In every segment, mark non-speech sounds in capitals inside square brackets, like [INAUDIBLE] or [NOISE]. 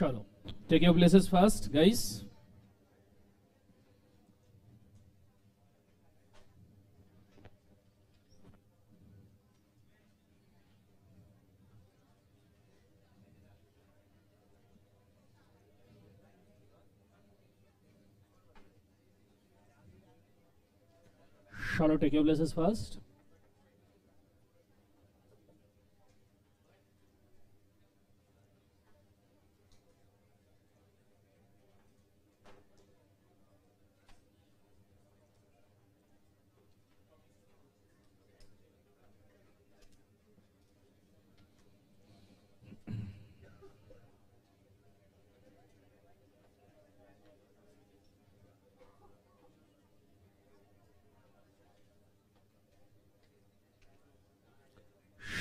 Shalom. Take your places first, guys. Shalom, take your places first.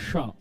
Trump.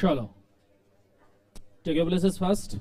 चलो take your places first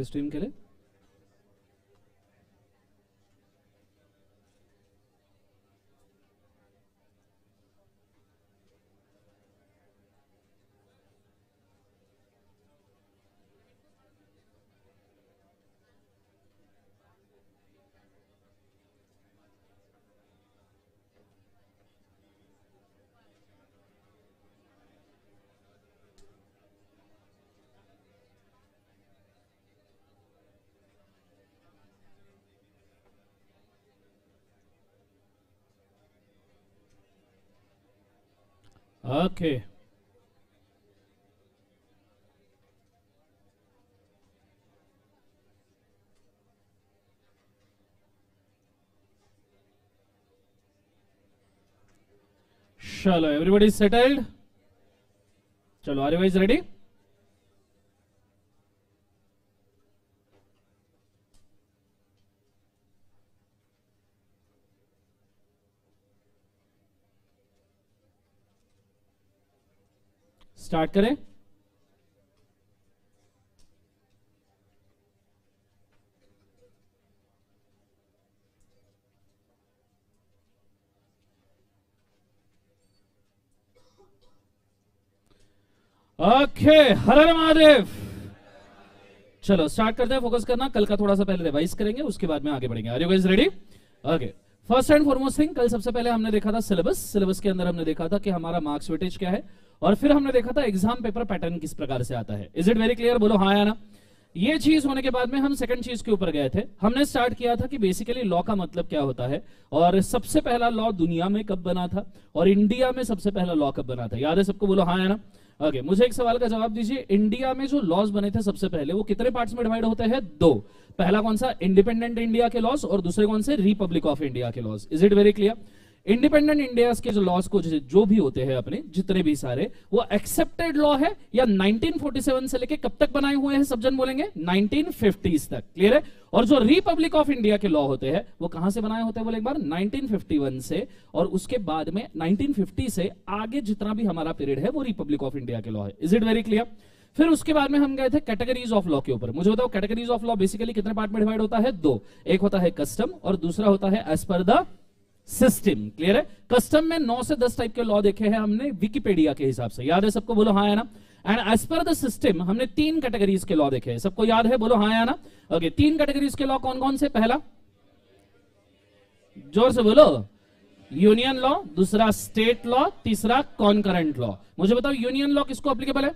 live stream के लिए। Okay. Shall Everybody settled? Chalo, are you guys ready? Start करें। Okay, हर महादेव। चलो, start करते हैं, focus करना। कल का थोड़ा सा पहले रिवाइज करेंगे, उसके बाद में आगे बढ़ेंगे। Are you guys ready okay first and foremost thing कल सबसे पहले हमने देखा था सिलेबस सिलेबस के अंदर हमने देखा था कि हमारा मार्क्स वेटेज क्या है। और फिर हमने देखा था एग्ज़ाम पेपर पैटर्न किस प्रकार से आता है। इज़ इट वेरी क्लियर बोलो हाँ ना? ये चीज़ होने के बाद में हम सेकंड चीज़ के ऊपर गए थे। हमने स्टार्ट किया था कि बेसिकली लॉ का मतलब क्या होता है और सबसे पहला लॉ दुनिया में कब बना था और इंडिया में सबसे पहला लॉ कब बना था? याद है सबको? बोलो हाँ ना? ओके okay, मुझे एक सवाल का जवाब दीजिए। इंडिया में जो लॉज बने थे सबसे पहले वो कितने पार्ट्स में डिवाइड होते हैं? दो। पहला कौन सा? इंडिपेंडेंट इंडिया के लॉज और दूसरे कौन से? रिपब्लिक ऑफ़ इंडिया के laws is it very clear independent India के जो लॉज को जो भी होते हैं अपने, जितने भी सारे, वो एक्सेप्टेड लॉ है, या 1947 से लेके कब तक बनाए हुए हैं, सब जन बोलेंगे? 1950s तक क्लियर है? और जो रिपब्लिक ऑफ़ इंडिया के लॉ होते हैं, वो कहाँ से बनाए होते हैं बोले एक बार? 1951 से, और उसके बाद में 1950 से आगे जितना भी हमारा पीरियड है, वो रिपब्लिक ऑफ़ इंडिया के लॉ है। इज़ इट वेरी क्लियर फिर उसके बाद में हम गए थे कैटेगरीज ऑफ़ लॉ के ऊपर। मुझे बताओ कैटेगरीज ऑफ़ लॉ बेसिकली कितने पार्ट में डिवाइड होता है? दो। एक होता है कस्टम और दूसरा होता है as per the system clear है? कस्टम में नौ से दस टाइप के लॉ देखे हैं हमने विकीपीडिया के हिसाब से। याद है सबको? बोलो हाँ ना? And as per the system हमने तीन कैटेगरीज के लॉ देखे हैं। सबको याद है? बोलो हाँ ना? ओके तीन कैटेगरीज के लॉ कौन कौन से? पहला, ज़ोर से बोलो। यूनियन लॉ दूसरा स्टेट लॉ तीसरा कॉन्करेंट लॉ मुझे बताओ यूनियन लॉ किसको अप्लीकेबल है?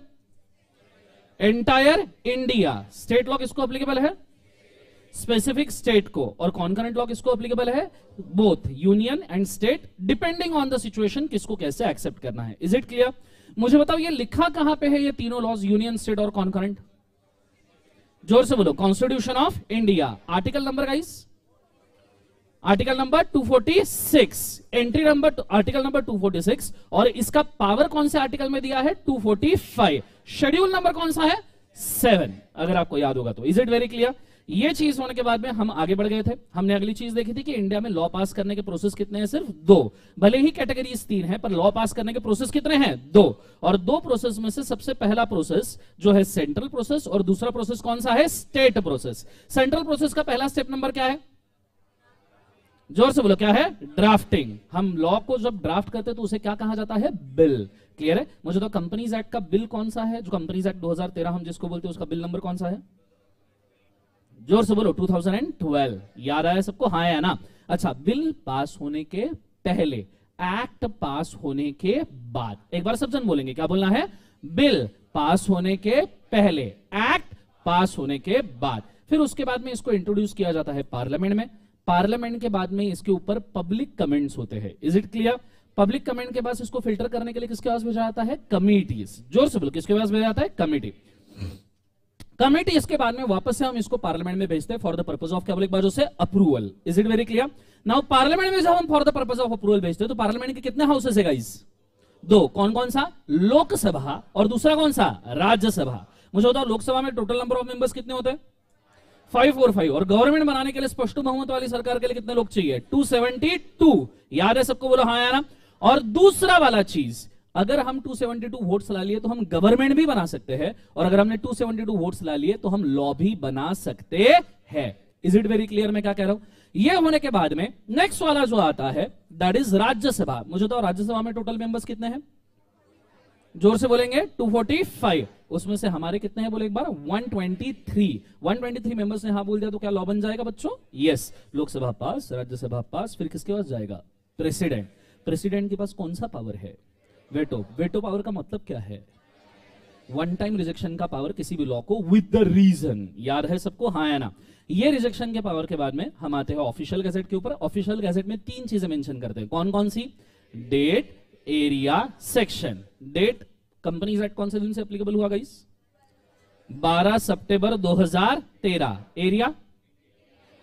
एंटायर इंडिया स्टेट लॉ किसको अप्लीकेबल है? स्पेसिफिक स्टेट को, और कॉन्करेंट लॉ किसको अप्लीकेबल है? Both union and state depending on the situation किसको कैसे एक्सेप्ट करना है। इज़ इट क्लियर मुझे बताओ, ये लिखा कहाँ पे है ये तीनों लॉज यूनियन स्टेट और कॉन्करेंट ज़ोर से बोलो। Constitution of India article number guys article number 246 entry number article number 246 और इसका पावर कौन से आर्टिकल में दिया है? 245 शेड्यूल नंबर कौन सा है? सेवन अगर आपको याद होगा तो। इज़ इट वेरी क्लियर ये चीज़ होने के बाद में हम आगे बढ़ गए थे। हमने अगली चीज़ देखी थी कि इंडिया में लॉ पास करने के प्रोसेस कितने हैं? सिर्फ़ दो। भले ही कैटेगरीज तीन है, पर लॉ पास करने के प्रोसेस कितने हैं? दो। और दो प्रोसेस में से सबसे पहला प्रोसेस जो है सेंट्रल प्रोसेस, और दूसरा प्रोसेस कौन सा है? State process. सेंट्रल प्रोसेस का पहला स्टेप नंबर क्या है? ज़ोर से बोलो, क्या है? ड्राफ्टिंग। हम लॉ को जब ड्राफ्ट करते हैं तो उसे क्या कहा जाता है? बिल। क्लियर है? मुझे तो कंपनीज़ एक्ट का बिल कौन सा है? जो कंपनीज़ एक्ट 2013 हम जिसको बोलते हैं, उसका बिल नंबर कौन सा है? ज़ोर से बोलो 2012 याद आया सबको? हाँ या ना? अच्छा बिल पास होने के पहले एक्ट पास होने के बाद। एक बार सब जन बोलेंगे, क्या बोलना है? बिल पास होने के पहले एक्ट पास होने के बाद। फिर उसके बाद में इसको इंट्रोड्यूस किया जाता है पार्लियामेंट में। पार्लियामेंट के बाद में इसके ऊपर पब्लिक कमेंट्स होते हैं। Is it clear public comment के बाद इसको फ़िल्टर करने के लिए किसके पास भेजा जाता है? कमिटीज ज़ोर से बोलो, किसके पास भेजा जाता है? कमिटी कमेटी इसके बाद में वापस से हम इसको पार्लियामेंट में भेजते हैं फॉर द पर्पज ऑफ़ क्या बोले? से approval is it very clear now parliament में जब हम for the purpose of approval भेजते हैं तो पार्लियामेंट के कितने हाउसेस है गाइस दो. कौन कौन सा? लोकसभा. और दूसरा कौन सा? राज्यसभा. मुझे बताओ, लोकसभा में टोटल नंबर ऑफ़ मेंबर्स कितने होते फाइव फोर फाइव और गवर्नमेंट बनाने के लिए स्पष्ट बहुमत वाली सरकार के लिए कितने लोग चाहिए? टू सेवेंटी टू याद है सबको बोलो? हाँ यार और दूसरा वाला चीज़ अगर हम 272 वोट्स ला लिए तो हम गवर्नमेंट भी बना सकते हैं, और अगर हमने 272 वोट्स ला लिए तो हम लॉ भी बना सकते हैं। इज़ इट वेरी क्लियर मैं क्या कह रहा हूँ? यह होने के बाद में नेक्स्ट वाला जो आता है दैट इज़ राज्यसभा। मुझे तो राज्यसभा में टोटल मेंबर्स कितने हैं? ज़ोर से बोलेंगे 245 उसमें से हमारे कितने हैं बोले एक बार? 123 123 मेंबर्स ने हाँ बोल दिया तो क्या लॉ बन जाएगा बच्चों? Yes Lok Sabha pass, Rajya Sabha pass, फिर किसके पास जाएगा? प्रेसिडेंट प्रेसिडेंट के पास कौन सा पावर है? वेटो वेटो पावर का मतलब क्या है? वन टाइम रिजेक्शन का पावर किसी भी लॉ को विद द रीजन याद है सबको? हाँ या ना? ये रिजेक्शन के पावर के बाद में हम आते हैं ऑफिशियल गैजेट के ऊपर। ऑफिशियल गैजेट में तीन चीज़ें मेंशन करते हैं। कौन कौन सी? Date area section date companies act कौन से दिन से एप्लीकेबल हुआ गई 12 सितंबर 2013 area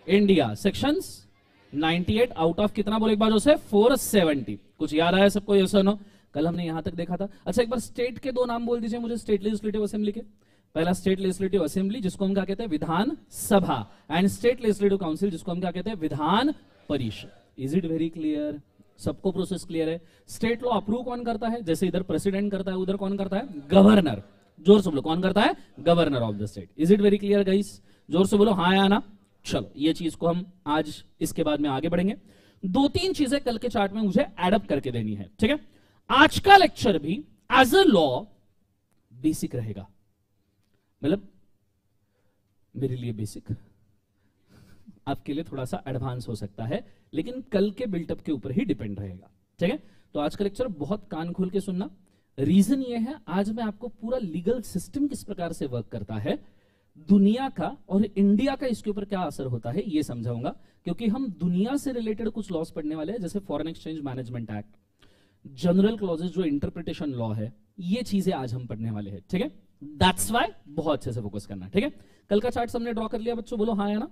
India sections 98 out of कितना बोले एक बार से? 470 कुछ याद आया सबको? ये सुनो कल हमने यहाँ तक देखा था। अच्छा एक बार स्टेट के दो नाम बोल दीजिए मुझे स्टेट लेजिस्लेटिव असेंबली के। पहला स्टेट लेजिस्लेटिव असेंबली जिसको हम क्या कहते हैं? Vidhan Sabha. And state legislative council जिसको हम क्या कहते हैं? विधान परिषद। इज़ इट वेरी क्लियर सबको प्रोसेस क्लियर है। स्टेट लॉ अप्रूव कौन करता है? जैसे इधर प्रेसिडेंट करता है, उधर कौन करता है? गवर्नर ज़ोर से बोलो, कौन करता है? Governor of the state is it very clear guys ज़ोर से बोलो हाँ या ना? चलो, ये चीज़ को हम आज, इसके बाद में आगे बढ़ेंगे। दो तीन चीज़ें कल के चार्ट में मुझे एडअप करके देनी है, ठीक है? आज का लेक्चर भी एज अ लॉ बेसिक रहेगा। मतलब मेरे लिए बेसिक आपके लिए थोड़ा सा एडवांस हो सकता है, लेकिन कल के बिल्टअप के ऊपर ही डिपेंड रहेगा। ठीक है? तो आज का लेक्चर बहुत कान खोल के सुनना। रीजन ये है, आज मैं आपको पूरा लीगल सिस्टम किस प्रकार से वर्क करता है, दुनिया का और इंडिया का इसके ऊपर क्या असर होता है, ये समझाऊँगा। क्योंकि हम दुनिया से रिलेटेड कुछ लॉस पढ़ने वाले हैं, जैसे foreign exchange management act general clauses जो इंटरप्रिटेशन लॉ है, ये चीज़ें आज हम पढ़ने वाले हैं, ठीक है? दैट्स वाई बहुत अच्छे से फोकस करना ठीक है? कल का चार्ट सबने ड्रॉ कर लिया, बच्चों? बोलो हाँ या ना?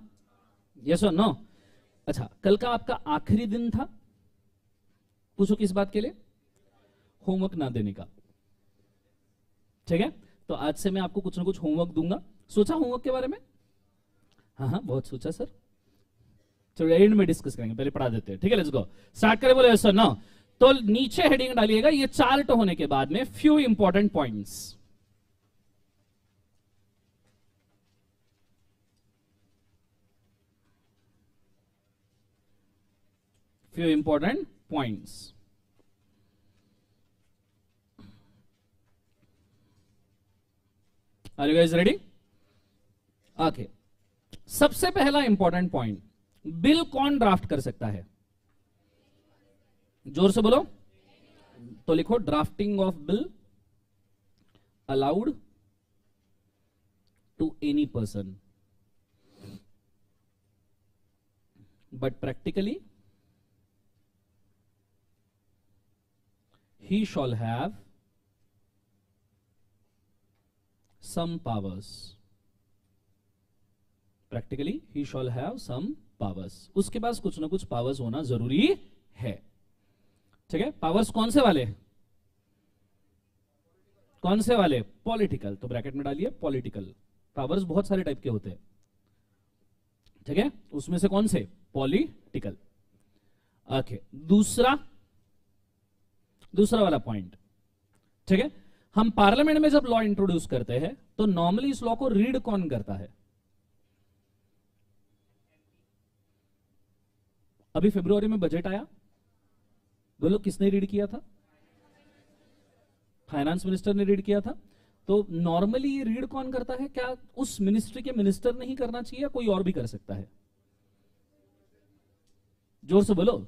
यस और नो अच्छा कल का आपका आखिरी दिन था? पूछो किस बात के लिए? होमवर्क ना देने का। ठीक है? तो आज से मैं आपको कुछ ना कुछ होमवर्क दूँगा। सोचा होमवर्क के बारे में? हाँ हाँ बहुत सोचा सर चलो एंड में डिस्कस करेंगे, पहले पढ़ा देते हैं, ठीक है? लेट्स गो स्टार्ट करें, बोले सर नो तो नीचे हेडिंग डालिएगा, ये चार्ट होने के बाद में few important points few important points. Are you guys ready? Okay. सबसे पहला इंपॉर्टेंट पॉइंट बिल कौन ड्राफ्ट कर सकता है ज़ोर से बोलो। तो लिखो drafting of bill allowed to any person but practically he shall have some powers. Practically he shall have some powers उसके पास कुछ ना कुछ पावर्स होना ज़रूरी है। ठीक है? पावर्स कौन से वाले? कौन से वाले? पॉलिटिकल तो ब्रैकेट में डालिए पॉलिटिकल पावर्स बहुत सारे टाइप के होते हैं। ठीक है? उसमें से कौन से? पॉलिटिकल ओके दूसरा दूसरा वाला पॉइंट ठीक है? हम पार्लियामेंट में जब लॉ इंट्रोड्यूस करते हैं तो नॉर्मली इस लॉ को रीड कौन करता है? अभी फेब्रुवरी में बजट आया। बोलो, किसने रीड किया था? फाइनेंस मिनिस्टर ने रीड किया था। तो नॉर्मली ये रीड कौन करता है? क्या उस मिनिस्ट्री के मिनिस्टर नहीं करना चाहिए कोई और भी कर सकता है? ज़ोर से बोलो।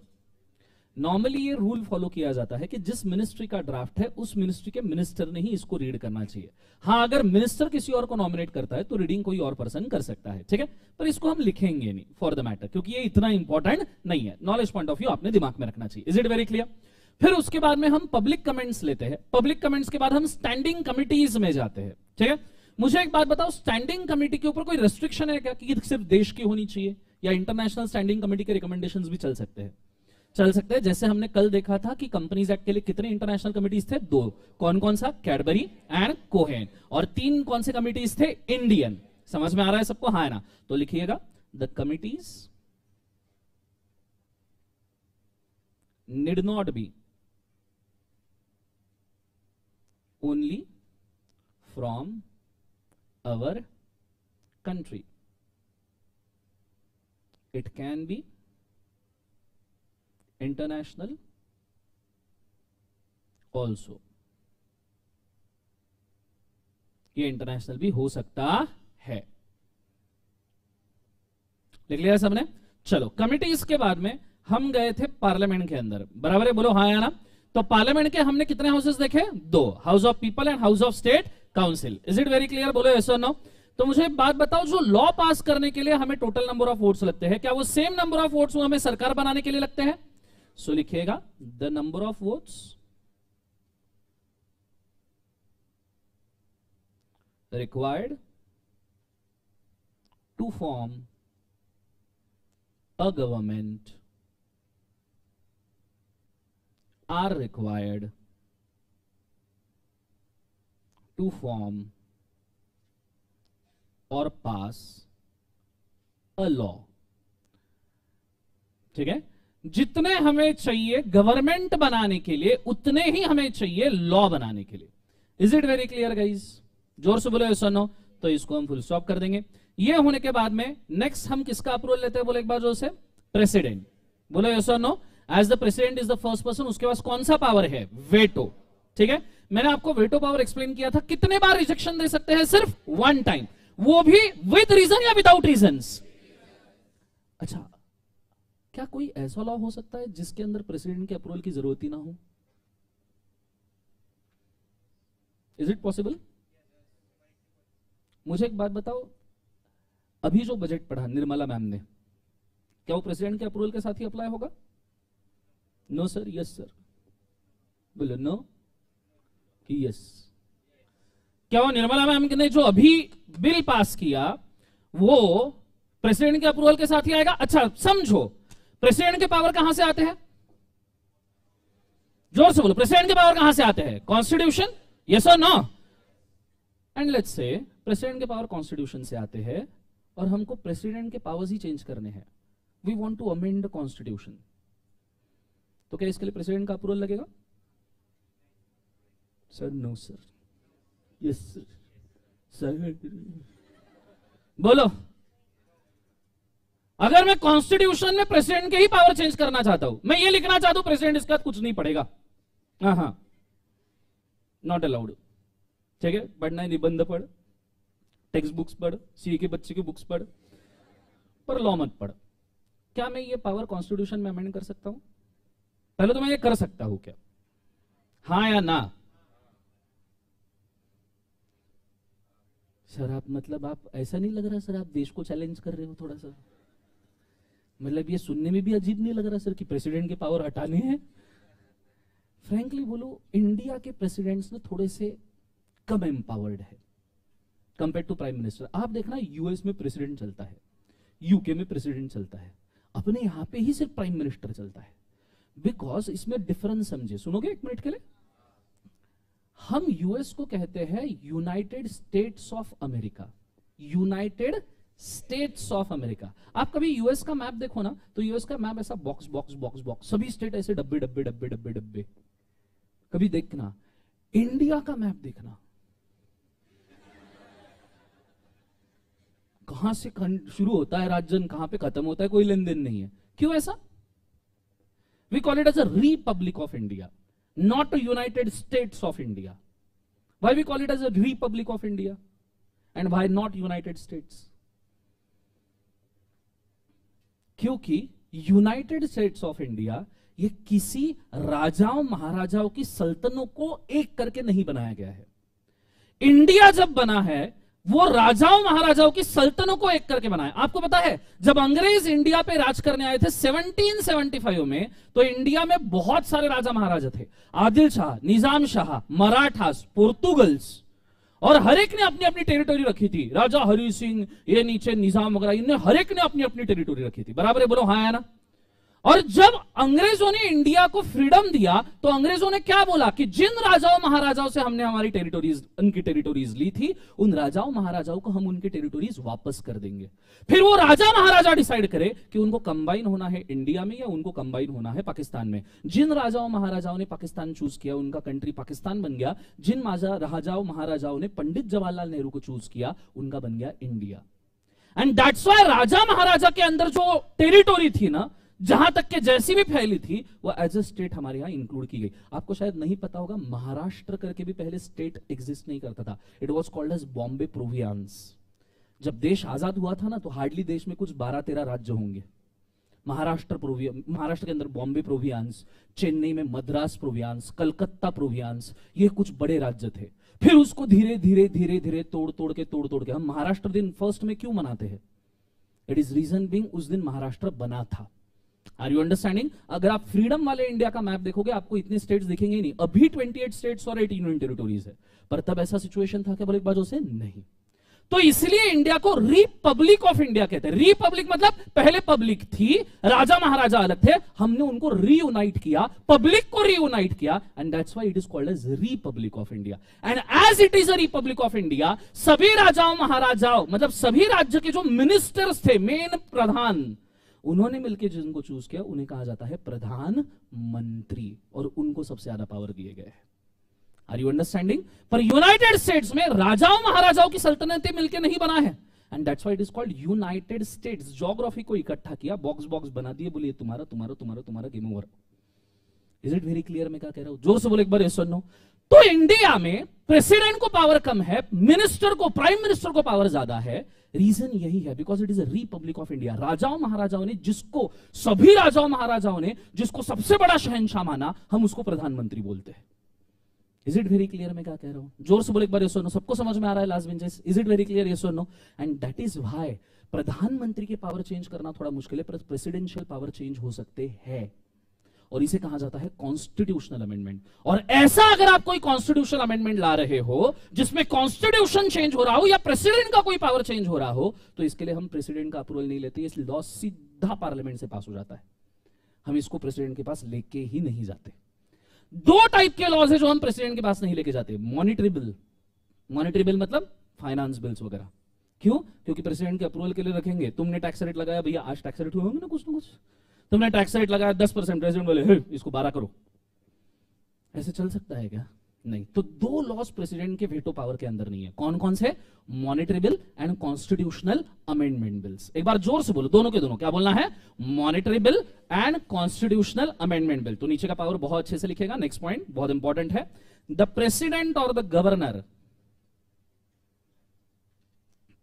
नॉर्मली ये रूल फॉलो किया जाता है कि जिस मिनिस्ट्री का ड्राफ्ट है, उस मिनिस्ट्री के मिनिस्टर ने ही इसको रीड करना चाहिए। हाँ अगर मिनिस्टर किसी और को नॉमिनेट करता है तो रीडिंग कोई और पर्सन कर सकता है, ठीक है? पर इसको हम लिखेंगे नहीं फॉर द मैटर क्योंकि ये इतना इंपॉर्टेंट नहीं है। नॉलेज पॉइंट ऑफ़ व्यू आपने दिमाग में रखना चाहिए। इज़ इट वेरी क्लियर फिर उसके बाद में हम पब्लिक कमेंट्स लेते हैं। पब्लिक कमेंट्स के बाद हम स्टैंडिंग कमिटीज में जाते हैं, ठीक है? मुझे एक बात बताओ स्टैंडिंग कमिटी के ऊपर कोई रेस्ट्रिक्शन है क्या कि सिर्फ़ देश की होनी चाहिए? या इंटरनेशनल स्टैंडिंग कमिटी के रिकमेंडेशन भी चल सकते हैं? चल सकते हैं। जैसे हमने कल देखा था कि कंपनीज़ एक्ट के लिए कितने इंटरनेशनल कमिटीज थे? दो। कौन कौन सा? कैडबरी एंड कोहेन और तीन कौन से कमिटीज थे? इंडियन समझ में आ रहा है सबको? हाँ है ना? तो लिखिएगा। The committees need not be only from our country it can be international also ये इंटरनेशनल भी हो सकता है। लिख लिया सबने? चलो कमिटीज के बाद में हम गए थे पार्लियामेंट के अंदर। बराबर है? बोलो हाँ या ना? तो पार्लियामेंट के हमने कितने हाउसेस देखे? दो। House of people and house of state council is it very clear बोलो ऐसा नो तो मुझे बात बताओ, जो लॉ पास करने के लिए हमें टोटल नंबर ऑफ़ वोट्स लगते हैं, क्या वो सेम नंबर ऑफ़ वोट्स हमें सरकार बनाने के लिए लगते हैं? सो लिखिएगा the number of votes required to form a government are required to form और पास अ लॉ ठीक है? जितने हमें चाहिए गवर्नमेंट बनाने के लिए, उतने ही हमें चाहिए लॉ बनाने के लिए। Is it very clear guys ज़ोर से बोलो ऐसा नो तो इसको हम फुल स्टॉप कर देंगे। ये होने के बाद में नेक्स्ट हम किसका अप्रूवल लेते हैं बोले एक बार ज़ोर से? प्रेसिडेंट बोलो ऐसा no as the president is the first person उसके पास कौन सा पावर है? वेटो ठीक है? मैंने आपको वेटो पावर एक्सप्लेन किया था, कितने बार रिजेक्शन दे सकते हैं सिर्फ़ वन टाइम वो भी विद रीजन या विदाउट रीजन अच्छा क्या कोई ऐसा लॉ हो सकता है जिसके अंदर प्रेसिडेंट के अप्रूवल की ज़रूरत ही ना हो? इज़ इट पॉसिबल मुझे एक बात बताओ। अभी जो बजट पढ़ा निर्मला मैम ने, क्या वो प्रेसिडेंट के अप्रूवल के साथ ही अप्लाई होगा? नो सर यस सर बोलो नो कि यस क्या वो निर्मला मैम ने जो अभी बिल पास किया, वो प्रेसिडेंट के अप्रूवल के साथ ही आएगा? अच्छा समझो। प्रेसिडेंट के पावर कहाँ से आते हैं? ज़ोर से बोलो, प्रेसिडेंट के पावर कहाँ से आते हैं? कॉन्स्टिट्यूशन यस और no and let's say president के पावर कॉन्स्टिट्यूशन से आते हैं और हमको प्रेसिडेंट के पावर्स ही चेंज करने हैं। We want to amend constitution तो क्या इसके लिए प्रेसिडेंट का अप्रूवल लगेगा? Sir no sir yes sir sir बोलो। अगर मैं कॉन्स्टिट्यूशन में प्रेसिडेंट के ही पावर चेंज करना चाहता हूँ, मैं ये लिखना चाहता हूँ प्रेसिडेंट इसका कुछ नहीं पड़ेगा हाँ हाँ। नॉट अलाउड ठीक है? पढ़ना निबंध पढ़। टेक्स्ट बुक्स पढ़ सी के बच्चे की बुक्स पढ़। पर लॉ मत पढ़। क्या मैं ये पावर कॉन्स्टिट्यूशन में अमेंड कर सकता हूँ? पहले तो मैं ये कर सकता हूँ क्या? हाँ या ना? सर, आप मतलब आप ऐसा नहीं लग रहा सर? आप देश को चैलेंज कर रहे हो थोड़ा सा? मतलब ये सुनने में भी अजीब नहीं लग रहा सर कि प्रेसिडेंट के पावर हटाने हैं? फ्रैंकली बोलो इंडिया के प्रेसिडेंट्स ने थोड़े से कम एम्पावर्ड है कंपेयर टू प्राइम मिनिस्टर आप देखना यूएस में प्रेसिडेंट चलता है यूके में प्रेसिडेंट चलता है, अपने यहाँ पे ही सिर्फ़ प्राइम मिनिस्टर चलता है। बिकॉज़ इसमें डिफरेंस समझे। सुनोगे एक मिनट के लिए? हम यूएस को कहते हैं United States of America United States of America आप कभी यूएस का मैप देखो ना तो यूएस का मैप ऐसा बॉक्स बॉक्स बॉक्स बॉक्स सभी स्टेट ऐसे डब्बे डब्बे डब्बे डब्बे डब्बे कभी देखना इंडिया का मैप देखना कहाँ से शुरू होता है राज्य कहाँ पे खत्म होता है, कोई लेन देन नहीं है क्यों ऐसा we call it as a republic of India not United States of India. Why we call it as a Republic of India? And why not United States? क्योंकि यूनाइटेड स्टेट्स ऑफ़ इंडिया ये किसी राजाओं, महाराजाओं की सल्तनों को एक करके नहीं बनाया गया है। इंडिया जब बना है, वो राजाओं, महाराजाओं की सल्तनों को एक करके बनाया। आपको पता है, जब अंग्रेज़ इंडिया पे राज करने आए थे 1775 में तो इंडिया में बहुत सारे राजा, महाराजा थे। आदिल शाह, निज़ाम शाह, मराठास, पोर्तुगल्स और हर एक ने अपनी अपनी टेरिटोरी रखी थी। राजा हरि सिंह, ये नीचे निज़ाम वगैरह, इनने हर एक ने अपनी अपनी टेरिटोरी रखी थी। बराबर है, बोलो हाँ है ना? और जब अंग्रेज़ों ने इंडिया को फ्रीडम दिया तो अंग्रेज़ों ने क्या बोला कि जिन राजाओं महाराजाओं से हमने हमारी टेरिटोरीज उनकी टेरिटोरीज ली थी, उन राजाओं महाराजाओं को हम उनकी टेरिटोरीज वापस कर देंगे। फिर वो राजा महाराजा डिसाइड करे कि उनको कंबाइन होना है इंडिया में या उनको कंबाइन होना है पाकिस्तान में। जिन राजाओं महाराजाओं ने पाकिस्तान चूज़ किया, उनका कंट्री पाकिस्तान बन गया। जिन राजाओं महाराजाओं ने पंडित जवाहरलाल नेहरू को चूज़ किया, उनका बन गया इंडिया एंड दैट्स वाई राजा महाराजा के अंदर जो टेरिटोरी थी ना जहाँ तक के जैसी भी फैली थी वो एज अ स्टेट हमारे यहाँ इंक्लूड की गई। आपको शायद नहीं पता होगा, महाराष्ट्र करके भी पहले स्टेट एग्जिस्ट नहीं करता था। It was called as Bombay province जब देश आज़ाद हुआ था ना तो हार्डली देश में कुछ बारह तेरह राज्य होंगे। महाराष्ट्र प्रोवियन महाराष्ट्र के अंदर बॉम्बे प्रोवियांस चेन्नई में मद्रास प्रोवियांस कलकत्ता प्रोवियांस ये कुछ बड़े राज्य थे। फिर उसको धीरे धीरे धीरे धीरे तोड़ तोड़ के, तोड़ तोड़ के, हम महाराष्ट्र दिन फ़र्स्ट में क्यों मनाते हैं? इट इज़ रीजन बिंग उस दिन महाराष्ट्र बना था। आर यू अंडरस्टैंडिंग अगर आप फ्रीडम वाले इंडिया का मैप देखोगे, आपको इतने स्टेट्स दिखेंगे नहीं। अभी 28 स्टेट्स और 18 यूनियन टेरिटोरीज है। पर तब ऐसा सिचुएशन था क्या बोले एक बाजू से, नहीं। तो इसलिए इंडिया को रिपब्लिक ऑफ़ इंडिया कहते हैं। रिपब्लिक मतलब पहले पब्लिक थी, राजा महाराजा अलग थे। हमने उनको रीयूनाइट किया पब्लिक को रीयूनाइट किया and that's why it is called as republic of India and as it is a republic of India सभी राजाओं, महाराजाओं मतलब सभी राज्य के जो मिनिस्टर्स थे मेन प्रधान उन्होंने मिलकर जिनको चूज़ किया, उन्हें कहा जाता है प्रधानमंत्री और उनको सबसे ज़्यादा पावर दिए गए हैं। आर यू अंडरस्टैंडिंग पर यूनाइटेड स्टेट्स में राजाओं, महाराजाओं की सल्तनतें मिलकर नहीं बना है। And that's why it is called United States geography को इकट्ठा किया बॉक्स बॉक्स बना दिए बोलिए तुम्हारा तुम्हारा तुम्हारा तुम्हारा game over is it very clear मैं क्या कह रहा हूँ? ज़ोर से बोले एक बार सुनो तो इंडिया में प्रेसिडेंट को पावर कम है मिनिस्टर को प्राइम मिनिस्टर को पावर ज़्यादा है रीजन यही है because it is a republic of India राजाओं, महाराजाओं ने जिसको, सभी राजाओं, महाराजाओं ने जिसको सबसे बड़ा शहनशाह माना, हम उसको प्रधानमंत्री बोलते हैं। इज़ इट वेरी क्लियर मैं क्या कह रहा हूँ? ज़ोर से बोले एक बार ये नो सबको समझ में आ रहा है last benches is it very clear ये no and that is why प्रधानमंत्री के पावर चेंज करना थोड़ा मुश्किल है, पर प्रेसिडेंशियल पावर चेंज हो सकते हैं। और इसे कहा जाता है कॉन्स्टिट्यूशनल अमेंडमेंट और ऐसा अगर आप कोई कॉन्स्टिट्यूशनल अमेंडमेंट ला रहे हो, जिसमें कॉन्स्टिट्यूशन चेंज हो रहा हो या प्रेसिडेंट का कोई पावर चेंज हो रहा हो तो इसके लिए हम प्रेसिडेंट का अप्रूवल नहीं लेते, इस लॉ सीधा पार्लियामेंट से पास हो जाता है। हम इसको प्रेसिडेंट के पास लेके ही नहीं जाते। दो टाइप के लॉज है जो हम प्रेसिडेंट के पास नहीं लेके जाते। मॉनिटरी बिल मॉनिटरी बिल मतलब फाइनेंस बिल्स वगैरह। क्यों? क्योंकि प्रेसिडेंट के अप्रूवल के लिए रखेंगे। तुमने टैक्स रेट लगाया, भैया, आज टैक्स रेट हुए होंगे ना कुछ ना कुछ। तुमने टैक्स रेट लगाया दस परसेंट प्रेसिडेंट बोले इसको बारह करो। ऐसे चल सकता है क्या? नहीं। तो दो लॉस प्रेसिडेंट के वेटो पावर के अंदर नहीं है। कौन कौन से? Monetary bill and constitutional amendment bills एक बार ज़ोर से बोलो, दोनों के दोनों। क्या बोलना है? Monetary bill and constitutional amendment bill तो नीचे का पावर बहुत अच्छे से लिखेगा। नेक्स्ट पॉइंट बहुत इंपॉर्टेंट है। द प्रेसिडेंट और द गवर्नर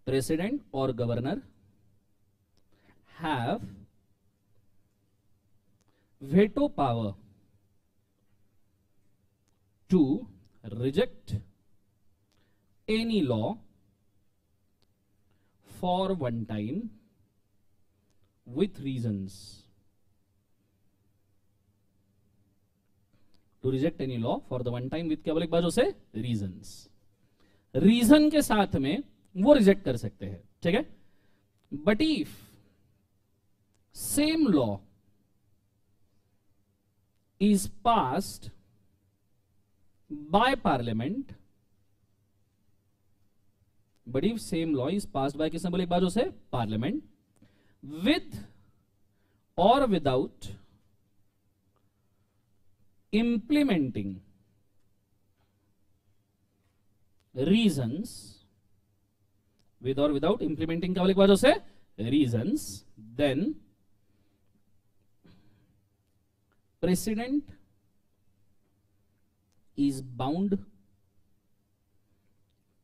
प्रेसिडेंट और governor have veto power to reject any law for one time with reasons. To reject any law for the one time with क्या बोले एक बार से reasons. रीजन के साथ में वो रिजेक्ट कर सकते हैं ठीक है but if same law is passed by parliament but if same law is passed by किसने बोले एक बार उसे parliament with or without implementing reasons with or without implementing क्या बोले एक बार उसे reasons then president is bound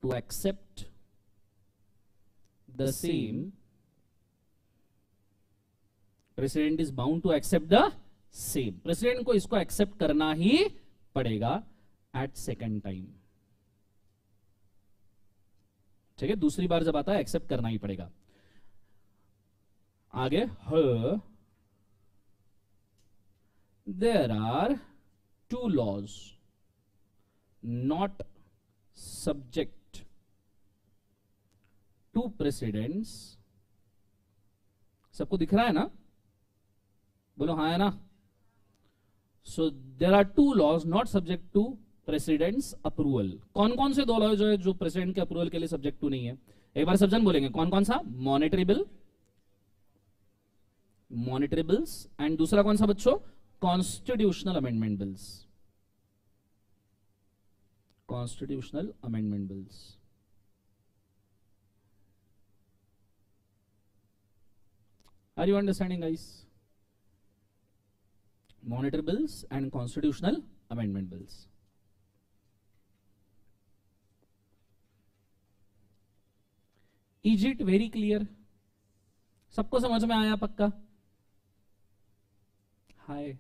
to accept the same. President is bound to accept the same president को इसको एक्सेप्ट करना ही पड़ेगा एट सेकेंड टाइम ठीक है? दूसरी बार जब आता है एक्सेप्ट करना ही पड़ेगा. आगे ह there are two laws not subject to precedents सबको दिख रहा है ना? बोलो हाँ है ना? So there are two laws not subject to president's approval कौन कौन से दो लॉ जो है जो प्रेसिडेंट के अप्रूवल के लिए सब्जेक्ट टू नहीं है? एक बार सब जन बोलेंगे कौन कौन सा? Monetary bill monetary bills and दूसरा कौन सा बच्चों? Constitutional amendment bills. Constitutional amendment bills. Are you understanding, guys? Monitor bills and constitutional amendment bills. Is it very clear? सबको समझ में आया पक्का hi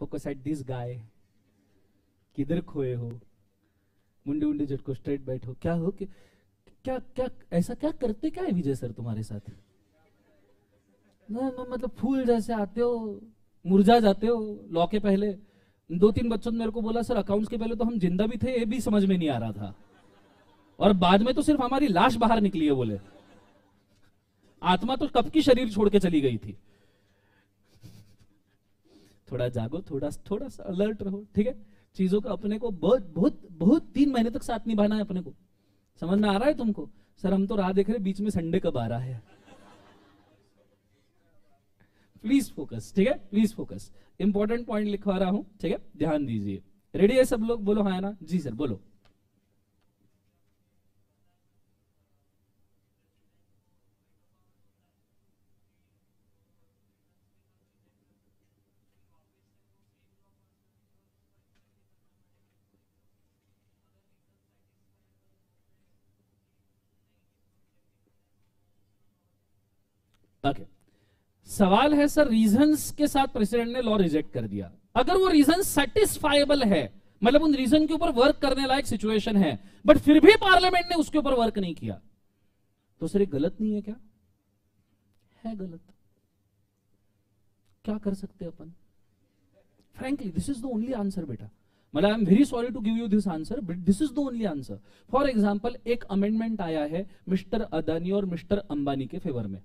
focus at this guy किधर खोए हो? मुंडे मुंडे झटको स्ट्रेट बैठो। क्या हो? कि क्या क्या ऐसा क्या करते क्या है विजय सर तुम्हारे साथ? ना, मतलब फूल जैसे आते हो मुरझा जाते हो लॉ के पहले। दो तीन बच्चों ने मेरे को बोला सर अकाउंट्स के पहले तो हम ज़िंदा भी थे ये भी समझ में नहीं आ रहा था। और बाद में तो सिर्फ़ हमारी लाश बाहर निकली है बोले। आत्मा तो कब की शरीर छोड़ के चली गई थी? थोड़ा जागो, थोड़ा थोड़ा सा अलर्ट रहो, ठीक है? चीज़ों का अपने को बहुत बहुत बहुत तीन महीने तक साथ निभाना है अपने को। समझ में आ रहा है तुमको? सर, हम तो राह देख रहे बीच में संडे कब आ रहा है। प्लीज़ फोकस ठीक है? प्लीज़ फोकस इंपॉर्टेंट पॉइंट लिखवा रहा हूँ, ठीक है? ध्यान दीजिए। रेडी है सब लोग? बोलो हाँ ना? जी सर बोलो ओके सवाल है, सर रीजंस के साथ प्रेसिडेंट ने लॉ रिजेक्ट कर दिया। अगर वो रीजन सेटिस्फाइबल है मतलब उन रीजन के ऊपर वर्क करने लायक सिचुएशन है बट फिर भी पार्लियामेंट ने उसके ऊपर वर्क नहीं किया तो सर, ये गलत नहीं है क्या? है गलत। क्या कर सकते अपन? Frankly this is the only answer बेटा। मतलब I am very sorry to give you this answer but this is the only answer for example एक अमेंडमेंट आया है मिस्टर अदानी और मिस्टर अंबानी के फेवर में।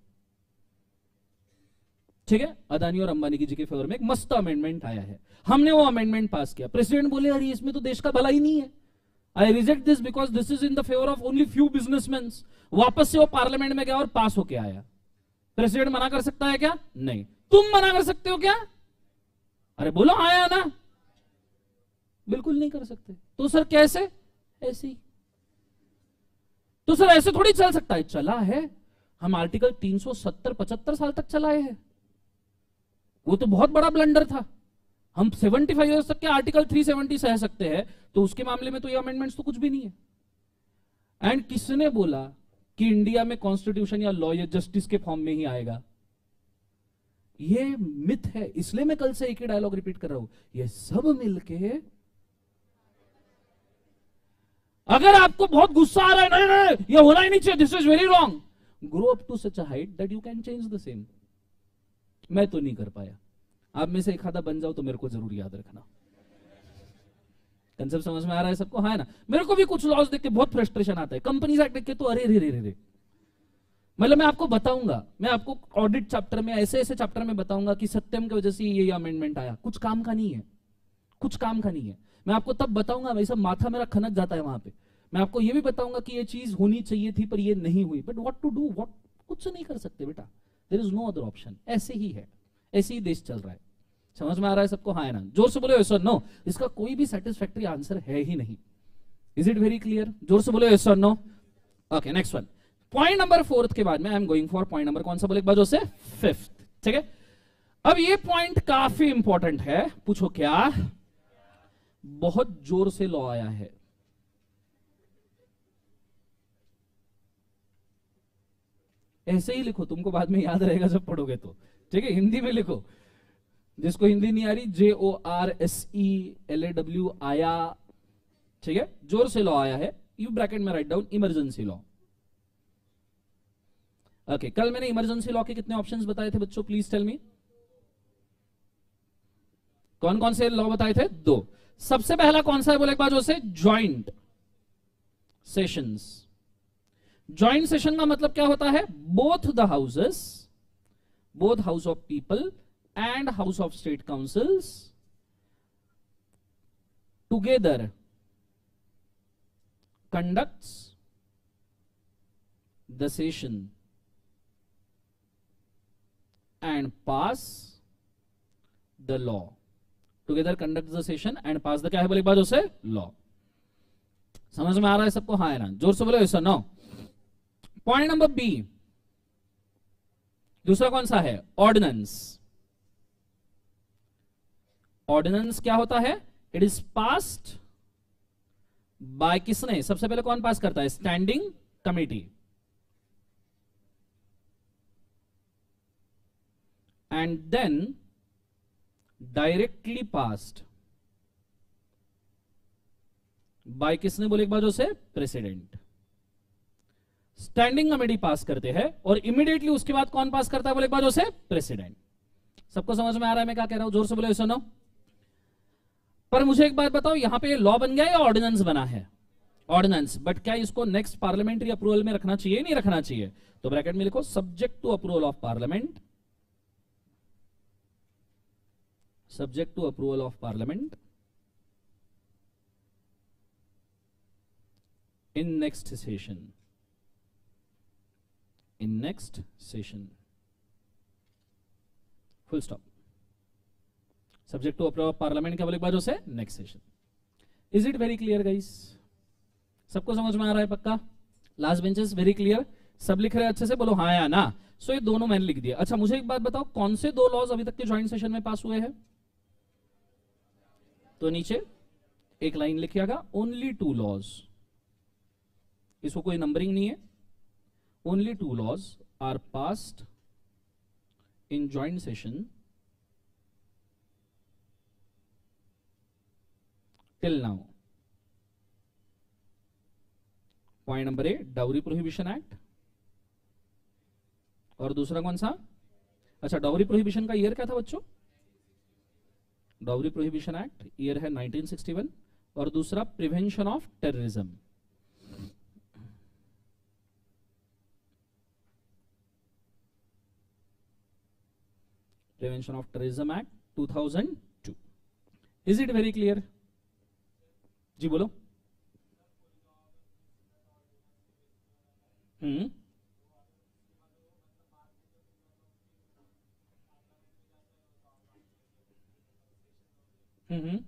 ठीक है? अदानी और अंबानी की जी के फेवर में एक मस्त अमेंडमेंट आया है। हमने वो अमेंडमेंट पास किया। प्रेसिडेंट बोले, अरे, इसमें तो देश का भला ही नहीं है। I reject this because this is in the favour of only few businessman वापस से वो पार्लियामेंट में गया और पास होके आया। प्रेसिडेंट मना कर सकता है क्या? नहीं। तुम मना कर सकते हो क्या? अरे, बोलो, आया ना। बिल्कुल नहीं कर सकते। तो सर कैसे? ऐसे ही। तो सर ऐसे थोड़ी चल सकता है। चला है। हम आर्टिकल 370 पचहत्तर साल तक चलाए हैं। वो तो बहुत बड़ा ब्लंडर था। हम 75 फाइव तक के आर्टिकल 370 सह सकते हैं? तो उसके मामले में तो ये अमेंडमेंट्स तो कुछ भी नहीं है। एंड किसने बोला कि इंडिया में कॉन्स्टिट्यूशन या लॉ या जस्टिस के फॉर्म में ही आएगा? ये मिथ है, इसलिए मैं कल से एक ही डायलॉग रिपीट कर रहा हूँ। ये सब मिलके अगर आपको बहुत गुस्सा आ रहा है, नहीं नहीं ये होना ही नहीं चाहिए this is very wrong grow up to such height that you can change the same मैं तो नहीं कर पाया। आप में से एक आधा बन जाओ तो मेरे को ज़रूर याद रखना। कंसेप्ट समझ में आ रहा है सबको? हाँ ना? मेरे को भी कुछ लॉस देख के बहुत फ्रस्ट्रेशन आता है। कंपनीज़ एक्ट देख के तो अरे रे रे रे रे मतलब मैं आपको बताऊँगा, मैं आपको ऑडिट चैप्टर में, ऐसे ऐसे चैप्टर में बताऊँगा कि सत्यम की वजह से ये अमेंडमेंट आया। कुछ काम का नहीं है। कुछ काम का नहीं है। मैं आपको तब बताऊँगा भाई सब माथा मेरा खनक जाता है वहाँ पे। मैं आपको ये भी बताऊँगा कि ये चीज़ होनी चाहिए थी पर ये नहीं हुई। But what to do what कुछ नहीं कर सकते बेटा। There is no other option ऐसे ही है. ऐसे ही देश चल रहा है. समझ में आ रहा है सबको? हाँ ना? ज़ोर से बोले सर नो इसका कोई भी सेटिस्फैक्ट्री आंसर है ही नहीं. इज़ इट वेरी क्लियर ज़ोर से बोले sir no okay next one point number fourth के बाद में I am going for point number कौन सा बोले बाजू से? फिफ्थ ठीक है? अब ये पॉइंट काफ़ी इंपॉर्टेंट है. पूछो क्या? बहुत ज़ोर से लॉ आया है. ऐसे ही लिखो, तुमको बाद में याद रहेगा जब पढ़ोगे तो। ठीक है, हिंदी में लिखो। जिसको हिंदी नहीं आ रही J O R S E L A W आया ठीक है, ज़ोर से लॉ आया है यू ब्रैकेट में write down emergency law okay कल मैंने इमरजेंसी लॉ के कितने ऑप्शंस बताए थे बच्चों प्लीज़ टेल मी कौन कौन से लॉ बताए थे? दो। सबसे पहला कौन सा है, बोले एक बार से ज्वाइंट सेशंस ज्वाइंट सेशन का मतलब क्या होता है? Both the houses both house of people and house of state councils together conducts the session and pass the law together conduct the session and pass the क्या है बोले बार उसे? Law समझ में आ रहा है सबको? हाँ है ना? ज़ोर से बोले ऐसा नो पॉइंट नंबर बी दूसरा कौन सा है? ऑर्डिनेंस ऑर्डिनेंस क्या होता है? इट इज़ पास्ड बाय किसने? सबसे पहले कौन पास करता है? Standing committee and then directly passed by किसने बोले एक बार जो से? प्रेसिडेंट स्टैंडिंग कमेटी पास करते हैं और इमीडिएटली उसके बाद कौन पास करता है बोले एक बार से प्रेसिडेंट सबको समझ में आ रहा है मैं क्या कह रहा हूँ? ज़ोर से बोले सुनो। पर मुझे एक बात बताओ, यहाँ पे लॉ बन गया या ऑर्डिनेंस बना है? ऑर्डिनेंस बट क्या इसको नेक्स्ट पार्लियामेंट्री अप्रूवल में रखना चाहिए? नहीं रखना चाहिए। तो ब्रैकेट में लिखो subject to approval of parliament subject to approval of parliament in next session. In next session. Full stop. Subject to approval of parliament क्या बोले बाजू से next session. Is it very clear guys? सबको समझ में आ रहा है पक्का लास्ट बेंचेस वेरी क्लियर सब लिख रहे हैं अच्छे से बोलो हाँ या ना सो so, ये दोनों मैंने लिख दिया अच्छा मुझे एक बात बताओ कौन से दो लॉज अभी तक के ज्वाइंट सेशन में पास हुए हैं तो नीचे एक लाइन लिखिएगा ओनली टू लॉज इसको कोई नंबरिंग नहीं है only two laws are passed in joint session till now. Point number A dowry prohibition act और दूसरा कौन सा? अच्छा डाउरी प्रोहिबिशन का ईयर क्या था बच्चों? डाउरी प्रोहिबिशन एक्ट ईयर है 1961 और दूसरा prevention of terrorism prevention of terrorism act 2002 is it very clear जी बोलो। हम्म। हम्म।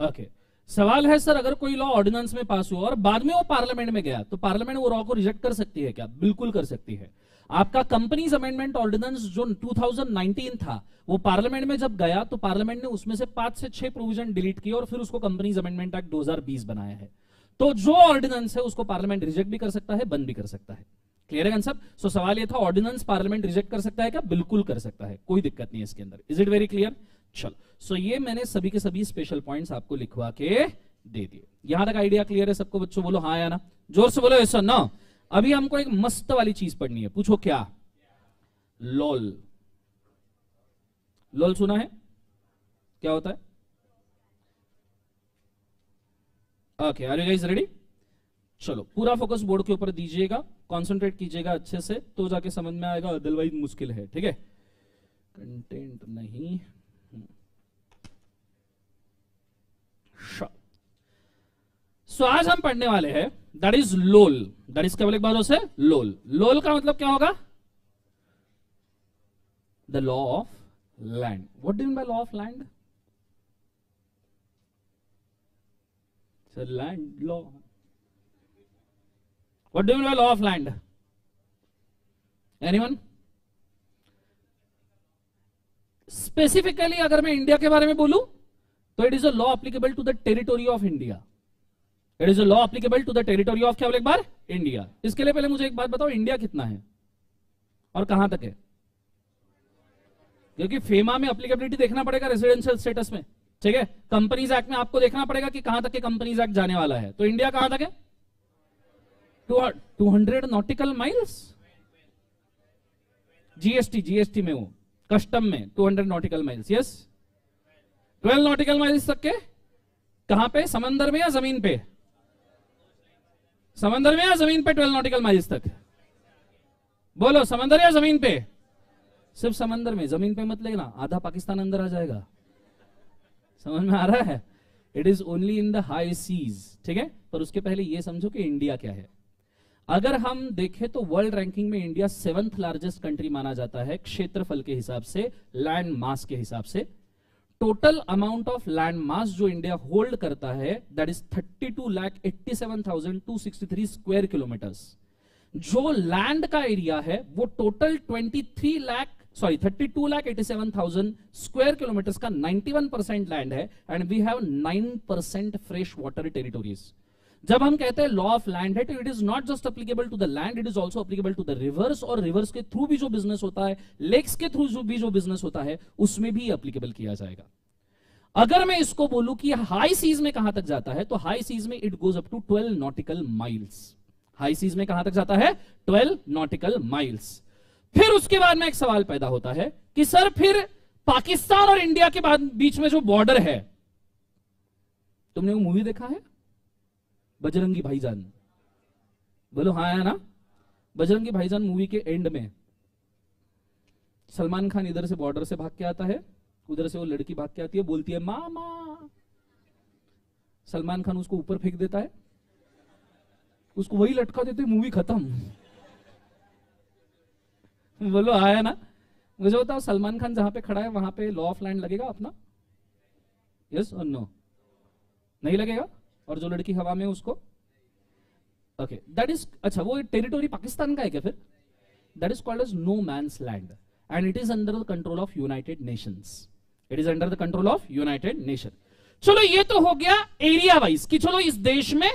ओके सवाल है, सर, अगर कोई लॉ ऑर्डिनेंस में पास हुआ और बाद में वो पार्लियामेंट में गया तो पार्लियामेंट वो लॉ को रिजेक्ट कर सकती है क्या? बिल्कुल कर सकती है। आपका कंपनीज़ अमेंडमेंट ऑर्डिनेंस जो 2019 था, वो पार्लियामेंट में जब गया तो पार्लियामेंट ने उसमें से पाँच से छह प्रोविज़न डिलीट किए और फिर उसको कंपनीज़ अमेंडमेंट एक्ट 2020 बनाया है। तो जो ऑर्डिनेंस है, उसको पार्लियामेंट रिजेक्ट भी कर सकता है, बंद भी कर सकता है। क्लियर है आंसर सो सवाल ये था ऑर्डिनेंस पार्लियामेंट रिजेक्ट कर सकता है क्या? बिल्कुल कर सकता है। कोई दिक्कत नहीं है इसके अंदर। इज़ इट वेरी क्लियर चलो। सो ये मैंने सभी के सभी स्पेशल पॉइंट्स आपको लिखवा के दे दिए। यहाँ तक आइडिया क्लियर है सबको? बच्चों, बोलो हाँ या ना? ज़ोर से बोलो ऐसा ना अभी हमको एक मस्त वाली चीज़ पढ़नी है। पूछो क्या? लोल। लोल सुना है? क्या होता है? Okay are you guys ready चलो, पूरा फोकस बोर्ड के ऊपर दीजिएगा कंसंट्रेट कीजिएगा अच्छे से तो जाके समझ में आएगा अदरवाइज़ मुश्किल है, ठीक है? कंटेंट नहीं। सो आज हम पढ़ने वाले हैं that is lol that is केवल एक बार से लोल लोल का मतलब क्या होगा? The law of land what do by law of land land law what do by law of land anyone specifically अगर मैं इंडिया के बारे में बोलूँ तो it is a law applicable to the territory of India it is a law applicable to the territory of क्या एक बार? India इसके लिए पहले मुझे एक बात बताओ इंडिया कितना है? और कहाँ तक है? क्योंकि फेमा में अप्लीकेबिलिटी देखना पड़ेगा रेसिडेंशियल स्टेटस में, ठीक है? कंपनीज़ एक्ट में आपको देखना पड़ेगा कि कहाँ तक के कंपनीज़ एक्ट जाने वाला है। तो इंडिया कहाँ तक है? Two hundred nautical miles GST GST में वो कस्टम में 200 nautical miles yes 12 nautical miles तक के? कहाँ पे? समंदर में या ज़मीन पे? समंदर में या ज़मीन पे 12 नॉटिकल माइल्स तक? बोलो, समंदर या ज़मीन पे? सिर्फ़ समंदर में, ज़मीन पे मत लेना, आधा पाकिस्तान अंदर आ जाएगा। समझ में आ रहा है? It is only in the high seas ठीक है? पर उसके पहले ये समझो कि इंडिया क्या है। अगर हम देखें तो वर्ल्ड रैंकिंग में इंडिया सेवंथ लार्जेस्ट कंट्री माना जाता है, क्षेत्रफल के हिसाब से लैंड मास के हिसाब से। Total amount of land mass जो इंडिया होल्ड करता है that is thirty two lakh eighty seven thousand two sixty three square kilometres जो लैंड का एरिया है, वो total twenty three lakh sorry thirty two lakh eighty seven thousand square kilometres का ninety one percent land है and we have nine percent fresh water territories जब हम कहते हैं लॉ ऑफ़ लैंड है तो it is not just applicable to the land it is also applicable to the rivers और rivers के through भी जो बिज़नेस होता है लेक्स के थ्रू जो भी जो बिज़नेस होता है, उसमें भी अप्लीकेबल किया जाएगा। अगर मैं इसको बोलूँ कि हाई सीज में कहाँ तक जाता है तो हाई सीज में it goes up to 12 nautical miles high seas में कहाँ तक जाता है? 12 नॉटिकल माइल्स फिर उसके बाद में एक सवाल पैदा होता है कि सर, फिर पाकिस्तान और इंडिया के बाद बीच में जो बॉर्डर है, तुमने वो मूवी देखा है? बजरंगी भाईजान। बोलो हाँ है ना? बजरंगी भाईजान मूवी के एंड में। सलमान खान इधर से बॉर्डर से भाग के आता है, उधर से वो लड़की भाग के आती है, बोलती है, मामा! सलमान खान उसको ऊपर फेंक देता है। उसको वही लटका देते मूवी खत्म। बोलो आया ना? मुझे बताओ, सलमान खान जहाँ पे खड़ा है, वहाँ पे लॉ ऑफ़ लैंड लगेगा अपना? यस और नो नहीं लगेगा? और जो लड़की हवा में उसको? ओके दैट इज़ अच्छा वो टेरिटोरी पाकिस्तान का है क्या फिर? That is called as no man's land and it is under the control of United Nations it is under the control of United Nation चलो, ये तो हो गया एरिया वाइज कि चलो इस देश में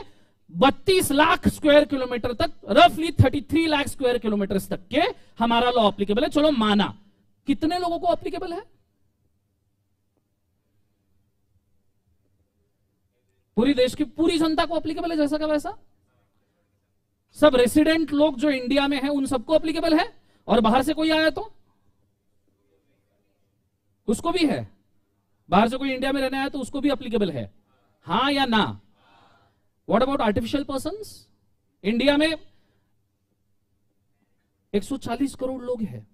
बत्तीस लाख स्क्वायर किलोमीटर तक रफली 33 लाख स्क्वायर किलोमीटर तक के हमारा लॉ अप्लीकेबल है। चलो, माना। कितने लोगों को अप्लीकेबल है? पूरी देश की पूरी जनता को अप्लीकेबल है जैसा का वैसा? सब रेसिडेंट लोग जो इंडिया में है, उन सबको अप्लीकेबल है? और बाहर से कोई आया तो? उसको भी है। बाहर से कोई इंडिया में रहने आया तो उसको भी अप्लीकेबल है। हाँ या ना? What about artificial person India में 140 करोड़ लोग हैं।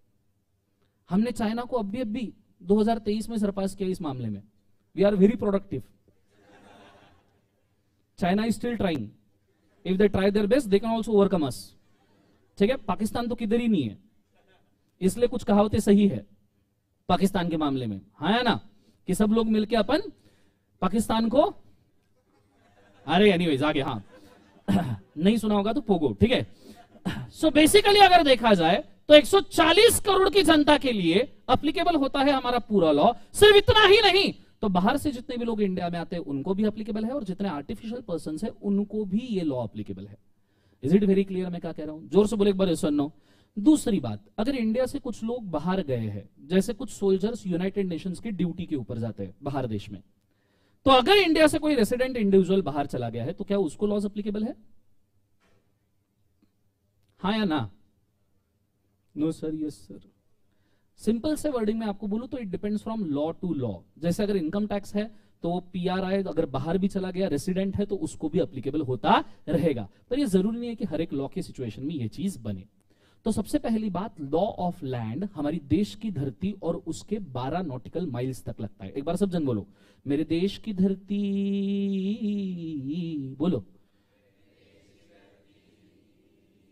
हमने चाइना को अभी अभी 2023 में सरपास किया इस मामले में। We are very productive China is still trying if they try their best they can also overcome us ठीक है? पाकिस्तान तो किधर ही नहीं है। इसलिए कुछ कहावतें सही है पाकिस्तान के मामले में। हाँ या ना? कि सब लोग मिलके अपन पाकिस्तान को अरे एनीवेज आगे हाँ। [COUGHS] नहीं सुना होगा तो पोगो, ठीक है? सो बेसिकली अगर देखा जाए तो 140 करोड़ की जनता के लिए अप्लीकेबल होता है हमारा पूरा लॉ सिर्फ़ इतना ही नहीं तो बाहर से जितने भी लोग इंडिया में आते हैं, उनको भी अप्लीकेबल है और जितने आर्टिफिशियल पर्सन है, उनको भी ये लॉ अप्लीकेबल है। इज़ इट वेरी क्लियर मैं क्या कह रहा हूँ? ज़ोर से बोले एक बार सुनो दूसरी बात, अगर इंडिया से कुछ लोग बाहर गए हैं, जैसे कुछ सोल्जर्स यूनाइटेड नेशंस की ड्यूटी के ऊपर जाते हैं, बाहर देश में तो अगर इंडिया से कोई रेसिडेंट इंडिविजुअल बाहर चला गया है तो क्या उसको लॉज अप्लीकेबल है? हाँ या ना? No sir yes sir simple से वर्डिंग में आपको बोलूँ तो it depends from law to law जैसे अगर इनकम टैक्स है तो पी आर आई अगर बाहर भी चला गया रेसिडेंट है तो उसको भी अप्लीकेबल होता रहेगा। पर ये ज़रूरी नहीं है कि हर एक लॉ के सिचुएशन में ये चीज़ बने। तो सबसे पहली बात लॉ ऑफ़ लैंड हमारी देश की धरती और उसके 12 नॉटिकल माइल्स तक लगता है। एक बार सब जन बोलो। मेरे देश की धरती, बोलो।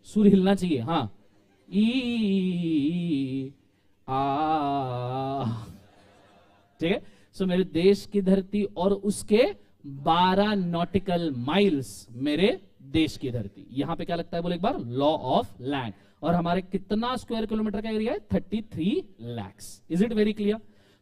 सुर हिलना चाहिए हाँ। ठीक है? सो मेरे देश की धरती और उसके 12 नॉटिकल माइल्स मेरे देश की धरती। यहाँ पे क्या लगता है बोले एक बार? लॉ ऑफ़ लैंड और हमारे कितना स्क्वायर किलोमीटर का एरिया है? Thirty three lakhs is it very clear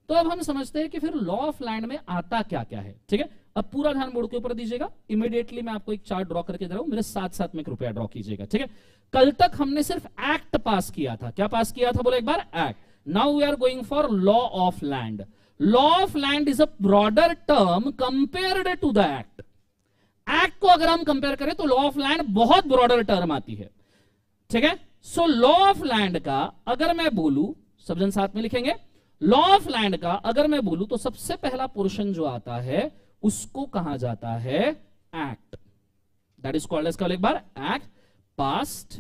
तो अब हम समझते हैं कि फिर लॉ ऑफ़ लैंड में आता क्या क्या है। ठीक है? अब पूरा ध्यान बोर्ड के ऊपर दीजिएगा। इमीडिएटली मैं आपको एक चार्ट ड्रॉ करके दे रहा हूँ। मेरे साथ साथ में कृपया ड्रॉ कीजिएगा। ठीक है? कल तक हमने सिर्फ़ एक्ट पास किया था। क्या पास किया था बोले एक बार? Act now we are going for law of land law of land is a broader term compared to the act act को अगर हम कंपेयर करें तो लॉ ऑफ़ लैंड बहुत ब्रॉडर टर्म आती है। ठीक है? सो लॉ ऑफ़ लैंड का अगर मैं बोलू सब जन साथ में लिखेंगे। लॉ ऑफ़ लैंड का अगर मैं बोलू तो सबसे पहला पोर्शन जो आता है, उसको कहा जाता है act that is called as एक बार act passed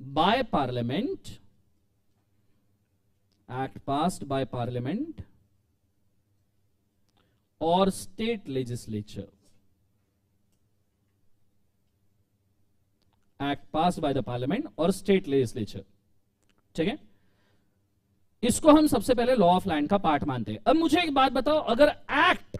by parliament act passed by parliament और state legislature act pass by the parliament और स्टेट लेजिस्लेचर ठीक है? इसको हम सबसे पहले लॉ ऑफ़ लैंड का पार्ट मानते हैं। अब मुझे एक बात बताओ, अगर एक्ट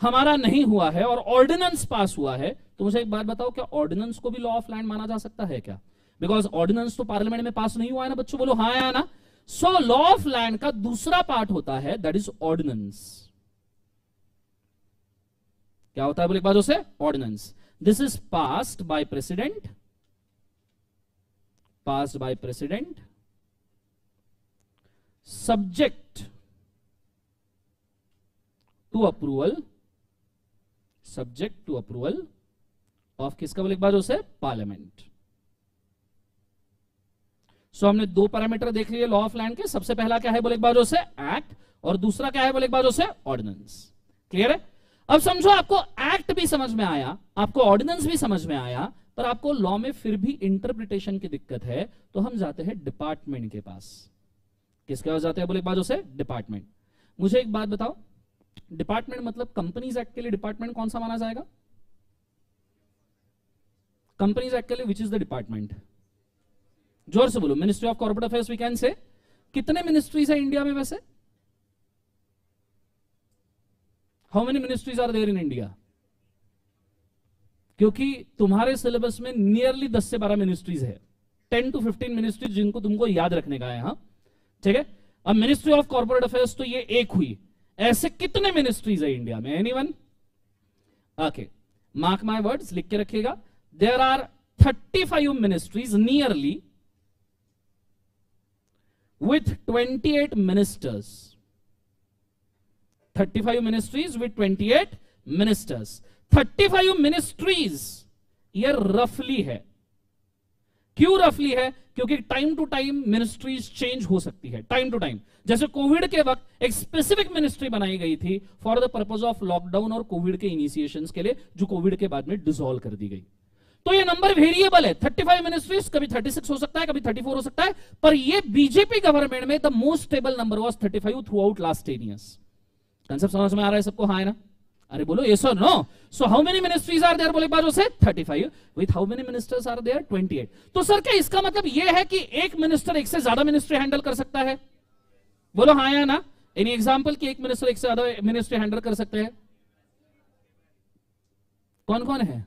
हमारा नहीं हुआ है और ऑर्डिनेंस पास हुआ है तो मुझे एक बात बताओ, क्या ऑर्डिनेंस को भी लॉ ऑफ़ लैंड माना जा सकता है क्या? बिकॉज़ ऑर्डिनेंस तो पार्लियामेंट में पास नहीं हुआ है ना, बच्चों, बोलो हाँ या ना? सो लॉ ऑफ़ लैंड का दूसरा पार्ट होता है दैट इज़ ऑर्डिनेंस क्या होता है, बोले बाजू से ordinance this is passed by president passed by president subject to approval subject to approval of किसका, बोले बाजू से पार्लियामेंट सो हमने दो पैरामीटर देख लिए लॉ ऑफ़ लैंड के। सबसे पहला क्या है बोले एक बार उसे एक्ट और दूसरा क्या है बोले एक बार उसे ऑर्डिनेंस क्लियर है? अब समझो, आपको एक्ट भी समझ में आया, आपको ऑर्डिनेंस भी समझ में आया, पर आपको लॉ में फिर भी इंटरप्रिटेशन की दिक्कत है तो हम जाते हैं डिपार्टमेंट के पास। किसके पास जाते हैं बोले एक बात उसे डिपार्टमेंट मुझे एक बात बताओ डिपार्टमेंट मतलब कंपनीज़ एक्ट के लिए डिपार्टमेंट कौन सा माना जाएगा? कंपनीज़ एक्ट के लिए विच इज़ द डिपार्टमेंट ज़ोर से बोलो ministry of corporate affairs we can say कितने मिनिस्ट्रीज है इंडिया में वैसे? How many ministries are there in India क्योंकि तुम्हारे सिलेबस में नियरली 10 से 12 मिनिस्ट्रीज है। 10 टू 15 मिनिस्ट्रीज जिनको तुमको याद रखने का है हाँ? ठीक है? अब मिनिस्ट्री ऑफ़ कॉर्पोरेट अफेयर्स तो ये एक हुई। ऐसे कितने मिनिस्ट्रीज है इंडिया में? Any one okay mark my words लिख के रखिएगा। There are thirty five ministries nearly with 28 ministers. 35 ministries with 28 ministers. 35 ministries ये रफली है. क्यों रफली है? क्योंकि time to time ministries change हो सकती है टाइम टू टाइम जैसे कोविड के वक्त एक स्पेसिफिक मिनिस्ट्री बनाई गई थी for the purpose of lockdown और कोविड के इनिशिएशंस के लिए, जो कोविड के बाद में डिसॉल्व कर दी गई। तो ये नंबर वेरिएबल है। 35 मिनिस्ट्रीज कभी 36 हो सकता है, कभी 34 हो सकता है। पर ये बीजेपी गवर्नमेंट में the most stable number was 35 throughout last ten years concept समझ में आ रहा है सबको? हाँ है ना? अरे बोलो ये so no so how many ministries are there बोले बाजू से? 35 with how many ministers are there 28 तो सर क्या इसका मतलब ये है कि एक मिनिस्टर एक से ज़्यादा मिनिस्ट्री हैंडल कर सकता है? बोलो हाँ या ना? एनी एग्जांपल कि एक मिनिस्टर एक से ज़्यादा मिनिस्ट्री हैंडल कर सकते हैं? कौन कौन है?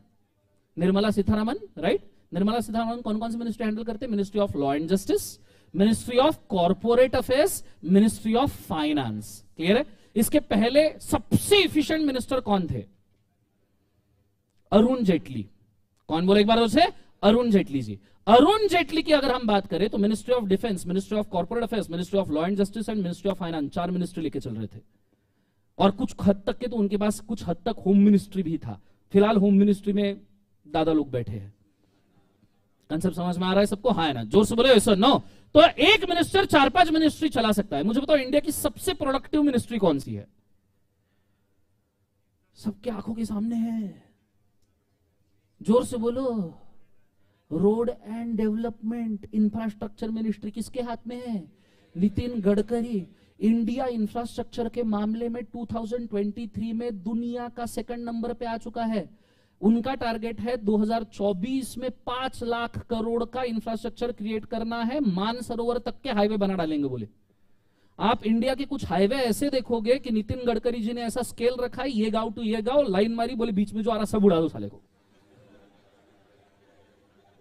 निर्मला सीतारामन राइट निर्मला सीतारामन कौन कौन सी मिनिस्ट्री हैंडल करते हैं? Ministry of law and justice ministry of corporate affairs ministry of finance clear है? इसके पहले सबसे इफिशियंट मिनिस्टर कौन थे? अरुण जेटली। कौन बोले एक बार उसे? अरुण जेटली जी। अरुण जेटली की अगर हम बात करें तो ministry of defence ministry of corporate affairs ministry of law and justice and ministry of finance चार मिनिस्ट्री लेके चल रहे थे। और कुछ हद तक के तो उनके पास कुछ हद तक होम मिनिस्ट्री भी था। फ़िलहाल होम मिनिस्ट्री में दादा लोग बैठे हैं। कंसेप्ट समझ में आ रहा है सबको? हाँ ना। ज़ोर से बोले सर नो तो एक मिनिस्टर चार पाँच मिनिस्ट्री चला सकता है। मुझे बताओ इंडिया की सबसे प्रोडक्टिव मिनिस्ट्री कौन सी है? सबके आँखों के सामने है। ज़ोर से बोलो। Road and development infrastructure ministry किसके हाथ में है? नितिन गडकरी। इंडिया इंफ्रास्ट्रक्चर के मामले में 2023 में दुनिया का सेकंड नंबर पे आ चुका है। उनका टारगेट है 2024 में पाँच लाख करोड़ का इंफ्रास्ट्रक्चर क्रिएट करना है। मानसरोवर तक के हाईवे बना डालेंगे बोले। आप इंडिया के कुछ हाईवे ऐसे देखोगे कि नितिन गडकरी जी ने ऐसा स्केल रखा है, ये गाँव टू ये गाँव लाइन मारी, बोले बीच में जो आ रहा सब उड़ा दो साले को।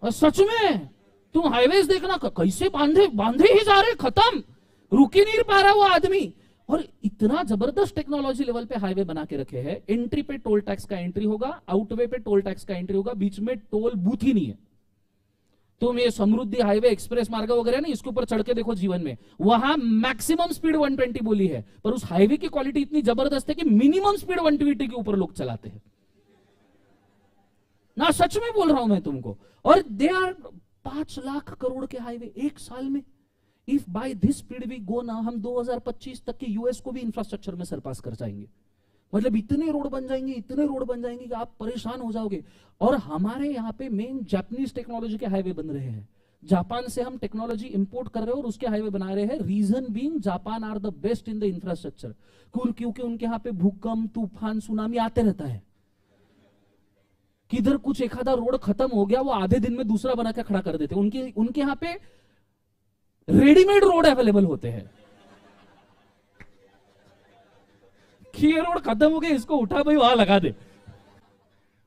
और सच में, तुम हाईवे देखना कैसे बांधे बांधे ही जा रहे खत्म। रुकी नहीं पा रहा वो आदमी। और इतना ज़बरदस्त टेक्नोलॉजी लेवल पे हाईवे बना के रखे हैं एंट्री पे टोल टैक्स का एंट्री होगा आउटवे पे टोल टैक्स का एंट्री होगा, बीच में टोल बूथ ही नहीं है। तुम ये समृद्धि हाईवे एक्सप्रेस मार्ग वगैरह ना इसके ऊपर चढ़ के देखो जीवन में। वहाँ मैक्सिमम स्पीड 120 बोली है, पर उस हाईवे की क्वालिटी इतनी ज़बरदस्त है कि मिनिमम स्पीड 120 के ऊपर लोग चलाते हैं। ना सच में बोल रहा हूँ मैं तुमको। और दे आर पाँच लाख करोड़ के हाईवे एक साल में। If by this speed we go ना हम 2025 तक के यूएस को भी इंफ्रास्ट्रक्चर में सरपास कर जाएँगे। मतलब इतने रोड बन जाएँगे, इतने रोड बन जाएँगे कि आप परेशान हो जाओगे। और हमारे यहाँ पे मेन जापानीज टेक्नोलॉजी के हाईवे बन रहे हैं। जापान से हम टेक्नोलॉजी इंपोर्ट कर रहे हैं और उसके हाईवे बना रहे हैं। Reason being Japan are the best in the infrastructure क्योंकि उनके यहाँ पे भूकंप, तूफ़ान सुनामी आते रहता है। किधर कुछ एक आधा रोड खत्म हो गया, वो आधे दिन में दूसरा बना के खड़ा कर देते उनके उनके यहाँ पे रेडीमेड रोड अवेलेबल होते हैं। कि ये रोड खत्म हो गया इसको उठा भाई, वहाँ लगा दे।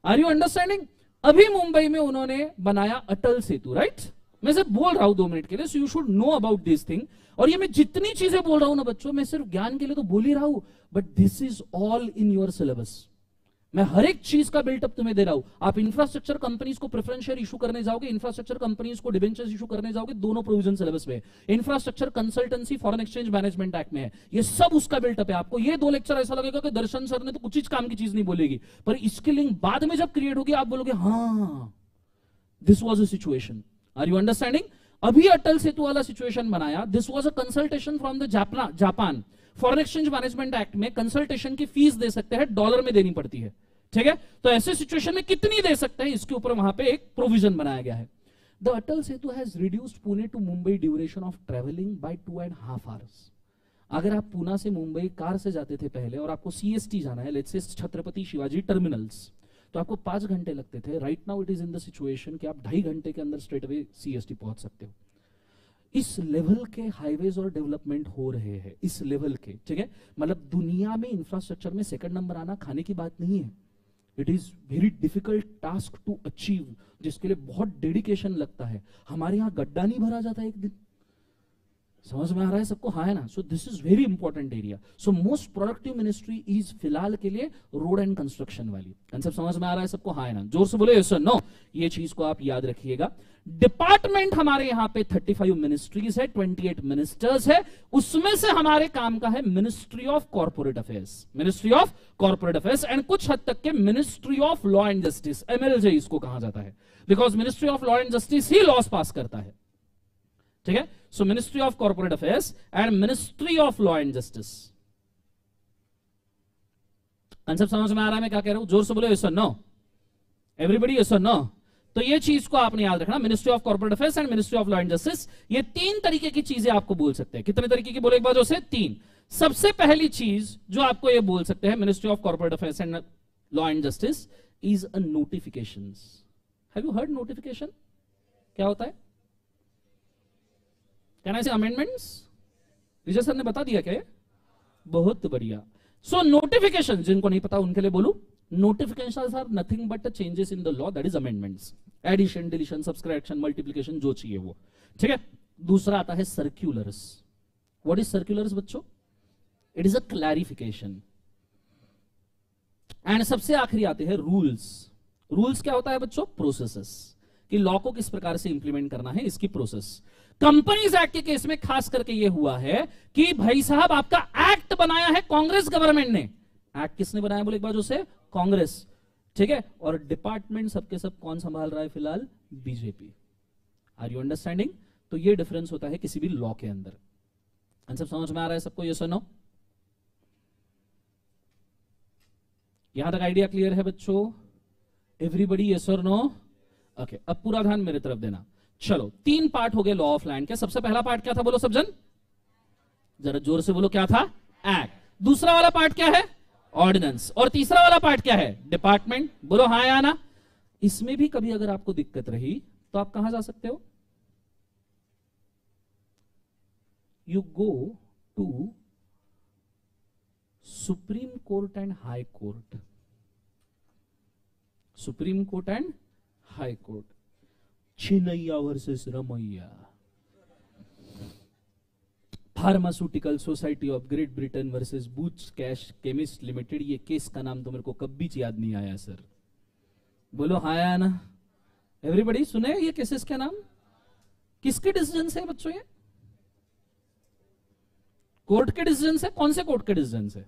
आर यू अंडरस्टैंडिंग अभी मुंबई में उन्होंने बनाया अटल सेतु राइट मैं सिर्फ़ बोल रहा हूँ दो मिनट के लिए so you should know about this thing और ये मैं जितनी चीज़ें बोल रहा हूँ ना बच्चों, मैं सिर्फ़ ज्ञान के लिए तो बोल ही रहा हूँ। But this is all in your syllabus मैं हर एक चीज़ का बिल्टअप तुम्हें दे रहा हूँ। आप इंफ्रास्ट्रक्चर कंपनीज़ को प्रेफरेंशियल इशू करने जाओगे इंफ्रास्ट्रक्चर कंपनीज़ को डिवेंचर्स इशू करने जाओगे, दोनों प्रोविज़न सिलेबस में infrastructure consultancy foreign exchange management act में है। ये सब उसका बिल्टअप है आपको। ये दो लेक्चर ऐसा लगेगा कि दर्शन सर ने तो कुछ काम की चीज़ नहीं बोलेगी। पर इसकी लिंक बाद में जब क्रिएट होगी, आप बोलोगे हाँ this was a situation are you understanding अभी अटल सेतु वाला सिचुएशन बनाया this was a consultation from the Japan foreign exchange management act में कंसल्टेशन की फ़ीस दे सकते हैं डॉलर में देनी पड़ती है। ठीक है? तो ऐसे सिचुएशन में कितनी दे सकते हैं? इसके ऊपर वहाँ पे एक प्रोविज़न बनाया गया है। The Atal Setu has reduced Pune to Mumbai duration of travelling by two and half hours अगर आप पूना से मुंबई कार से जाते थे पहले और आपको सीएसटी जाना है let's say Chhatrapati Shivaji terminals तो आपको पाँच घंटे लगते थे। Right now it is in the situation कि आप ढाई घंटे के अंदर स्ट्रेट अवे सीएसटी पहुँच सकते हो। इस लेवल के हाईवेज और डेवलपमेंट हो रहे हैं, इस लेवल के, ठीक है? मतलब दुनिया में इंफ्रास्ट्रक्चर में सेकंड नंबर आना खाने की बात नहीं है। It is very difficult task to achieve जिसके लिए बहुत डेडिकेशन लगता है। हमारे यहाँ गड्ढा नहीं भरा जाता एक दिन। समझ में आ रहा है सबको? हाँ है ना? So this is very important area so most productive ministry is फ़िलहाल के लिए रोड एंड कंस्ट्रक्शन वाली। कंसेप्ट समझ में आ रहा है सबको? हाँ है ना? ज़ोर से बोले यस नो ये चीज़ को आप याद रखिएगा। डिपार्टमेंट हमारे यहाँ पे 35 मिनिस्ट्रीज है 28 मिनिस्टर्स है। उसमें से हमारे काम का है ministry of corporate affairs ministry of corporate affairs and कुछ हद तक के ministry of law and justice MLJ इसको कहा जाता है। Because ministry of law and justice he laws pass करता है। ठीक है? So ministry of corporate affairs and ministry of law and justice concept समझ में आ रहा है? मैं क्या कह रहा हूँ? ज़ोर से बोलो yes no everybody yes no तो ये चीज़ को आपने याद रखना ministry of corporate affairs and ministry of law and justice ये तीन तरीके की चीज़ें आपको बोल सकते हैं। कितने तरीके की बोले? एक बार जो से, तीन। सबसे पहली चीज़ जो आपको ये बोल सकते हैं ministry of corporate affairs and law and justice is a notification have you heard notification क्या होता है? कैन आई से अमेंडमेंट्स विजय सर ने बता दिया क्या बहुत बढ़िया। सो नोटिफिकेशन जिनको नहीं पता, उनके लिए बोलू। Notification are nothing but changes in the law that is amendments addition deletion subscription multiplication जो चाहिए वो। ठीक है? दूसरा आता है सर्क्यूलर्स व्हाट इज़ सर्क्यूलर्स बच्चों? It is a clarification and सबसे आखिरी आते हैं रूल्स रूल्स क्या होता है बच्चों? प्रोसेसेस कि लॉ को किस प्रकार से इंप्लीमेंट करना है, इसकी प्रोसेस कंपनीज़ एक्ट के केस में खास करके ये हुआ है कि भाई साहब, आपका एक्ट बनाया है कांग्रेस गवर्नमेंट ने। एक्ट किसने बनाया बोले एक बार जो से? कांग्रेस, ठीक है? और डिपार्टमेंट सबके सब कौन संभाल रहा है फ़िलहाल? बीजेपी। आर यू अंडरस्टैंडिंग तो ये डिफरेंस होता है किसी भी लॉ के अंदर। आंसर समझ में आ रहा है सबको? ये सुनो यहाँ तक आइडिया क्लियर है बच्चों? एवरीबडी ये सर नो ओके अब पूरा ध्यान मेरे तरफ़ देना। चलो, तीन पार्ट हो गए लॉ ऑफ़ लैंड के। सबसे पहला पार्ट क्या था बोलो सब जन? जरा ज़ोर से बोलो क्या था? एक्ट दूसरा वाला पार्ट क्या है? ऑर्डिनेंस और तीसरा वाला पार्ट क्या है? डिपार्टमेंट बोलो हाँ या ना? इसमें भी कभी अगर आपको दिक्कत रही तो आप कहाँ जा सकते हो? You go to supreme court and high court supreme court and high court Chinnaiah versus Ramaiah. Pharmaceutical Society of Great Britain versus Boots Cash Chemist Limited ये केस का नाम तो मेरे को कभी याद नहीं आया सर बोलो हाँ या ना? एवरीबडी सुने ये केसेस के नाम? किसके डिसीज़न है बच्चों ये? कोर्ट के डिसीज़न है? कौन से कोर्ट के डिसीज़न है?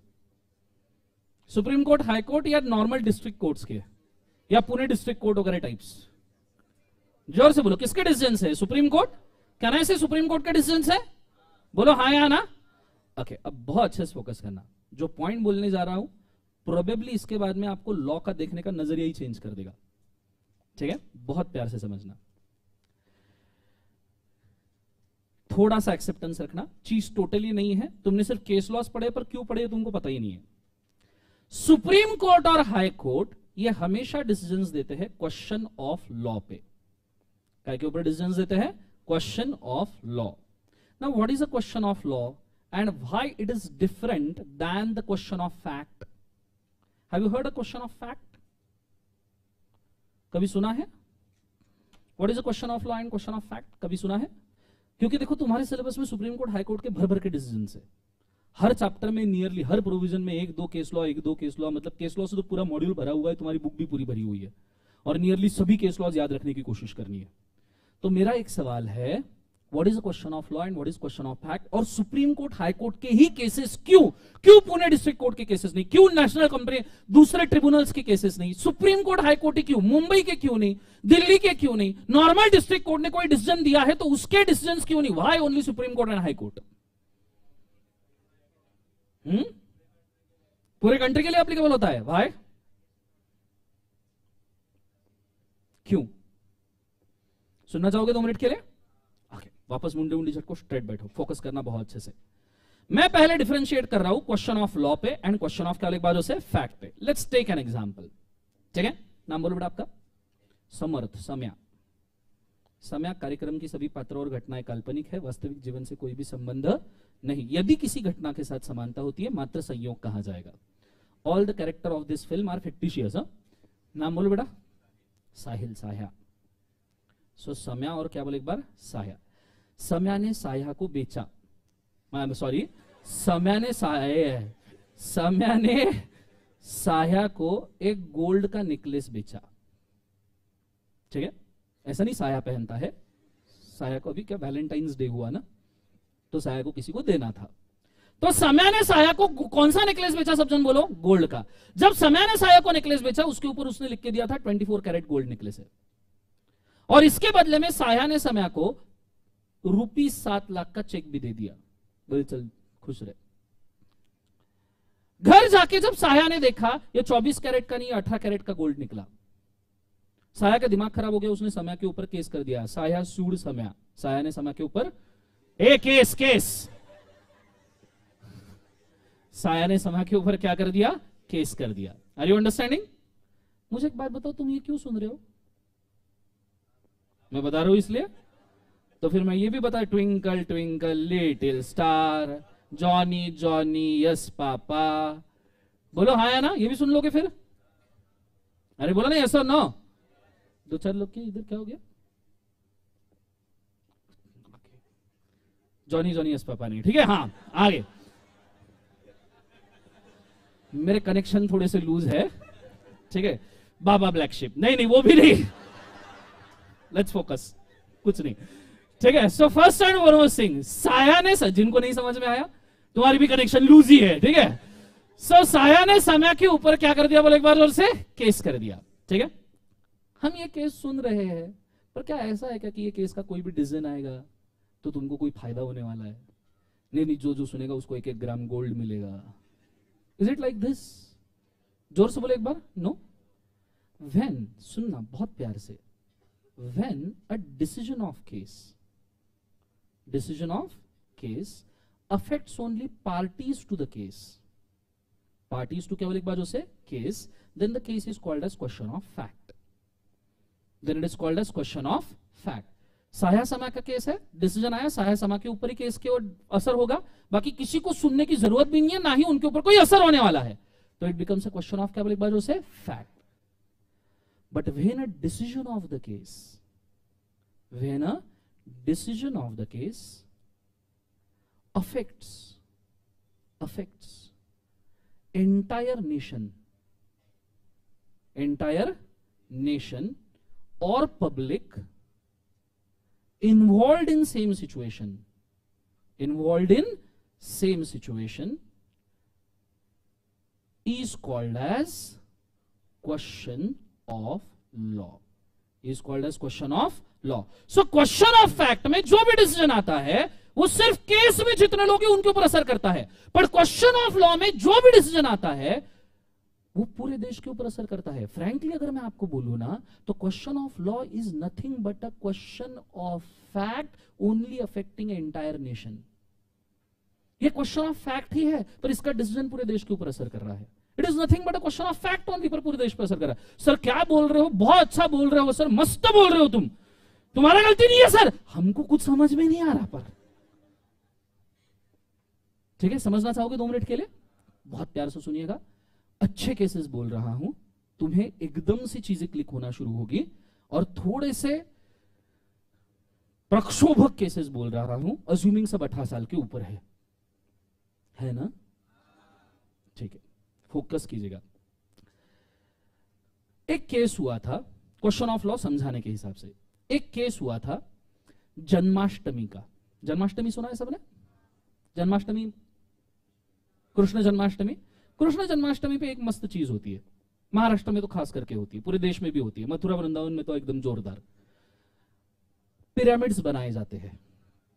सुप्रीम कोर्ट हाई कोर्ट या नॉर्मल डिस्ट्रिक्ट कोर्ट्स के? या पुणे डिस्ट्रिक्ट कोर्ट वगैरह टाइप्स ज़ोर से बोलो, किसके डिसीज़न है? सुप्रीम कोर्ट कहना है सुप्रीम कोर्ट के डिसीज़न है? बोलो हाँ या ना? ओके अब बहुत अच्छे से फोकस करना। जो पॉइंट बोलने जा रहा हूँ प्रोबेबली इसके बाद में आपको लॉ का देखने का नज़रिया ही चेंज कर देगा। ठीक है? बहुत प्यार से समझना। थोड़ा सा एक्सेप्टेंस रखना। चीज़ टोटली नहीं है। तुमने सिर्फ़ केस लॉस पढ़े, पर क्यों पढ़े, तुमको पता ही नहीं है। सुप्रीम कोर्ट और हाई कोर्ट ये हमेशा डिसीजंस देते हैं क्वेश्चन ऑफ़ लॉ पे। क्या के ऊपर डिसीजंस देते हैं? Question of law Now, what is a question of law? And why it is different than the question of fact? Have you heard a question of fact? कभी सुना है? What is a question of law and question of fact कभी सुना है? क्योंकि देखो तुम्हारे syllabus में सुप्रीम कोर्ट हाई कोर्ट के भर भर के डिसीज़न है। हर चैप्टर में नियरली हर प्रोविज़न में एक दो केस लॉ एक दो केस लॉ मतलब केस लॉ से तो पूरा मॉड्यूल भरा हुआ है तुम्हारी बुक भी पूरी भरी हुई है। और नियरली सभी केस लॉज याद रखने की कोशिश करनी है। तो मेरा एक सवाल है what is question of law and what is question of fact और सुप्रीम कोर्ट हाई कोर्ट के ही केसेस क्यों? क्यों पुणे डिस्ट्रिक्ट कोर्ट के केसेस नहीं? क्यों नेशनल कंपनी दूसरे ट्रिब्यूनल्स के केसेस नहीं? सुप्रीम कोर्ट हाई कोर्ट क्यों? मुंबई के क्यों नहीं? दिल्ली के क्यों नहीं? नॉर्मल डिस्ट्रिक्ट कोर्ट ने कोई डिसीज़न दिया है तो उसके डिसीज़न क्यों नहीं? Why only supreme court and high court पूरे कंट्री के लिए एप्लीकेबल होता है। वाई क्यों? सुनना चाहोगे दो मिनट के लिए? वापस मुंडे मुंडी झटको स्ट्रेट बैठो फोकस करना बहुत अच्छे से। मैं पहले डिफरेंशिएट कर रहा हूँ क्वेश्चन ऑफ़ लॉ पे एंड क्वेश्चन ऑफ़ क्या से फैक्ट पे। लेट्स टेक एन एग्जांपल ठीक है? नाम बोलो बेटा आपका। समर्थ सम्या। सम्या कार्यक्रम की सभी पात्र और घटनाएँ काल्पनिक है वास्तविक जीवन से कोई भी संबंध नहीं। यदि किसी घटना के साथ समानता होती है मात्र संयोग कहा जाएगा? All the character of this film are fictitious नाम बोलो बेटा। साहिल साया सो so, सम्या और क्या बोले एक बार? साया सम्या ने साया को बेचा। सॉरी सम्या ने साया सम्या ने साया को एक गोल्ड का नेकलेस बेचा। ठीक है? ऐसा नहीं साया पहनता है। साया को अभी क्या वैलेंटाइंस डे हुआ ना? तो साया को किसी को देना था। तो समय ने साया को कौन सा नेकलेस बेचा? सब जन बोलो गोल्ड का। जब समय ने साया को नेकलेस बेचा, उसके ऊपर उसने लिख के दिया था 24 कैरेट गोल्ड नेकलेस है। और इसके बदले में साया ने समय को रुपी सात लाख का चेक भी दे दिया। बोले, चल, खुश रहे। घर जाके जब साया ने देखा, ये 24 कैरेट का नहीं 18 कैरेट का गोल्ड निकला। साया का दिमाग खराब हो गया, उसने समय के ऊपर केस कर दिया। साया सूड समय। साया ने समय के ऊपर ए केस केस। साया ने समय के ऊपर क्या कर दिया? केस कर दिया। आर यू अंडरस्टैंडिंग मुझे एक बात बताओ, तुम ये क्यों सुन रहे हो? मैं बता रहा हूँ इसलिए तो फिर मैं ये भी बता twinkle twinkle little star Johnny Johnny yes papa बोलो हाँ या ना? ये भी सुन लोगे फिर? अरे बोलो ना ऐसा नो दो चार लोग के इधर क्या हो गया? जॉनी जॉनी यस पापा नहीं। ठीक है हाँ आगे। मेरे कनेक्शन थोड़े से लूज है। ठीक है बाबा ब्लैक शिप नहीं नहीं, वो भी नहीं। लेट्स फोकस कुछ नहीं। ठीक है? सो फ़र्स्ट एंड वो सिंह साया ने जिनको नहीं समझ में आया तुम्हारी भी कनेक्शन लूज ही है ठीक है? सो so, साया ने समय के ऊपर क्या कर दिया बोले एक बार ज़ोर से? केस कर दिया ठीक है? हम ये केस सुन रहे हैं पर क्या ऐसा है क्या कि ये केस का कोई भी डिसीज़न आएगा तो तुमको कोई फ़ायदा होने वाला है? नहीं नहीं जो जो सुनेगा उसको एक एक ग्राम गोल्ड मिलेगा। इज़ इट लाइक दिस ज़ोर से बोले एक बार नो वेन सुनना बहुत प्यार से when a decision of case decision of case affects only parties to the case. Parties to केवल एक बार जो से case, then the case is called as question of fact. Then it is called as question of fact. साया समा का case है decision आया साया समा के ऊपर ही केस के और असर होगा बाकी किसी को सुनने की ज़रूरत भी नहीं है ना ही उनके ऊपर कोई असर होने वाला है तो it becomes a question of क्या बोले से fact but when a decision of the case when a decision of the case affects affects entire nation entire nation or public involved in same situation involved in same situation is called as question of law is called as question of law. So, question of fact में जो भी decision आता है, वो सिर्फ़ case में जितने लोग उनके ऊपर असर करता है। पर क्वेश्चन ऑफ़ लॉ में जो भी डिसीज़न आता है, वो पूरे देश के ऊपर असर करता है। फ्रैंकली अगर मैं आपको बोलू ना तो question of law is nothing but a question of fact only affecting entire nation ये क्वेश्चन ऑफ़ फैक्ट ही है, पर इसका डिसीज़न पूरे देश के ऊपर असर कर रहा है। It is nothing but a question of fact only पर पूरे देश पर असर कर रहा है। सर क्या बोल रहे हो? बहुत अच्छा बोल रहे हो सर मस्त बोल रहे हो तुम। तुम्हारा गलती नहीं है, सर। हमको कुछ समझ में नहीं आ रहा पर। ठीक है, समझना चाहोगे दो मिनट के लिए? बहुत प्यार से सुनिएगा। अच्छे केसेस बोल रहा हूँ, तुम्हें एकदम से चीज़ें क्लिक होना शुरू होगी और थोड़े से प्रक्षोभक केसेस बोल रहा हूँ अज्यूमिंग सब अठारह साल के ऊपर है। है ना? ठीक है फोकस कीजिएगा। एक केस हुआ था क्वेश्चन ऑफ़ लॉ समझाने के हिसाब से। एक केस हुआ था जन्माष्टमी का। जन्माष्टमी सुना है सबने? जन्माष्टमी? कृष्ण जन्माष्टमी? कृष्ण जन्माष्टमी पे एक मस्त चीज़ होती है। महाराष्ट्र में तो खास करके होती है, पूरे देश में भी होती है। मथुरा, वृंदावन में तो एकदम जोरदार। पिरामिड्स बनाए जाते हैं।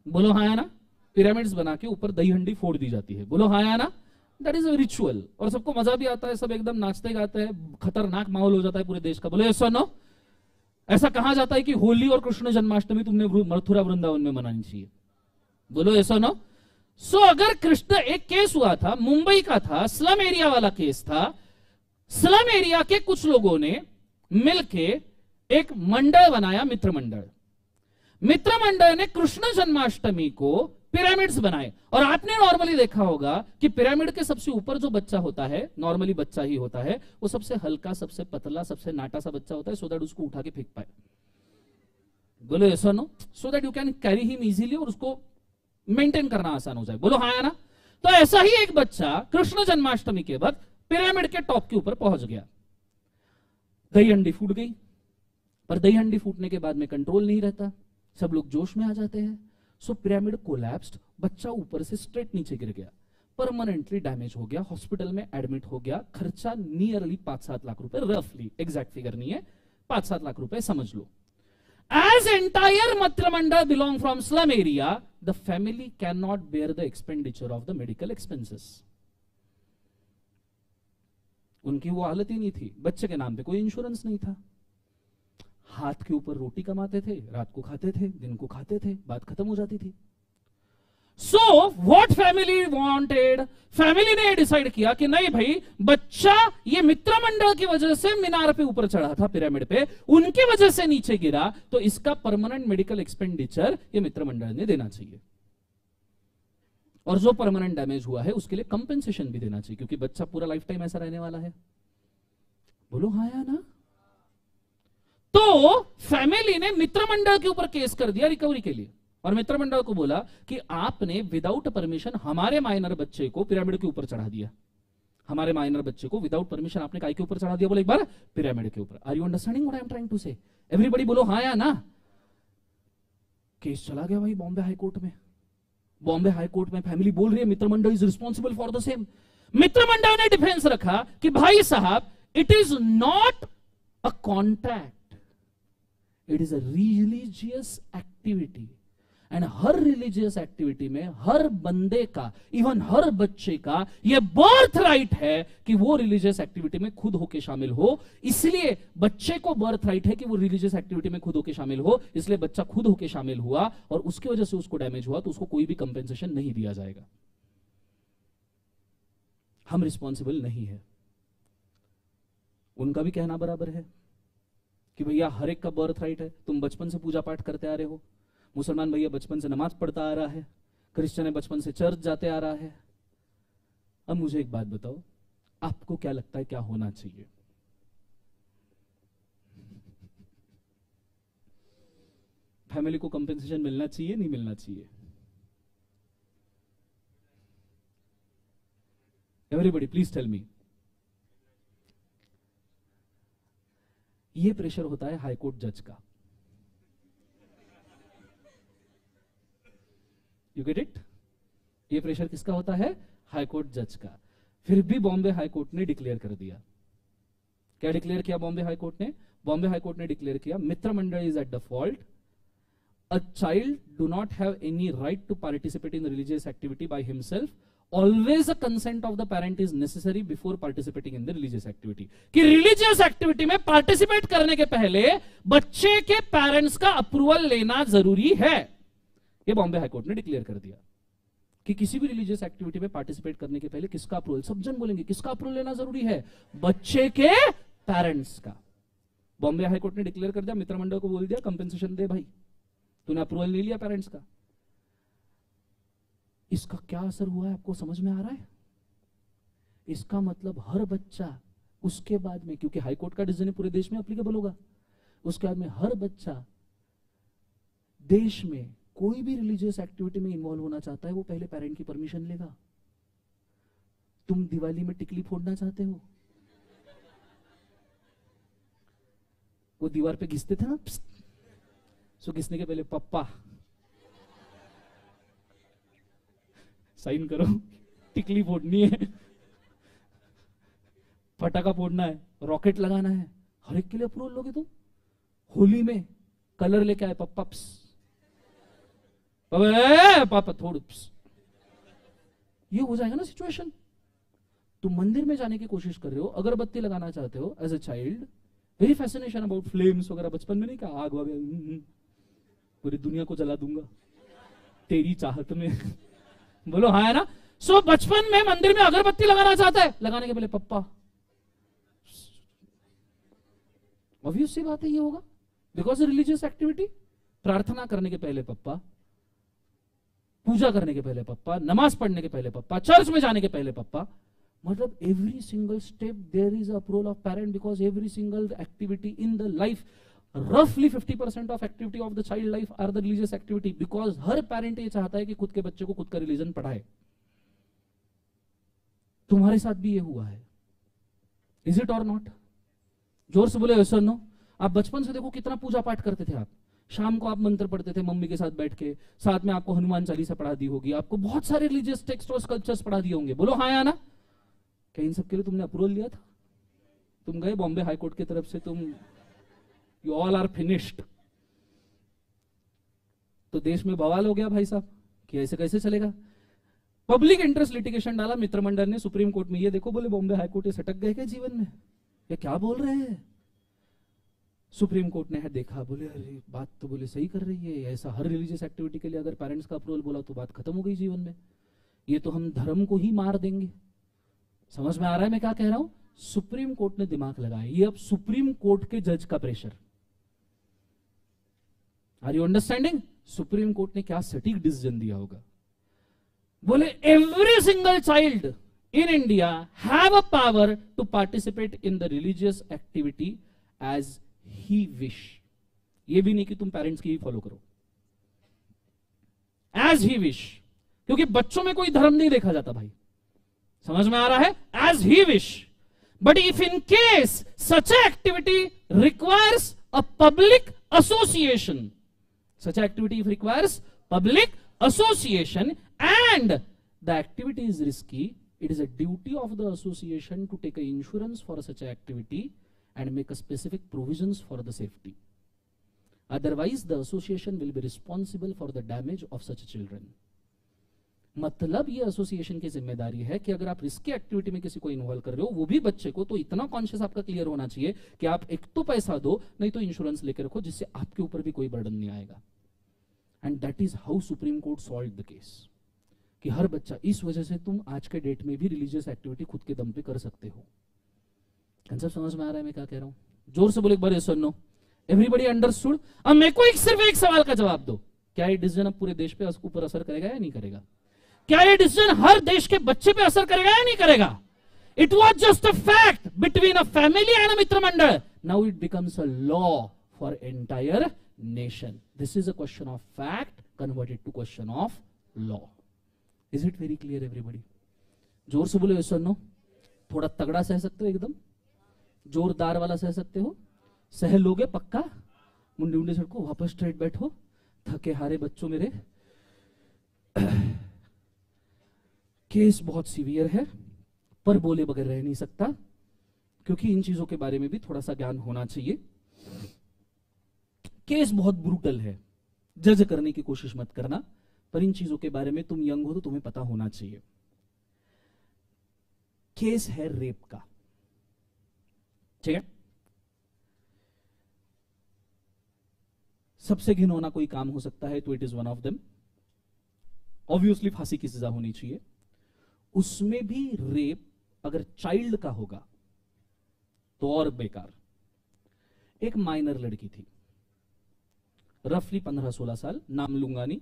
बोलो हाँ ना? पिरामिड्स बना के ऊपर दही हंडी फोड़ दी जाती है। बोलो हाँ ना? दैट इज़ रिचुअल और सबको मज़ा भी आता है, सब एकदम नाचते गाते हैं। खतरनाक माहौल हो जाता है पूरे देश का। बोलो ऐसा नो ऐसा कहा जाता है कि होली और कृष्ण जन्माष्टमी तुमने मथुरा वृंदावन में मनानी चाहिए। बोलो ऐसा नो? सो so, अगर कृष्ण एक केस हुआ था मुंबई का था स्लम एरिया वाला केस था स्लम एरिया के कुछ लोगों ने मिलके एक मंडल बनाया मित्र मंडल। मित्र मंडल ने कृष्ण जन्माष्टमी को पिरामिड्स बनाए। और आपने नॉर्मली देखा होगा कि पिरामिड के सबसे ऊपर जो बच्चा होता है नॉर्मली बच्चा ही होता है, वो सबसे हल्का, सबसे पतला, सबसे नाटा सा बच्चा होता है सो दैट उसको उठा के फेंक पाए। बोलो, ऐसा no so that you can carry him easily और उसको मेंटेन करना आसान हो जाए। बोलो हाँ ना? तो ऐसा ही एक बच्चा कृष्ण जन्माष्टमी के बाद पिरामिड के टॉप के ऊपर पहुँच गया। दही हंडी फूट गई, पर दही हंडी फूटने के बाद में कंट्रोल नहीं रहता। सब लोग जोश में आ जाते हैं। सो पिरामिड कोलैप्स्ड बच्चा ऊपर से स्ट्रेट नीचे गिर गया। परमानेंटली डैमेज हो गया। हॉस्पिटल में एडमिट हो गया। खर्चा नियरली पाँच सात लाख रुपए रफली एग्जैक्ट फिगर नहीं है। पाँच सात लाख रुपए समझ लो। एज एंटायर मंत्रिमंडल belong from slum area the family can not bear the expenditure of the medical expenses उनकी वो हालत ही नहीं थी। बच्चे के नाम पे कोई इंश्योरेंस नहीं था। हाथ के ऊपर रोटी कमाते थे, रात को खाते थे, दिन को खाते थे, बात खत्म हो जाती थी। So what family wanted family ने डिसाइड किया कि नहीं भाई, बच्चा ये मित्र मंडल की वजह से मीनार पे ऊपर चढ़ा था पिरामिड पे, उनकी वजह से नीचे गिरा तो इसका परमानेंट मेडिकल एक्सपेंडिचर ये मित्र मंडल ने देना चाहिए। और जो परमानेंट डैमेज हुआ है, उसके लिए कंपेंसेशन भी देना चाहिए, क्योंकि बच्चा पूरा लाइफ टाइम ऐसा रहने वाला है। बोलो हाँ या ना? तो फैमिली ने मित्र मंडल के ऊपर केस कर दिया रिकवरी के लिए। और मित्र मंडल को बोला कि आपने विदाउट परमिशन हमारे माइनर बच्चे को पिरामिड के ऊपर चढ़ा दिया। हमारे माइनर बच्चे को विदाउट परमिशन आपने काय के ऊपर चढ़ा दिया? बोले, एक बार पिरामिड के ऊपर। Are you understanding what I am trying to say everybody बोलो हाँ या ना? केस चला गया भाई बॉम्बे हाई कोर्ट में। बॉम्बे हाई कोर्ट में फैमिली बोल रही है Mitra Mandal is responsible for the same Mitra Mandal ने डिफेंस रखा कि भाई साहब it is not a contract it is a religious activity and her religious activity में हर बंदे का इवन हर बच्चे का यह बर्थ राइट है कि वो रिलीजियस एक्टिविटी में खुद होके शामिल हो। इसलिए बच्चे को बर्थ राइट है कि वो रिलीजियस एक्टिविटी में खुद होके शामिल हो। इसलिए बच्चा खुद होके शामिल हुआ और उसकी वजह से उसको डैमेज हुआ तो उसको कोई भी कंपेंसेशन नहीं दिया जाएगा। हम रिस्पॉन्सिबल नहीं है। उनका भी कहना बराबर है। कि भैया हर एक का बर्थ राइट है, तुम बचपन से पूजा पाठ करते आ रहे हो। मुसलमान भैया बचपन से नमाज़ पढ़ता आ रहा है, क्रिश्चियन है बचपन से चर्च जाते आ रहा है। अब मुझे एक बात बताओ, आपको क्या लगता है क्या होना चाहिए? फैमिली को कंपेंसेशन मिलना चाहिए, नहीं मिलना चाहिए? एवरीबडी प्लीज़ टेल मी ये प्रेशर होता है हाईकोर्ट जज का। यू गेट इट ये प्रेशर किसका होता है? हाईकोर्ट जज का। फिर भी बॉम्बे हाईकोर्ट ने डिक्लेयर कर दिया। क्या डिक्लेयर किया बॉम्बे हाईकोर्ट ने? बॉम्बे हाईकोर्ट ने डिक्लेयर किया, Mitra Mandal is at the fault a child do not have any right to participate in religious activity by himself always a consent of the parent is necessary before participating in the religious activity कि religious activity में participate करने के पहले बच्चे के parents का approval लेना ज़रूरी है। ये बॉम्बे हाईकोर्ट ने डिक्लेयर कर दिया। कि किसी भी रिलीजियस एक्टिविटी में पार्टिसिपेट करने के पहले किसका अप्रूवल सब जन बोलेंगे, किसका अप्रूवल लेना ज़रूरी है? बच्चे के पेरेंट्स का। बॉम्बे हाईकोर्ट ने डिक्लेयर कर दिया मित्र मंडल को बोल दिया कंपेंसेशन दे भाई। तूने अप्रूवल नहीं लिया पेरेंट्स का। इसका क्या असर हुआ है? आपको समझ में आ रहा है? इसका मतलब हर बच्चा उसके बाद में, क्योंकि हाईकोर्ट का डिसीज़न पूरे देश में अप्लीकेबल होगा। उसके बाद में हर बच्चा देश में कोई भी रिलीजियस एक्टिविटी में इन्वॉल्व होना चाहता है, वो पहले पेरेंट की परमिशन लेगा। तुम दिवाली में टिकली फोड़ना चाहते हो? वो दीवार पे घिसते थे ना? सो घिसने के पहले, पप्पा साइन करो। टिकली फोड़नी है। फटाका फोड़ना है रॉकेट लगाना है। हर एक के लिए अप्रूवल लोगे तुम? होली में कलर लेके आए पप्पा पापा थोड़ ये हो जाएगा ना सिचुएशन तुम मंदिर में जाने की कोशिश कर रहे हो अगरबत्ती लगाना चाहते हो as a child very fascination about flames वगैरह बचपन में नहीं क्या आग वगैरह हम्म, हम्म। पूरी दुनिया को जला दूँगा। तेरी चाहत में। बोलो हाँ है ना? सो बचपन में मंदिर में अगरबत्ती लगाना चाहता है? लगाने के पहले पप्पा। ऑब्वियस बात है, ये होगा। बिकॉज़ रिलीजियस एक्टिविटी प्रार्थना करने के पहले पप्पा, पूजा करने के पहले पप्पा, नमाज़ पढ़ने के पहले पप्पा चर्च में जाने के पहले पप्पा। मतलब every single step there is approval of parent because every single activity in the life roughly 50% of activity of the child life are the religious activity because हर पेरेंट ये चाहता है कि खुद के बच्चे को खुद का रिलीजन पढ़ाए। तुम्हारे साथ भी ये हुआ है। इज़ इट और नॉट ज़ोर से बोले ऐसा नो आप बचपन से देखो कितना पूजा पाठ करते थे आप। शाम को आप मंत्र पढ़ते थे, मम्मी के साथ बैठ के। साथ में आपको हनुमान चालीसा पढ़ा दी होगी। आपको बहुत सारे रिलीजियस टेक्स्ट और स्कल्पचर्स पढ़ा दिए होंगे। बोलो हाँ या ना? क्या इन सब के लिए तुमने अप्रूवल लिया था? तुम गए बॉम्बे हाईकोर्ट की तरफ़ से, तुम यू ऑल आर फिनिश्ड तो देश में बवाल हो गया भाई साहब कि ऐसे कैसे चलेगा? पब्लिक इंटरेस्ट लिटिगेशन डाला मित्र मंडल ने सुप्रीम कोर्ट में। ये देखो बोले बॉम्बे हाईकोर्ट सटक गए क्या जीवन में? ये क्या बोल रहे हैं? सुप्रीम कोर्ट ने है देखा, बोले अरे बात तो बोले सही कर रही है। ऐसा हर रिलीजियस एक्टिविटी के लिए अगर पेरेंट्स का अप्रूवल बोला तो बात खत्म हो गई जीवन में। ये तो हम धर्म को ही मार देंगे। समझ में आ रहा है मैं क्या कह रहा हूँ? सुप्रीम कोर्ट ने दिमाग लगाया। ये अब सुप्रीम कोर्ट के जज का pressure are you understanding supreme court ने क्या सटीक डिसीज़न दिया होगा? बोले every single child in India have a power to participate in the religious activity as he wish ये भी नहीं कि तुम पेरेंट्स की ही फॉलो करो। एज ही विश क्योंकि बच्चों में कोई धर्म नहीं देखा जाता भाई। समझ में आ रहा है? As he wish but if in case such activity requires a public association such activity if requires public association and the activity is risky it is a duty of the association to take a insurance for such activity and make a specific provisions for the safety otherwise the association will be responsible for the damage of such children मतलब ये association की ज़िम्मेदारी है कि अगर आप risky activity में किसी को इन्वॉल्व कर रहे हो वो भी बच्चे को तो इतना कॉन्शियस आपका क्लियर होना चाहिए कि आप एक तो पैसा दो नहीं तो इंश्योरेंस लेकर रखो जिससे आपके ऊपर भी कोई बर्डन नहीं आएगा and that is how supreme court solve the case कि हर बच्चा, इस वजह से तुम आज के डेट में भी रिलीजियस एक्टिविटी खुद के दम पे कर सकते हो। कंसेप्ट समझ में आ रहा है मैं क्या कह रहा हूँ? ज़ोर से बोले एक बार सुनो। एवरीबडी अंडरस्टूड अब मेरे को एक सिर्फ़ एक सवाल का जवाब दो। क्या ये डिसीज़न अब पूरे देश पे ऊपर असर करेगा या नहीं करेगा? क्या ये डिसीज़न हर देश के बच्चे पे असर करेगा या नहीं करेगा? It was just a fact between a family and a Mitra Mandal. Now it becomes a law for entire nation. This is a question of fact converted to question of law. Is it very clear, everybody? ज़ोर से बोले सुनो थोड़ा तगड़ा सह सकते हो एकदम? जोरदार वाला सह सकते हो? सह लोगे पक्का? मुंडे मुंडे सड़को, वापस स्ट्रेट बैठो। थके हारे बच्चों मेरे। केस बहुत सीवियर है, पर बोले बगैर रह नहीं सकता, क्योंकि इन चीज़ों के बारे में भी थोड़ा सा ज्ञान होना चाहिए। केस बहुत ब्रूटल है। जज करने की कोशिश मत करना, पर इन चीज़ों के बारे में तुम यंग हो तो तुम्हें पता होना चाहिए। केस है रेप का। ठीक है? सबसे घिनौना कोई काम हो सकता है तो it is one of them obviously फांसी की सजा होनी चाहिए। उसमें भी रेप अगर चाइल्ड का होगा तो और बेकार। एक माइनर लड़की थी। रफली पंद्रह सोलह साल, नाम लूँगा नहीं।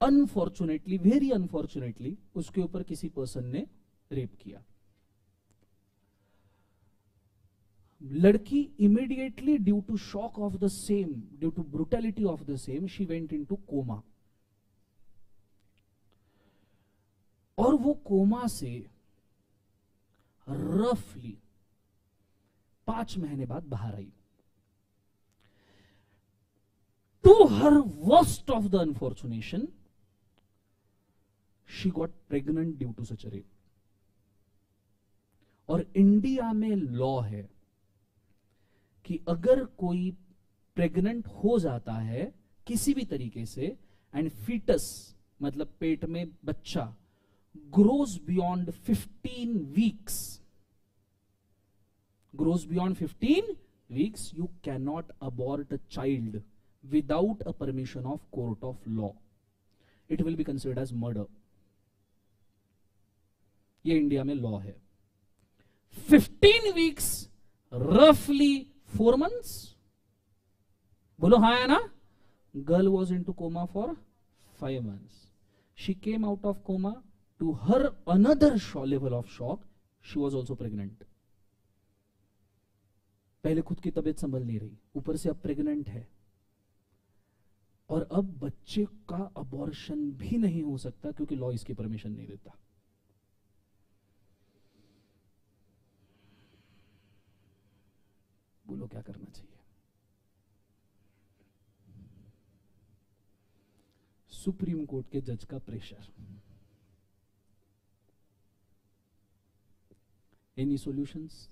अनफॉर्चुनेटली वेरी अनफॉर्चुनेटली उसके ऊपर किसी पर्सन ने रेप किया। लड़की immediately due to shock of the same due to brutality of the same she went in to coma और वो कोमा से रफली पाँच महीने बाद बाहर आई। To her worst of the unfortunation, she got pregnant due to such a rape. और इंडिया में लॉ है कि अगर कोई प्रेग्नेंट हो जाता है किसी भी तरीके से एंड फीटस मतलब पेट में बच्चा grows beyond 15 weeks grows beyond 15 weeks you cannot abort a child without a permission of court of law it will be considered as murder ये इंडिया में लॉ है 15 वीक्स रफली फोर मंथ्स बोलो हाँ है ना girl was in to coma for five months she came out of to her another level of shock she was also pregnant पहले खुद की तबीयत संभल नहीं रही ऊपर से अब प्रेग्नेंट है और अब बच्चे का अबॉर्शन भी नहीं हो सकता क्योंकि लॉ इसकी परमिशन नहीं देता। बोलो, क्या करना चाहिए? सुप्रीम कोर्ट के जज का pressure. Any solutions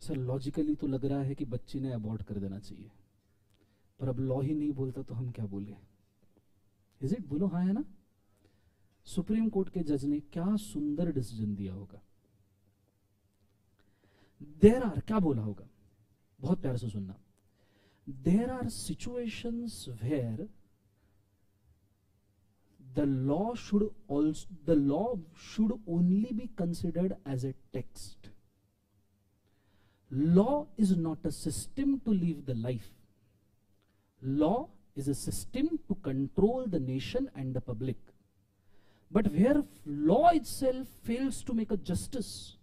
sir logically तो लग रहा है कि बच्ची ने अबॉर्ट कर देना चाहिए। पर अब लॉ ही नहीं बोलता तो हम क्या बोले? इज़ इट बोलो? हाँ है ना? सुप्रीम कोर्ट के जज ने क्या सुंदर डिसीज़न दिया होगा। देर आर क्या बोला होगा? बहुत प्यार से सुनना। There are situations where the law should also the law should only be considered as a text. Law is not a system to live the life. Law is a system to control the nation and the public. But where law itself fails to make a justice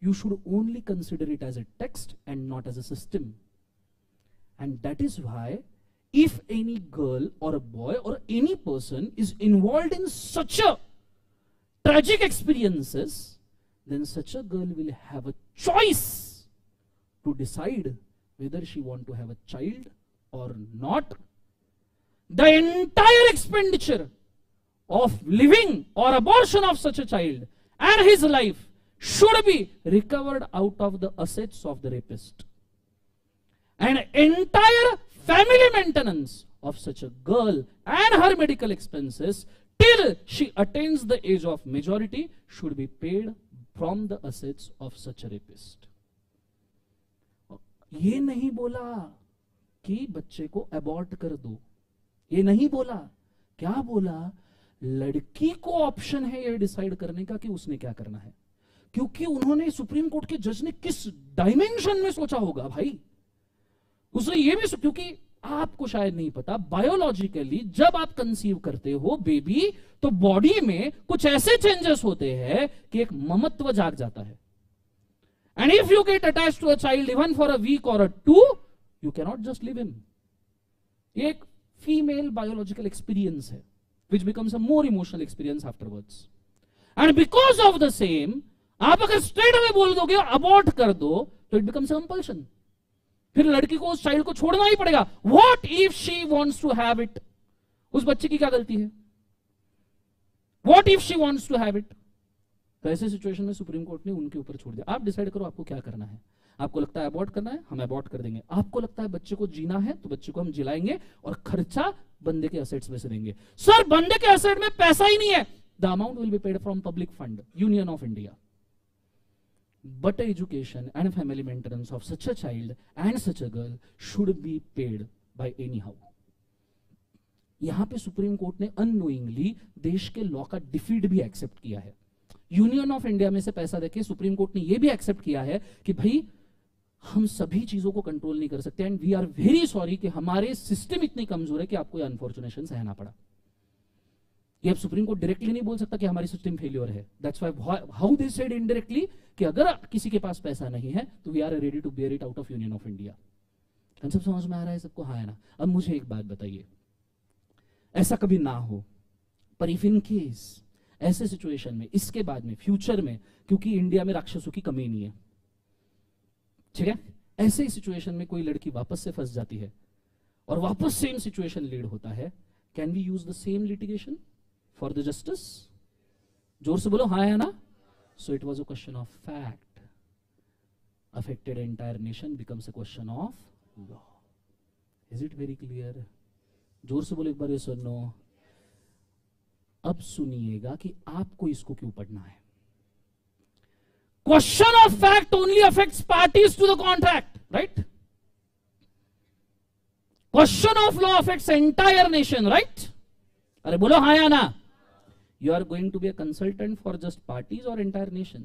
you should only consider it as a text and not as a system. And that is why if any girl or a boy or any person is involved in such a tragic experiences, then such a girl will have a choice to decide whether she want to have a child or not. The entire expenditure of living or abortion of such a child and his life should be recovered out of the assets of the rapist. An entire family maintenance of such a girl and her medical expenses till she attains the age of majority should be paid from the assets of such a rapist. ये नहीं बोला कि बच्चे को abort कर दो। ये नहीं बोला। क्या बोला? लड़की को ऑप्शन है ये डिसाइड करने का कि उसने क्या करना है। क्योंकि उन्होंने सुप्रीम कोर्ट के जज ने किस डायमेंशन में सोचा होगा भाई? उसने ये भी क्योंकि आपको शायद नहीं पता बायोलॉजिकली जब आप कंसीव करते हो बेबी तो बॉडी में कुछ ऐसे चेंजेस होते हैं कि एक ममत्व जाग जाता है। And if you get attach to a child even for a week और a two you cannot just live in एक फीमेल बायोलॉजिकल एक्सपीरियंस है which becomes a more emotional experience afterwards and because of the same आप अगर straight away बोल दोगे abort कर दो तो इट बिकम्स कंपल्शन फिर लड़की को उस चाइल्ड को छोड़ना ही पड़ेगा। What if she wants to have it उस बच्चे की क्या गलती है? What if she wants to have it तो ऐसे सिचुएशन में सुप्रीम कोर्ट ने उनके ऊपर छोड़ दिया। आप डिसाइड करो आपको क्या करना है। आपको लगता है अबॉर्ट करना है, हम अबॉर्ट कर देंगे। आपको लगता है बच्चे को जीना है तो बच्चे को हम जिलाएँगे और खर्चा बंदे के असेट्स में से देंगे सर, बंदे के असेट में पैसा ही नहीं है। The amount will be paid from public fund union of India but education and family maintenance of such a child and such a girl should be paid by anyhow. यहाँ पे supreme court ने unknowingly देश के law का defeat भी accept किया है। Union of India में से पैसा देके सुप्रीम कोर्ट ने यह भी एक्सेप्ट किया है कि भाई हम सभी चीज़ों को कंट्रोल नहीं कर सकते and we are very sorry कि हमारे सिस्टम इतनी कमज़ोर है कि आपको अनफॉर्चुनेशन सहना पड़ा। ये अब सुप्रीम कोर्ट डायरेक्टली नहीं बोल सकता कि हमारी सिस्टम फेलियर है। That's why how they said indirectly कि अगर किसी के पास पैसा नहीं है तो we are ready to bear it out of union of India concept समझ में आ रहा है सबको? हाँ है ना? अब मुझे एक बात बताइए। ऐसा कभी ना हो, पर इफ़ इन केस ऐसे सिचुएशन में, इसके बाद में फ्यूचर में, क्योंकि इंडिया में राक्षसों की कमी नहीं है। ठीक है? ऐसे ही सिचुएशन में कोई लड़की वापस से फंस जाती है और वापस सेम सिचुएशन लीड होता है can we use the same litigation for the justice ज़ोर से बोलो हाँ है ना? So it was a question of fact affected entire nation becomes a question of law is it very clear ज़ोर से बोलो एक बार ये सुनो। अब सुनिएगा कि आपको इसको क्यों पढ़ना है। Question of fact only affects parties to the contract right question of law affects entire nation right अरे बोलो हाँ या ना you are going to be a consultant for just parties or entire nation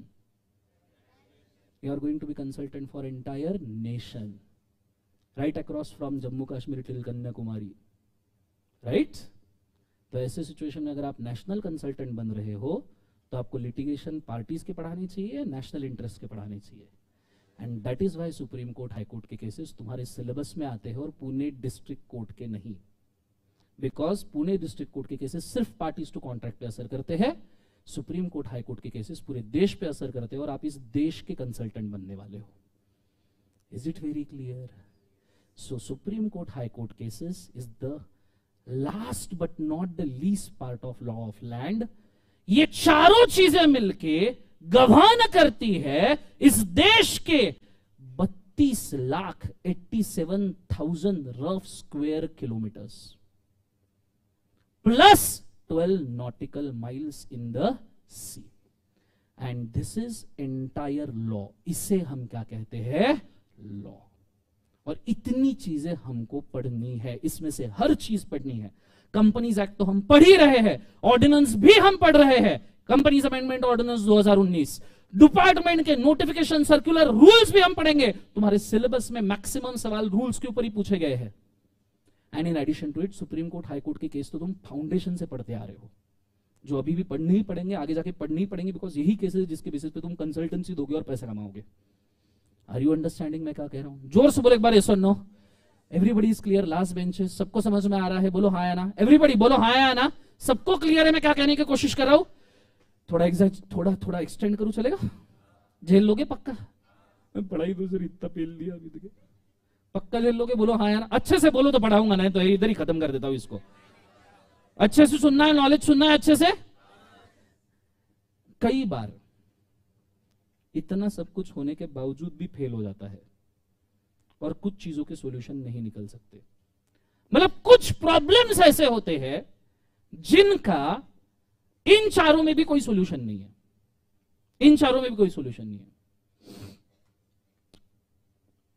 you are going to be consultant for entire nation right across from jammu kashmir till kanyakumari right तो ऐसे situation में अगर आप national consultant बन रहे हो तो आपको लिटिगेशन पार्टीज़ के पढ़ानी चाहिए नेशनल इंटरेस्ट के पढ़ानी चाहिए? And that is why supreme court high court के केसेस तुम्हारे सिलेबस में आते हैं और पुणे डिस्ट्रिक्ट कोर्ट के नहीं। बिकॉज़ पुणे डिस्ट्रिक्ट कोर्ट के केसेस सिर्फ़ पार्टीज़ टू कॉन्ट्रैक्ट पे असर करते हैं सुप्रीम कोर्ट हाई कोर्ट के केसेस पूरे देश पे असर करते हैं और आप इस देश के कंसल्टेंट बनने वाले हो। Is it very clear so supreme court high court cases is the last but not the least part of law of land ये चारों चीज़ें मिलके गवान करती है, इस देश के बत्तीस lakh eighty seven thousand rough square kilometres. Plus twelve nautical miles in the sea. And this is entire law. इसे हम क्या कहते हैं? लॉ। और इतनी चीज़ें हमको पढ़नी है। इसमें से हर चीज़ पढ़नी है। कंपनीज़ एक्ट तो हम पढ़ ही रहे हैं। ऑर्डिनेंस भी हम पढ़ रहे हैं। कंपनीज़ अमेंडमेंट ऑर्डिनेंस 2019 डिपार्टमेंट के नोटिफिकेशन सर्कुलर रूल्स भी हम पढ़ेंगे। तुम्हारे सिलेबस में मैक्सिमम सवाल रूल्स के ऊपर ही पूछे गए हैं। And in addition to it supreme court high court के केस तो तुम फाउंडेशन से पढ़ते आ रहे हो। जो अभी भी पढ़ने ही पड़ेंगे आगे जाके पढ़ने ही पढ़ेंगे बिकॉज़ यही केसेस जिसके बेसिस पे तुम कंसल्टेंसी दोगे और पैसा कमाओगे। आर यू अंडरस्टैंडिंग मैं क्या कह रहा हूँ? ज़ोर से बोलो एक बार ये no everybody is clear last bench सबको समझ में आ रहा है बोलो हाँ या ना। एवरीबडी बोलो हाँ या ना। सबको क्लियर है मैं क्या कहने की कोशिश कर रहा हूँ? थोड़ा एग्जैक्ट थोड़ा थोड़ा एक्सटेंड करूँ चलेगा? झेल लोगे पक्का? मैं पढ़ाई तो सर इतना पेल दिया अभी तक। पक्का झेल लोगे बोलो हाँ या ना। अच्छे से बोलो तो पढ़ाऊँगा नहीं तो इधर ही खत्म कर देता हूँ इसको। अच्छे से सुनना है नॉलेज सुनना है अच्छे से? कई बार इतना सब कुछ होने के बावजूद भी फेल हो जाता है। और कुछ चीज़ों के सॉल्यूशन नहीं निकल सकते। मतलब कुछ प्रॉब्लम्स ऐसे होते हैं जिनका इन चारों में भी कोई सॉल्यूशन नहीं है। इन चारों में भी कोई सॉल्यूशन नहीं है।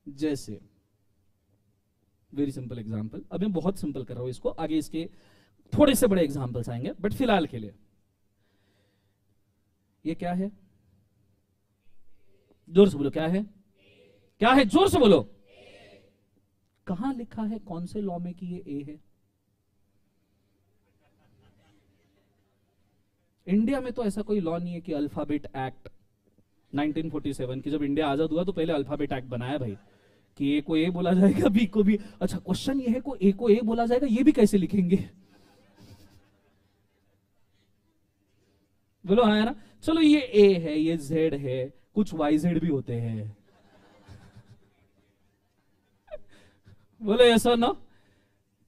जैसे वेरी सिंपल एग्जांपल अब मैं बहुत सिंपल कर रहा हूँ इसको, आगे इसके थोड़े से बड़े एग्जांपल्स आएँगे बट फ़िलहाल के लिए। ये क्या है? ज़ोर से बोलो, क्या है? क्या है? ज़ोर से बोलो। कहाँ लिखा है? कौन से लॉ में कि ये ए है? इंडिया में तो ऐसा कोई लॉ नहीं है कि अल्फ़ाबेट एक्ट 1947 की जब इंडिया आज़ाद हुआ तो पहले अल्फ़ाबेट एक्ट बनाया भाई, कि ए को ए बोला जाएगा बी को बी अच्छा क्वेश्चन ये है को ए को ए बोला जाएगा, ये भी कैसे लिखेंगे? बोलो हाँ ना? चलो, ये ए है, ये जेड है, कुछ वाई जेड भी होते हैं। बोले, ऐसा ना,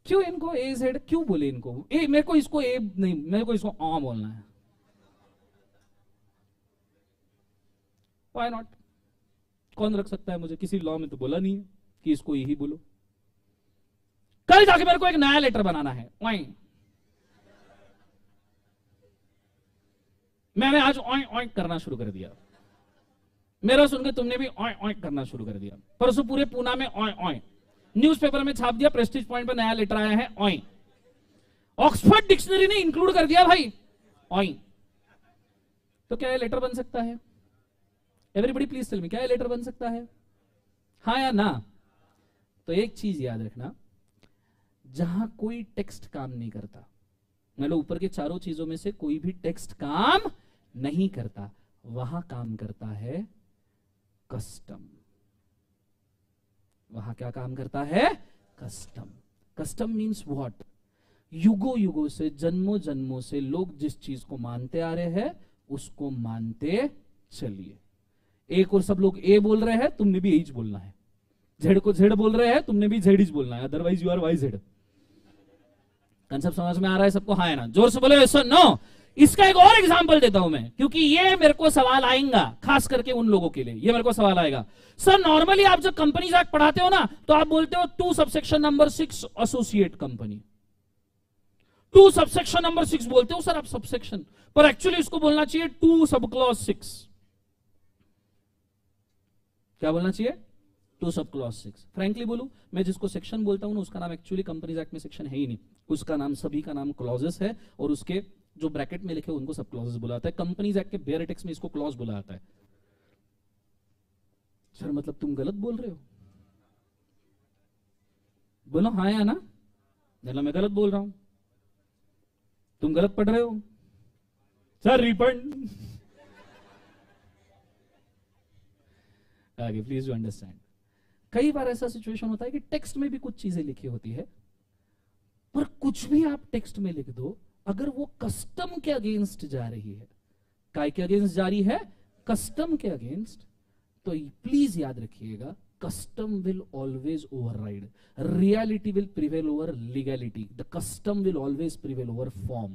क्यों इनको ए जेड क्यों बोले इनको? ए मेरे को इसको ए नहीं, मेरे को इसको आ बोलना है। नॉट कौन रख सकता है मुझे? किसी लॉ में तो बोला नहीं है कि इसको यही बोलो। कल जाके मेरे को एक नया लेटर बनाना है। वही मैंने आज ऑय ऑय करना शुरू कर दिया। मेरा सुनकर तुमने भी ऑय ऑय करना शुरू कर दिया। परसों पूरे पूना में ऑय ऑय न्यूज़पेपर में छाप दिया प्रेस्टीज पॉइंट पर नया लेटर आया है ऑय ऑक्सफर्ड डिक्शनरी ने इंक्लूड कर दिया भाई ऑय तो क्या ये लेटर बन सकता है? एवरीबडी प्लीज़ टेल मी क्या ये लेटर बन सकता है? हाँ या ना? तो एक चीज़ याद रखना, जहाँ कोई टेक्स्ट काम नहीं करता मतलब ऊपर के चारों चीज़ों में से कोई भी टेक्स्ट काम नहीं करता, वहाँ काम करता है कस्टम वहाँ क्या काम करता है? कस्टम कस्टम मीन्स व्हाट युगो युगो से, जन्मों जन्मों से लोग जिस चीज़ को मानते आ रहे हैं, उसको मानते चलिए। एक और सब लोग ए बोल रहे हैं, तुमने भी एज बोलना है। जेड को जेड बोल रहे हैं, तुमने भी जेड बोलना है। Otherwise you are Y Z concept समझ में आ रहा है सबको? हाँ है ना? ज़ोर से बोले नो इसका एक और एग्ज़ाम्पल देता हूँ मैं, क्योंकि ये मेरे को सवाल आएगा, खास करके उन लोगों के लिए। ये मेरे को सवाल आएगा। सर नॉर्मली आप जब कंपनी एक्ट पढ़ाते हो ना तो आप बोलते हो two subsection number six associate company two subsection number six बोलते हो सर आप सबसेक्शन पर एक्चुअली इसको बोलना चाहिए टू सब क्लॉज सिक्स क्या बोलना चाहिए? To sub clause six frankly बोलू, मैं जिसको सेक्शन बोलता हूँ ना, उसका नाम एक्चुअली कंपनीज़ एक्ट में सेक्शन है ही नहीं। उसका नाम, सभी का नाम क्लॉजेस है और उसके जो ब्रैकेट में लिखे, उनको सब क्लॉजेस बुलाता है। कंपनीज़ एक्ट के बेयर में इसको क्लॉज बुलाता है। सर मतलब तुम गलत बोल रहे हो? बोलो हाँ या ना? नहीं मैं गलत बोल रहा हूँ। तुम गलत पढ़ रहे हो? सर रिफंड आगे प्लीज़ यू अंडरस्टैंड कई बार ऐसा सिचुएशन होता है कि टेक्स्ट में भी कुछ चीज़ें लिखी होती है, पर कुछ भी आप टेक्स्ट में लिख दो अगर वो कस्टम के अगेंस्ट जा रही है, काय के अगेंस्ट जा रही है? कस्टम के अगेंस्ट तो प्लीज़ याद रखिएगा, custom will always override, reality will prevail over legality, the custom will always prevail over form.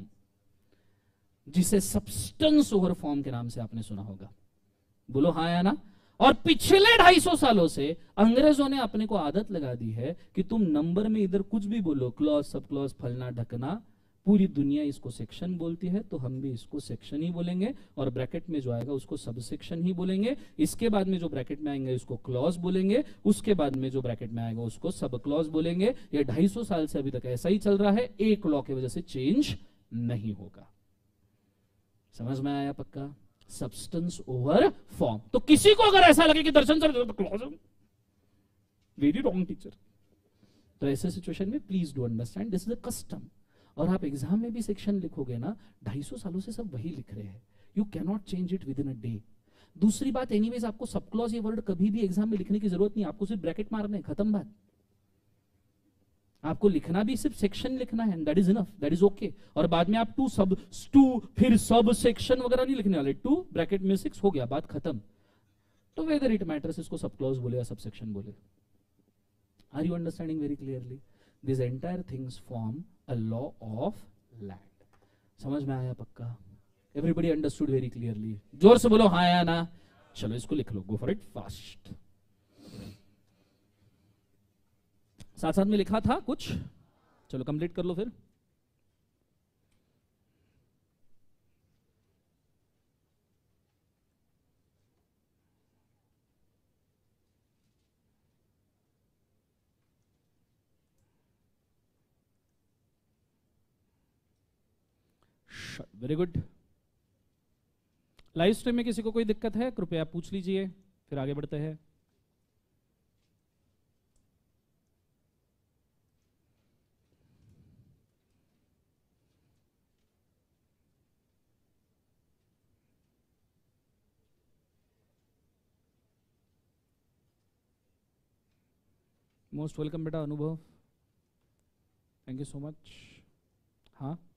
जिसे सब्सटेंस ओवर फॉर्म के नाम से आपने सुना होगा। बोलो हाँ या ना? और पिछले 250 सालों से अंग्रेज़ों ने अपने को आदत लगा दी है कि तुम नंबर में इधर कुछ भी बोलो क्लॉज सब क्लॉज फलना, ढकना पूरी दुनिया इसको सेक्शन बोलती है तो हम भी इसको सेक्शन ही बोलेंगे और ब्रैकेट में जो आएगा उसको सब सेक्शन ही बोलेंगे। इसके बाद में जो ब्रैकेट में आएँगे उसको क्लॉज बोलेंगे। उसके बाद में जो ब्रैकेट में आएगा उसको सब क्लॉज बोलेंगे। ये 250 साल से अभी तक ऐसा ही चल रहा है, एक लॉ की वजह से चेंज नहीं होगा। समझ में आया पक्का? सब्सटेंस ओवर फॉर्म तो किसी को अगर ऐसा लगे कि Darshan sir clause very wrong teacher तो ऐसे सिचुएशन में please do understand this is a custom और आप एग्ज़ाम में भी सेक्शन लिखोगे ना, ढाई सौ सालों से सब वही लिख रहे हैं। You cannot change it within a day दूसरी बात एनीवेज आपको सब क्लॉज ये वर्ड कभी भी एग्ज़ाम में लिखने की ज़रूरत नहीं, आपको सिर्फ़ ब्रैकेट मारने खत्म बात। आपको लिखना भी सिर्फ़ सेक्शन लिखना है that is enough that is okay और बाद में आप टू सब टू फिर सब सेक्शन वगैरह नहीं लिखने वाले टू ब्रैकेट में सिक्स हो गया, बात खत्म। तो वेदर इट मैटर्स इसको सब क्लॉज बोले या सब सेक्शन बोले। Are you understanding very clearly this entire things form a law of land समझ में आया पक्का? एवरीबडी अंडरस्टूड वेरी क्लियरली ज़ोर से बोलो हाँ या ना? चलो, इसको लिख लो गो फॉर इट फास्ट साथ साथ में लिखा था कुछ। चलो कंप्लीट कर लो फिर। वेरी गुड लाइव स्ट्रीम में किसी को कोई दिक्कत है, कृपया पूछ लीजिए, फिर आगे बढ़ते हैं। मोस्ट वेलकम बेटा, अनुभव। थैंक यू सो मच हाँ?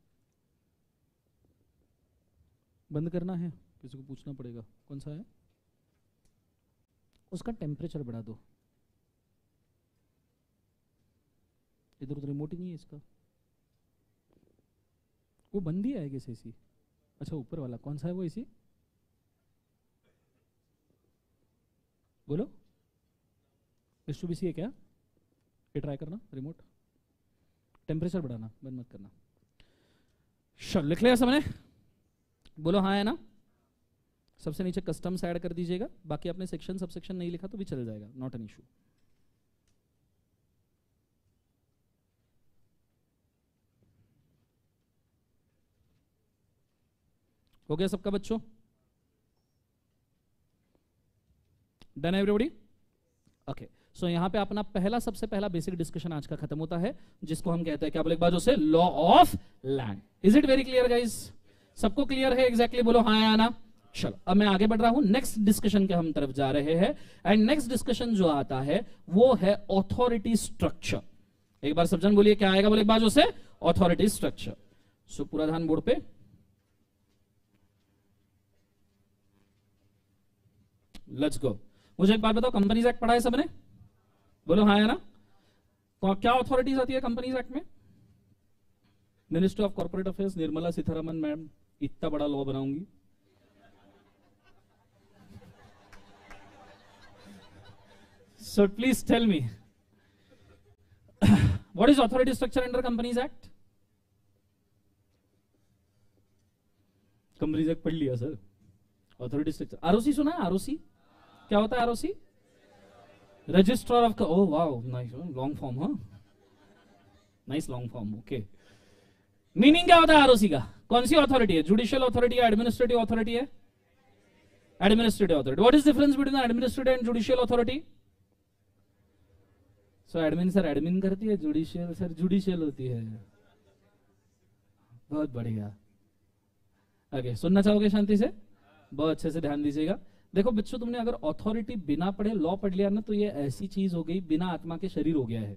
बंद करना है? किसी को पूछना पड़ेगा। कौन सा है? उसका टेम्परेचर बढ़ा दो। इधर उधर रिमोट ही नहीं है इसका। वो बंद ही आएगी एसी अच्छा ऊपर वाला। कौन सा है वो एसी बोलो। एस टू बी सी है क्या? ये ट्राई करना रिमोट टेम्परेचर बढ़ाना बंद मत करना। चल लिख लिया सबने। बोलो हाँ है ना? सबसे नीचे कस्टम्स ऐड कर दीजिएगा, बाकी आपने सेक्शन सब सेक्शन नहीं लिखा तो भी चल जाएगा नॉट एन इशू हो गया सबका बच्चों? डन एवरीबॉडी ओके सो यहाँ पे अपना पहला, सबसे पहला बेसिक डिस्कशन आज का खत्म होता है, जिसको हम कहते हैं क्या बोले? बार से law of land is it very clear guys सबको क्लियर है एग्जैक्टली exactly? बोलो हाँ या ना? चलो, अब मैं आगे बढ़ रहा हूँ। नेक्स्ट डिस्कशन के हम तरफ़ जा रहे हैं। एंड नेक्स्ट डिस्कशन जो आता है, वो है ऑथोरिटी स्ट्रक्चर एक बार सब जन बोलिए, क्या आएगा बोले एक बार से? ऑथोरिटी स्ट्रक्चर सो पूरा ध्यान बोर्ड पे। लेट्स गो मुझे एक बात बताओ कंपनीज़ एक्ट पढ़ा है सबने? बोलो हाँ या ना? क्या ऑथोरिटीज आती है कंपनीज़ एक्ट में? Minister of corporate affairs Nirmala Sitharaman ma'am इतना बड़ा लॉ बनाऊँगी। So please tell me what is authority structure under companies act companies act पढ़ लिया सर ऑथोरिटी स्ट्रक्चर आरओसी सुना है? आरओसी क्या होता है ROC registrar of oh wow nice long form हाँ nice long form okay meaning क्या होता है आरओसी का। कौन सी अथॉरिटी है? जुडिशियल अथॉरिटी है एडमिनिस्ट्रेटिव अथॉरिटी है? Administrative authority what is difference between administrative and judicial authority so admin sir admin करती है जुडिशियल सर जुडिशियल होती है। बहुत बढ़िया। ओके सुनना चाहोगे शांति से? बहुत अच्छे से ध्यान दीजिएगा। देखो बच्चों तुमने अगर अथॉरिटी बिना पढ़े लॉ पढ़ लिया ना तो ये ऐसी चीज़ हो गई, बिना आत्मा के शरीर हो गया है।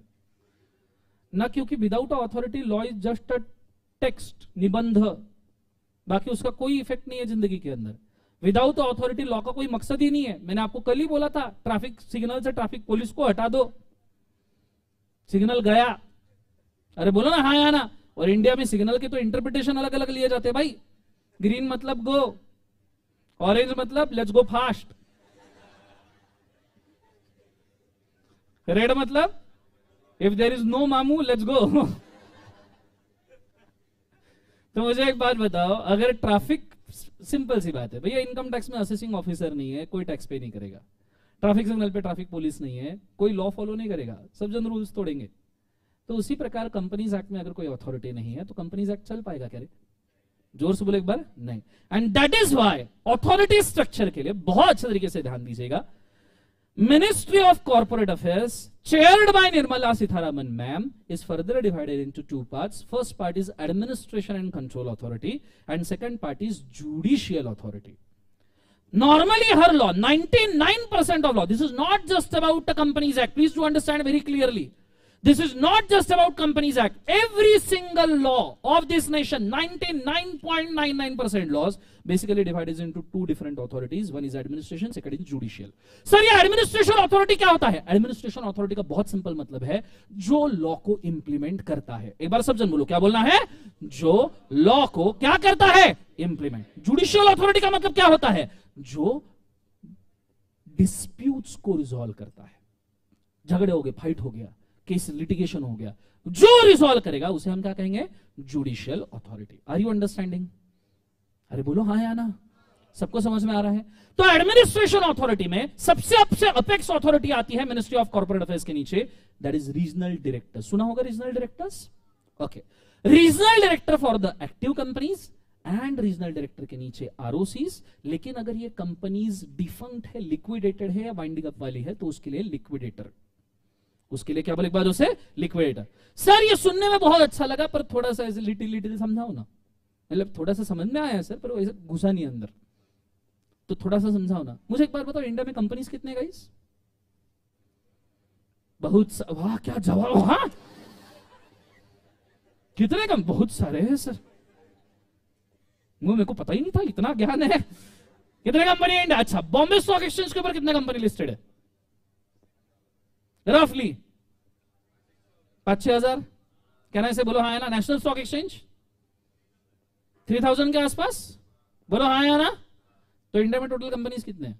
ना क्योंकि without authority law is just a text निबंध। बाकी उसका कोई इफ़ेक्ट नहीं है ज़िंदगी के अंदर। विदाउट अथॉरिटी लॉ का कोई मकसद ही नहीं है। मैंने आपको कल ही बोला था ट्रैफ़िक सिग्नल से ट्रैफ़िक पुलिस को हटा दो। सिग्नल गया। अरे बोलो ना हाँ या ना? और इंडिया में सिग्नल के तो इंटरप्रिटेशन अलग अलग लिए जाते हैं भाई। ग्रीन मतलब गो ऑरेंज मतलब लेट्स गो फास्ट रेड मतलब इफ़ देर इज़ नो मामू लेट्स गो तो मुझे एक बात बताओ, अगर ट्रैफ़िक सिंपल सी बात है, भैया इनकम टैक्स में असेसिंग ऑफिसर नहीं है, कोई टैक्स पे नहीं करेगा। ट्रैफ़िक सिग्नल पे ट्रैफ़िक पुलिस नहीं है, कोई लॉ फॉलो नहीं करेगा, सब जन रूल्स तोड़ेंगे। तो उसी प्रकार कंपनीज़ एक्ट में अगर कोई अथॉरिटी नहीं है तो कंपनीज़ एक्ट चल पाएगा क्या ज़ोर से बोले एक बार, नहीं। And that is why authority structure के लिए बहुत अच्छे तरीके से ध्यान दीजिएगा। Ministry of Corporate Affairs, chaired by Nirmala Sitharaman ma'am, is further divided into two parts. First part is Administration and Control Authority and second part is Judicial Authority. Normally her law, 99% of law, this is not just about the Companies Act, please do understand very clearly. This is not just about Companies Act. Every single law of this nation, 99.99% laws, basically divided into two different authorities. One is administration, second is judicial. Sir ये administration authority क्या होता है administration authority का बहुत simple मतलब है जो law को इंप्लीमेंट करता है एक बार सब जन बोलो क्या बोलना है जो लॉ को क्या करता है इंप्लीमेंट जुडिशियल अथॉरिटी का मतलब क्या होता है जो डिस्प्यूट्स को रिजॉल्व करता है झगड़े हो गए फाइट हो गया केस लिटिगेशन हो गया। जो रिजॉल्व करेगा, उसे हम क्या कहेंगे? Judicial authority are you understanding अरे बोलो हाँ या ना? सबको समझ में आ रहा है? तो एडमिनिस्ट्रेशन अथॉरिटी में सबसे सबसे अपेक्स अथॉरिटी आती है मिनिस्ट्री ऑफ़ कॉर्पोरेट अफेयर्स के नीचे। दैट इज़ रीजनल डायरेक्टर सुना होगा regional directors okay regional director for the active companies and regional director के नीचे आरओसीज लेकिन अगर ये कंपनीज़ डिफंक्ट है लिक्विडेटेड है या वाइंडिंग अप वाली है तो उसके लिए लिक्विडेटर उसके लिए क्या बोले? एक बार उसे लिक्विडेटर सर ये सुनने में बहुत अच्छा लगा, पर थोड़ा सा ऐसे लिटिल लिटिल समझाओ ना। मतलब थोड़ा सा समझ में आया सर पर वो ऐसे घुसा नहीं अंदर। तो थोड़ा सा समझाओ ना। मुझे एक बार बताओ इंडिया में कंपनीज़ कितने गाइस बहुत वाह, क्या जवाब हाँ? कितने कम? बहुत सारे हैं सर वो मेरे को पता ही नहीं था, इतना ज्ञान है। कितने कंपनी इंडिया अच्छा बॉम्बे स्टॉक एक्सचेंज के ऊपर कितने कंपनी लिस्टेड है? रफली पाँच हज़ार। कहना ऐसे बोलो हाँ है ना? National stock exchange three thousand के आसपास? बोलो हाँ या ना? तो इंडिया में टोटल कंपनीज़ कितने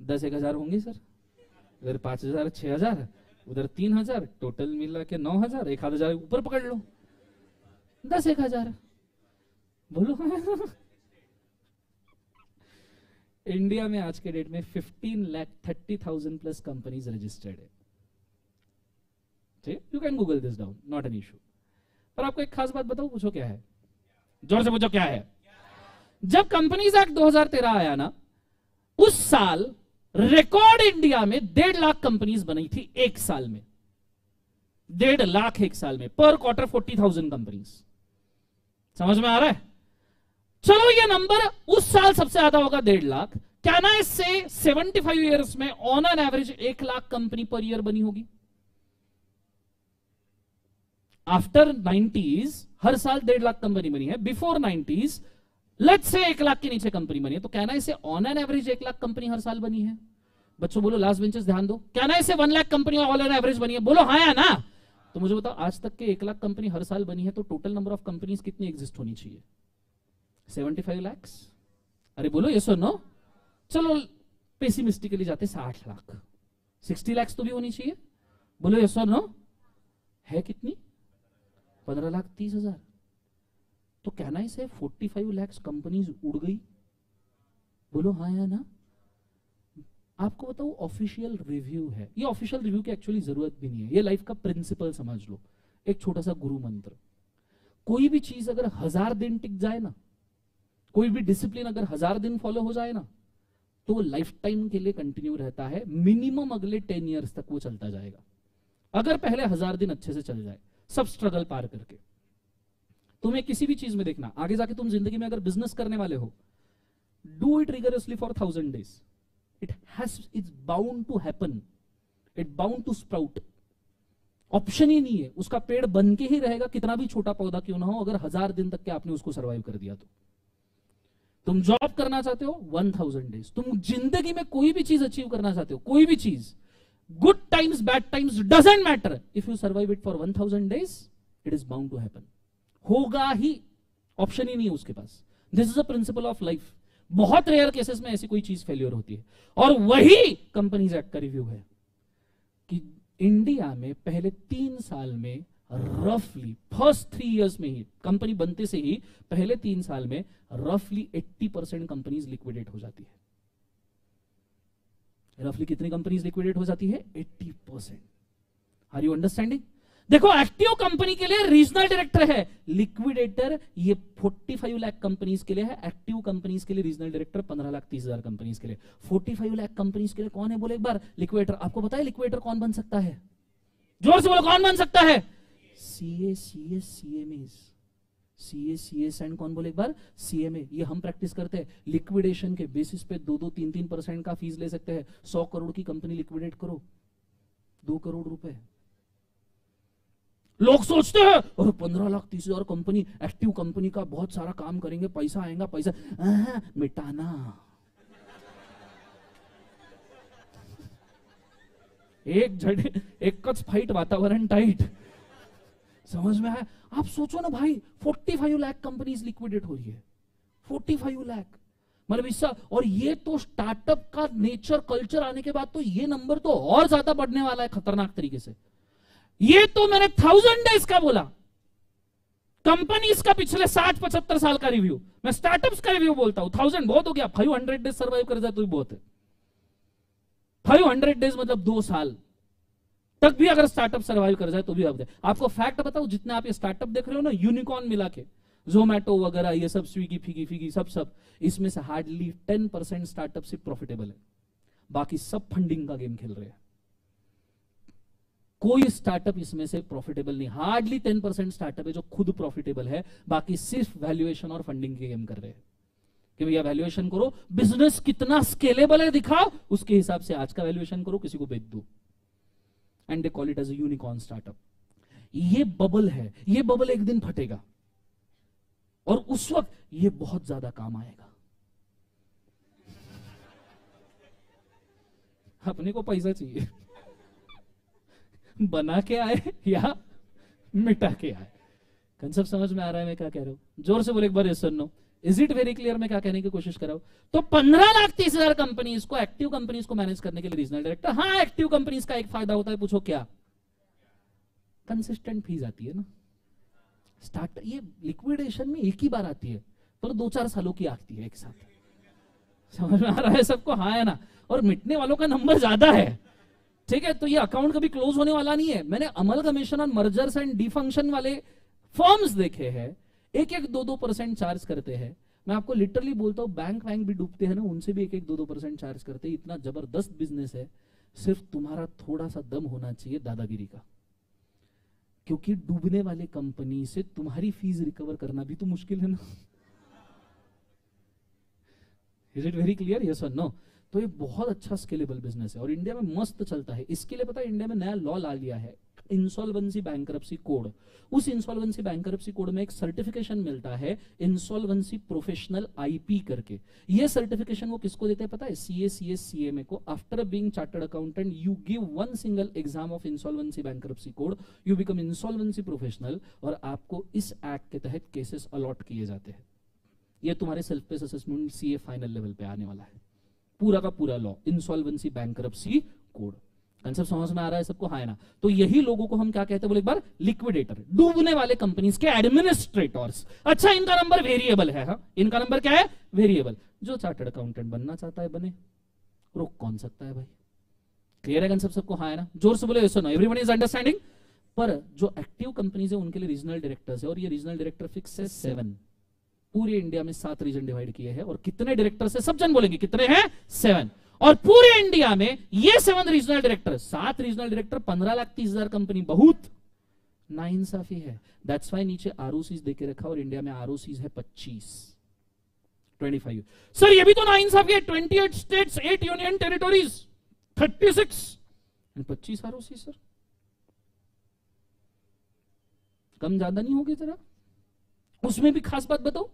दस, एक हज़ार होंगी सर इधर पाँच हज़ार, छह हज़ार। उधर तीन हज़ार। टोटल मिला के नौ हज़ार। एक हज़ार ऊपर पकड़ लो। दस, एक हज़ार। बोलो हाँ इंडिया में आज के डेट में 15 lakh thirty thousand plus companies registered है। ठीक? You can Google this down not an issue पर आपको एक खास बात बताओ पूछो क्या है? ज़ोर से पूछो क्या है? जब कंपनीज़ एक्ट 2013 आया ना, उस साल रिकॉर्ड इंडिया में डेढ़ लाख कंपनीज़ बनी थी एक साल में। डेढ़ लाख एक साल में पर क्वार्टर फोर्टी थाउज़ेंड कंपनीज़ समझ में आ रहा है? चलो ये नंबर उस साल सबसे ज़्यादा होगा डेढ़ लाख। कैन आई से 75 ईयर्स में ऑन एन एवरेज एक लाख कंपनी पर ईयर बनी होगी। आफ्टर 90s हर साल डेढ़ लाख कंपनी बनी है। बिफोर 90s लेट्स से एक लाख के नीचे कंपनी बनी है। तो कहना इसे ऑन एन एवरेज एक लाख कंपनी हर साल बनी है। बच्चों, बोलो लास्ट बेंचेस ध्यान दो। कहना इसे one lakh company on an average बनी है? बोलो हाँ या ना? तो मुझे बताओ, आज तक के एक लाख कंपनी हर साल बनी है तो टोटल नंबर ऑफ़ कंपनीज़ कितनी एग्जिस्ट होनी चाहिए? सेवेंटी फाइव लैक्स अरे बोलो, ये सो नो चलो पेसिमिस्टिकली जाते साठ लाख। सिक्सटी लैक्स तो भी होनी चाहिए। बोलो, ये सो नो है कितनी? पंद्रह लाख, तीस हज़ार। तो कहना ही से फोर्टी फाइव लैक्स कंपनीज़ उड़ गई? बोलो हाँ या ना? आपको बताओ ऑफिशियल रिव्यू है। ये ऑफिशियल रिव्यू की एक्चुअली ज़रूरत भी नहीं है। ये लाइफ का प्रिंसिपल समझ लो। एक छोटा सा गुरु मंत्र। कोई भी चीज़ अगर हज़ार दिन टिक जाए ना कोई भी डिसिप्लिन अगर हज़ार दिन फॉलो हो जाए ना तो लाइफ टाइम के लिए कंटिन्यू रहता है। मिनिमम अगले टेन ईयर्स तक वो चलता जाएगा। अगर पहले हज़ार दिन अच्छे से चल जाए, सब स्ट्रगल पार करके। तुम्हें किसी भी चीज़ में देखना, आगे जाके तुम ज़िंदगी में अगर बिज़नेस करने वाले हो do it rigorously for thousand days it has its bound to happen it bound to sprout option ही नहीं है। उसका पेड़ बन के ही रहेगा, कितना भी छोटा पौधा क्यों ना हो, अगर हज़ार दिन तक के आपने उसको सर्वाइव कर दिया तो। तुम जॉब करना चाहते हो वन थाउज़ेंड डेज़ तुम ज़िंदगी में कोई भी चीज़ अचीव करना चाहते हो, कोई भी चीज़ good times bad times doesn't matter if you survive it for one thousand days it is bound to happen होगा ही. ऑप्शन ही नहीं है उसके पास. This is a principle of life बहुत रेयर केसेस में ऐसी कोई चीज़ फेल्योर होती है. और वही कंपनीज़ एक्ट का रिव्यू है कि इंडिया में पहले तीन साल में रफली फ़र्स्ट थ्री इयर्स में ही कंपनी बनते से ही, पहले तीन साल में रफली 80 परसेंट कंपनीज़ लिक्विडेट हो जाती है। रफली कितनी कंपनीज़ लिक्विडेट हो जाती है? 80 परसेंट आर यू अंडरस्टैंडिंग देखो एक्टिव कंपनी के लिए रीजनल डायरेक्टर है लिक्विडेटर ये 45 लाख कंपनीज़ के लिए है एक्टिव कंपनीज़ के लिए रीजनल डायरेक्टर 15 लाख, तीस हज़ार कंपनीज़ के लिए। 45 लाख कंपनीज़ के लिए कौन है बोले एक बार? लिक्विडेटर आपको पता है लिक्विडेटर कौन बन सकता है? ज़ोर से बोलो, कौन बन सकता है? CA CS CMS. C S and कौन बोले? एक बार सीएमए। ये हम प्रैक्टिस करते हैं। लिक्विडेशन के बेसिस पे दो दो तीन तीन परसेंट का फ़ीस ले सकते हैं। सौ करोड़ की कंपनी लिक्विडेट करो। दो करोड़ रुपए। लोग सोचते हैं और पंद्रह लाख तीस हज़ार कंपनी एक्टिव कंपनी का बहुत सारा काम करेंगे। पैसा आएगा पैसा आ, मिटाना। एक झड़े एक फाइट वातावरण टाइट समझ में आया? आप सोचो ना भाई 45 लाख कंपनीज़ लिक्विडेट हो रही है। 45 लाख मतलब इसका और ये तो स्टार्टअप का नेचर कल्चर आने के बाद तो ये नंबर तो और ज़्यादा बढ़ने वाला है खतरनाक तरीके से। ये तो मैंने थाउज़ेंड डेज़ का बोला। कंपनीज़ का पिछले साठ, पचहत्तर साल का रिव्यू मैं स्टार्टअप्स का रिव्यू बोलता हूँ। थाउज़ेंड बहुत हो गया। फाइव हंड्रेड डेज़ सर्वाइव कर जाए तो भी बहुत है। फाइव हंड्रेड डेज़ मतलब दो साल। तक भी अगर स्टार्टअप सर्वाइव कर जाए तो भी आप आपको फैक्ट बताओ जितने आप ये स्टार्टअप देख रहे हो ना यूनिकॉर्न मिला के जोमैटो वगैरह, ये सब स्विगी फिगी फिगी सब सब, इसमें से हार्डली टेन परसेंट स्टार्टअप से प्रॉफिटेबल है। बाकी सब फंडिंग का गेम खेल रहे हैं। कोई स्टार्टअप इसमें से प्रॉफिटेबल नहीं। हार्डली टेन परसेंट स्टार्टअप है जो खुद प्रॉफिटेबल है, बाकी सिर्फ़ वैल्यूएशन और फंडिंग के गेम कर रहे हैं। कि भैया वैल्यूएशन करो। बिज़नेस कितना स्केलेबल है दिखाओ, उसके हिसाब से आज का वैल्यूएशन करो, किसी को बेच दो। And they call it as unicorn startup ये बबल है, ये बबल एक दिन फटेगा, और उस वक्त ये बहुत ज़्यादा काम आएगा। अपने को पैसा चाहिए। बना के आए या मिटा के आए। कंसेप्ट समझ में आ रहा है मैं क्या कह रहा हूँ? ज़ोर से बोले, एक बार सुन लो इज़ इट वेरी क्लियर मैं क्या कहने की कोशिश कर रहा हूँ। तो पंद्रह लाख तीस हज़ार कंपनीज़ को एक्टिव कंपनीज़ को मैनेज करने के लिए रीजनल डायरेक्टर हाँ एक्टिव कंपनीज़ का एक फ़ायदा होता है, पूछो क्या? कंसिस्टेंट फ़ीस आती है ना। स्टार्ट ये लिक्विडेशन में एक ही बार आती है, पर दो चार सालों की आती है एक साथ। समझ में आ रहा है सबको? हाँ है ना। और मिटने वालों का नंबर ज़्यादा है। ठीक है तो ये अकाउंट कभी क्लोज होने वाला नहीं है। मैंने अमल कमीशन और मर्जर्स एंड डिफंक्शन वाले फॉर्म्स देखे हैं। एक एक दो दो परसेंट चार्ज करते हैं। मैं आपको लिटरली बोलता हूँ बैंक वैंक भी डूबते हैं ना, उनसे भी एक एक दो दो परसेंट चार्ज करते हैं। इतना ज़बरदस्त बिज़नेस है। सिर्फ़ तुम्हारा थोड़ा सा दम होना चाहिए दादागिरी का। क्योंकि डूबने वाले कंपनी से तुम्हारी फ़ीस रिकवर करना भी तो मुश्किल है ना। Is it very clear yes no तो ये बहुत अच्छा स्केलेबल बिज़नेस है और इंडिया में मस्त चलता है। इसके लिए पता है इंडिया में नया लॉ ला लिया है। इंसॉल्वेंसी बैंकरप्सी कोड उस इंसॉल्वेंसी बैंकरप्सी कोड में एक सर्टिफिकेशन मिलता है इंसॉल्वेंसी प्रोफेशनल आईपी करके। ये सर्टिफिकेशन वो किसको देते हैं पता है? C S C S C M A को। After being chartered accountant you give one single exam of insolvency bankruptcy code you become insolvency professional और आपको इस एक्ट के तहत केसेस अलॉट किए जाते हैं। ये तुम्हारे self pace assessment C A final level पे आने वाला है। पूरा का पूरा law insolvency bankruptcy code concept समझ में आ रहा है, सबको हाँ ना। तो यही लोगों को हम क्या कहते हैं? बोले, एक बार लिक्विडेटर डूबने वाले कंपनीज़ के एडमिनिस्ट्रेटर्स अच्छा इनका नंबर वेरिएबल है, हा? इनका नंबर क्या है? वेरिएबल जो चार्टर्ड अकाउंटेंट बनना चाहता है, बने। रोक कौन सकता है भाई? क्लियर है कंसेप्ट सबको हाँ ना? ज़ोर से बोले सुनो एवरीवन इज़ अंडरस्टैंडिंग पर जो एक्टिव कंपनीज़ है, उनके लिए रीजनल डायरेक्टर्स है, और ये रीजनल डायरेक्टर फिक्स है सेवन पूरे इंडिया में सात रीजन डिवाइड किए हैं, और कितने डायरेक्टर है? सब जन बोलेंगे, कितने हैं? सेवन और पूरे इंडिया में ये सेवन रीजनल डायरेक्टर सात रीजनल डायरेक्टर पंद्रह लाख तीस हज़ार कंपनी बहुत ना इंसाफी है। दैट्स वाई नीचे आरओसीज देके रखा और इंडिया में आरओसीज है पच्चीस। 25 सर ये भी तो ना इंसाफ है 28 states 8 union territories 36 25 ROC sir कम ज़्यादा नहीं होगी जरा? उसमें भी खास बात बताओ।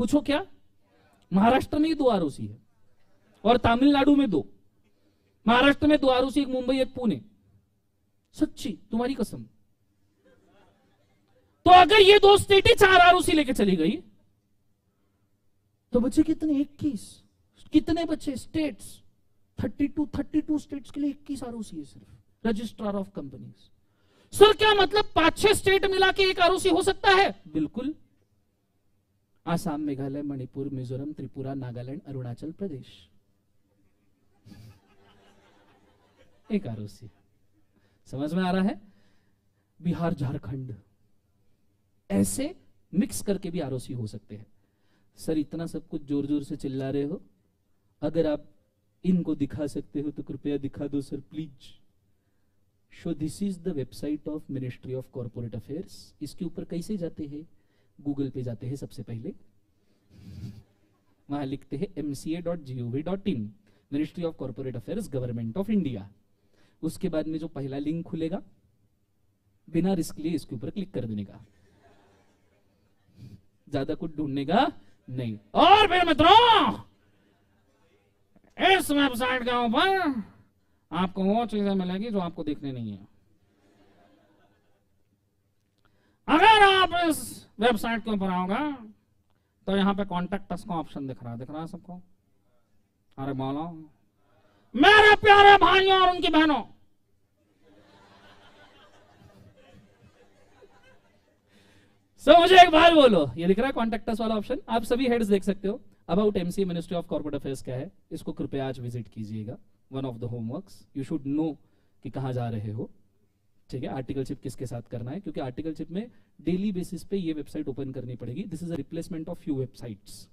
पूछो क्या? महाराष्ट्र में ही दो आरओसी है। और तमिलनाडु में दो, महाराष्ट्र में दो आरओसी एक, मुंबई एक, पुणे। सच्ची, तुम्हारी कसम। तो अगर ये दो स्टेट ही चार आरओसी लेके चली गई तो बच्चे कितने? इक्कीस। कितने बच्चे states thirty two thirty two states के लिए इक्कीस आरओसी है सिर्फ़। रजिस्ट्रार ऑफ़ कंपनीज़ सर क्या मतलब पाँच छह स्टेट मिला के एक आरओसी हो सकता है? बिल्कुल। आसाम, मेघालय, मणिपुर, मिजोरम, त्रिपुरा, नागालैंड, अरुणाचल प्रदेश। एक आरओसी समझ में आ रहा है? बिहार झारखंड। ऐसे मिक्स करके भी आरओसी हो सकते हैं। सर, इतना सब कुछ ज़ोर ज़ोर से चिल्ला रहे हो? अगर आप इनको दिखा सकते हो तो कृपया दिखा दो, sir, please. Show this is the website of ministry of corporate affairs इसके ऊपर कैसे जाते हैं? गूगल पे जाते हैं सबसे पहले। वहाँ लिखते हैं MCA dot G O V dot in ministry of corporate affairs government of India उसके बाद में जो पहला लिंक खुलेगा, बिना रिस्क लिए इसके ऊपर क्लिक कर देने का। ज़्यादा कुछ ढूँढने का नहीं। और फिर मित्रों, इस वेबसाइट के ऊपर आपको वो चीज़ें मिलेगी जो आपको देखने नहीं है। अगर आप इस वेबसाइट के ऊपर आओगे तो यहाँ पे कॉन्टेक्ट का ऑप्शन दिख रहा है, दिख रहा है सबको? अरे बोलो मेरे प्यारे भाइयों और उनकी बहनों सो मुझे एक बार बोलो। ये लिख रहा है कॉन्टेक्ट वाला ऑप्शन आप सभी हेड्स देख सकते हो। About MC ministry of corporate affairs क्या है? इसको कृपया आज विज़िट कीजिएगा। One of the homeworks you should know कि कहाँ जा रहे हो। ठीक है? आर्टिकलशिप किसके साथ करना है? क्योंकि आर्टिकलशिप में डेली बेसिस पे ये वेबसाइट ओपन करनी पड़ेगी। This is a replacement of few websites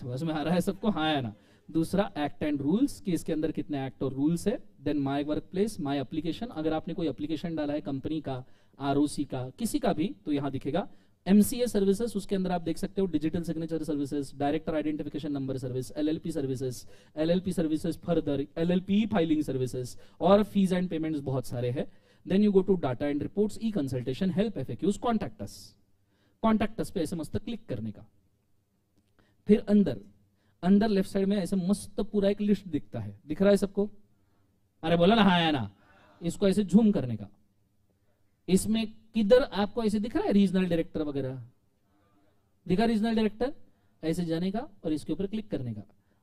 समझ में आ रहा है सबको? हाँ है ना? दूसरा एक्ट एंड रूल्स कि इसके अंदर कितने एक्ट और रूल्स है then my work place my application अगर आपने कोई एप्लीकेशन डाला है कंपनी का आरओसी का, किसी का भी तो यहाँ दिखेगा। एमसीए सर्विसेज़ उसके अंदर आप देख सकते हो digital signature services director identification number service LLP services LLP services further LLP filing services और फ़ीस एंड पेमेंट्स बहुत सारे हैं। Then you go to data and reports e consultation help FAQs contact us contact us पे ऐसे मस्त click करने का। फिर अंदर अंदर लेफ़्ट साइड में ऐसे मस्त पूरा एक लिस्ट दिखता है। दिख रहा है सबको? अरे बोला ना हाँ ना? इसको ऐसे झूम करने का। इसमें किधर आपको ऐसे दिख रहा है? रीजनल डायरेक्टर वगैरह। दिखा रीजनल डायरेक्टर ऐसे जाने का और इसके ऊपर क्लिक करने का।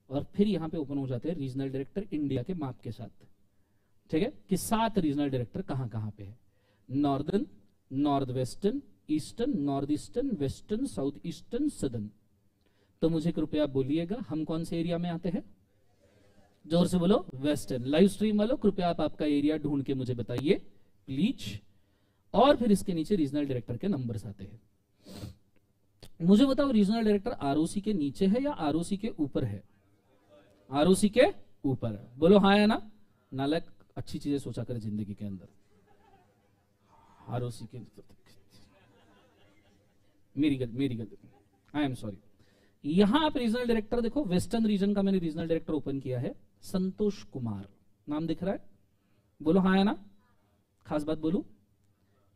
और फिर यहाँ पे ओपन हो जाते हैं रीजनल डायरेक्टर इंडिया के माप के साथ। ठीक है? कि सात रीजनल डायरेक्टर कहाँ कहाँ पे है? Northern north western eastern north eastern western south eastern southern तो मुझे कृपया बोलिएगा, हम कौन से एरिया में आते हैं? ज़ोर से बोलो वेस्टर्न लाइव स्ट्रीम वालों, कृपया आप आपका एरिया ढूंढ के मुझे बताइए प्लीज़ और फिर इसके नीचे रीजनल डायरेक्टर के नंबर्स आते हैं। मुझे बताओ रीजनल डायरेक्टर आरओसी के नीचे है या आरओसी के ऊपर है? आरओसी के ऊपर बोलो हाँ या ना? नालक अच्छी चीज़ें सोचा कर ज़िंदगी के अंदर। आरओसी के मेरी गलती मेरी गलती। आई एम सॉरी यहाँ आप रीजनल डायरेक्टर देखो वेस्टर्न रीजन का मैंने रीजनल डायरेक्टर ओपन किया है, संतोष कुमार। नाम दिख रहा है? बोलो हाँ या ना? खास बात बोलू।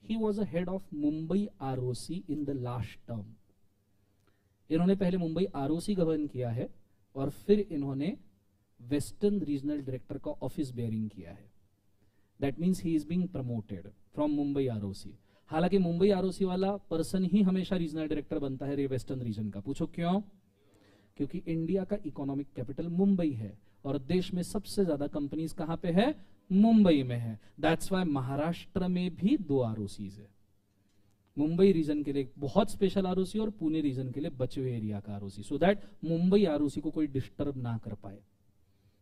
He was a head of Mumbai ROC in the last term इन्होंने पहले मुंबई आरओसी गवर्न किया है और फिर इन्होंने वेस्टर्न रीजनल डायरेक्टर का ऑफ़िस बेयरिंग किया है। That means he is being promoted from Mumbai ROC हालाँकि मुंबई आरओसी वाला पर्सन ही हमेशा रीजनल डायरेक्टर बनता है वेस्टर्न रीजन का। पूछो क्यों? क्योंकि इंडिया का इकोनॉमिक कैपिटल मुंबई है और देश में सबसे ज़्यादा कंपनीज़ कहाँ पे है? मुंबई में है। दैट्स वाई महाराष्ट्र में भी दो आरओसीज है। मुंबई रीजन के लिए बहुत स्पेशल आरओसी और पुणे रीजन के लिए बचे हुए एरिया का ROC so that Mumbai ROC को कोई डिस्टर्ब ना कर पाए।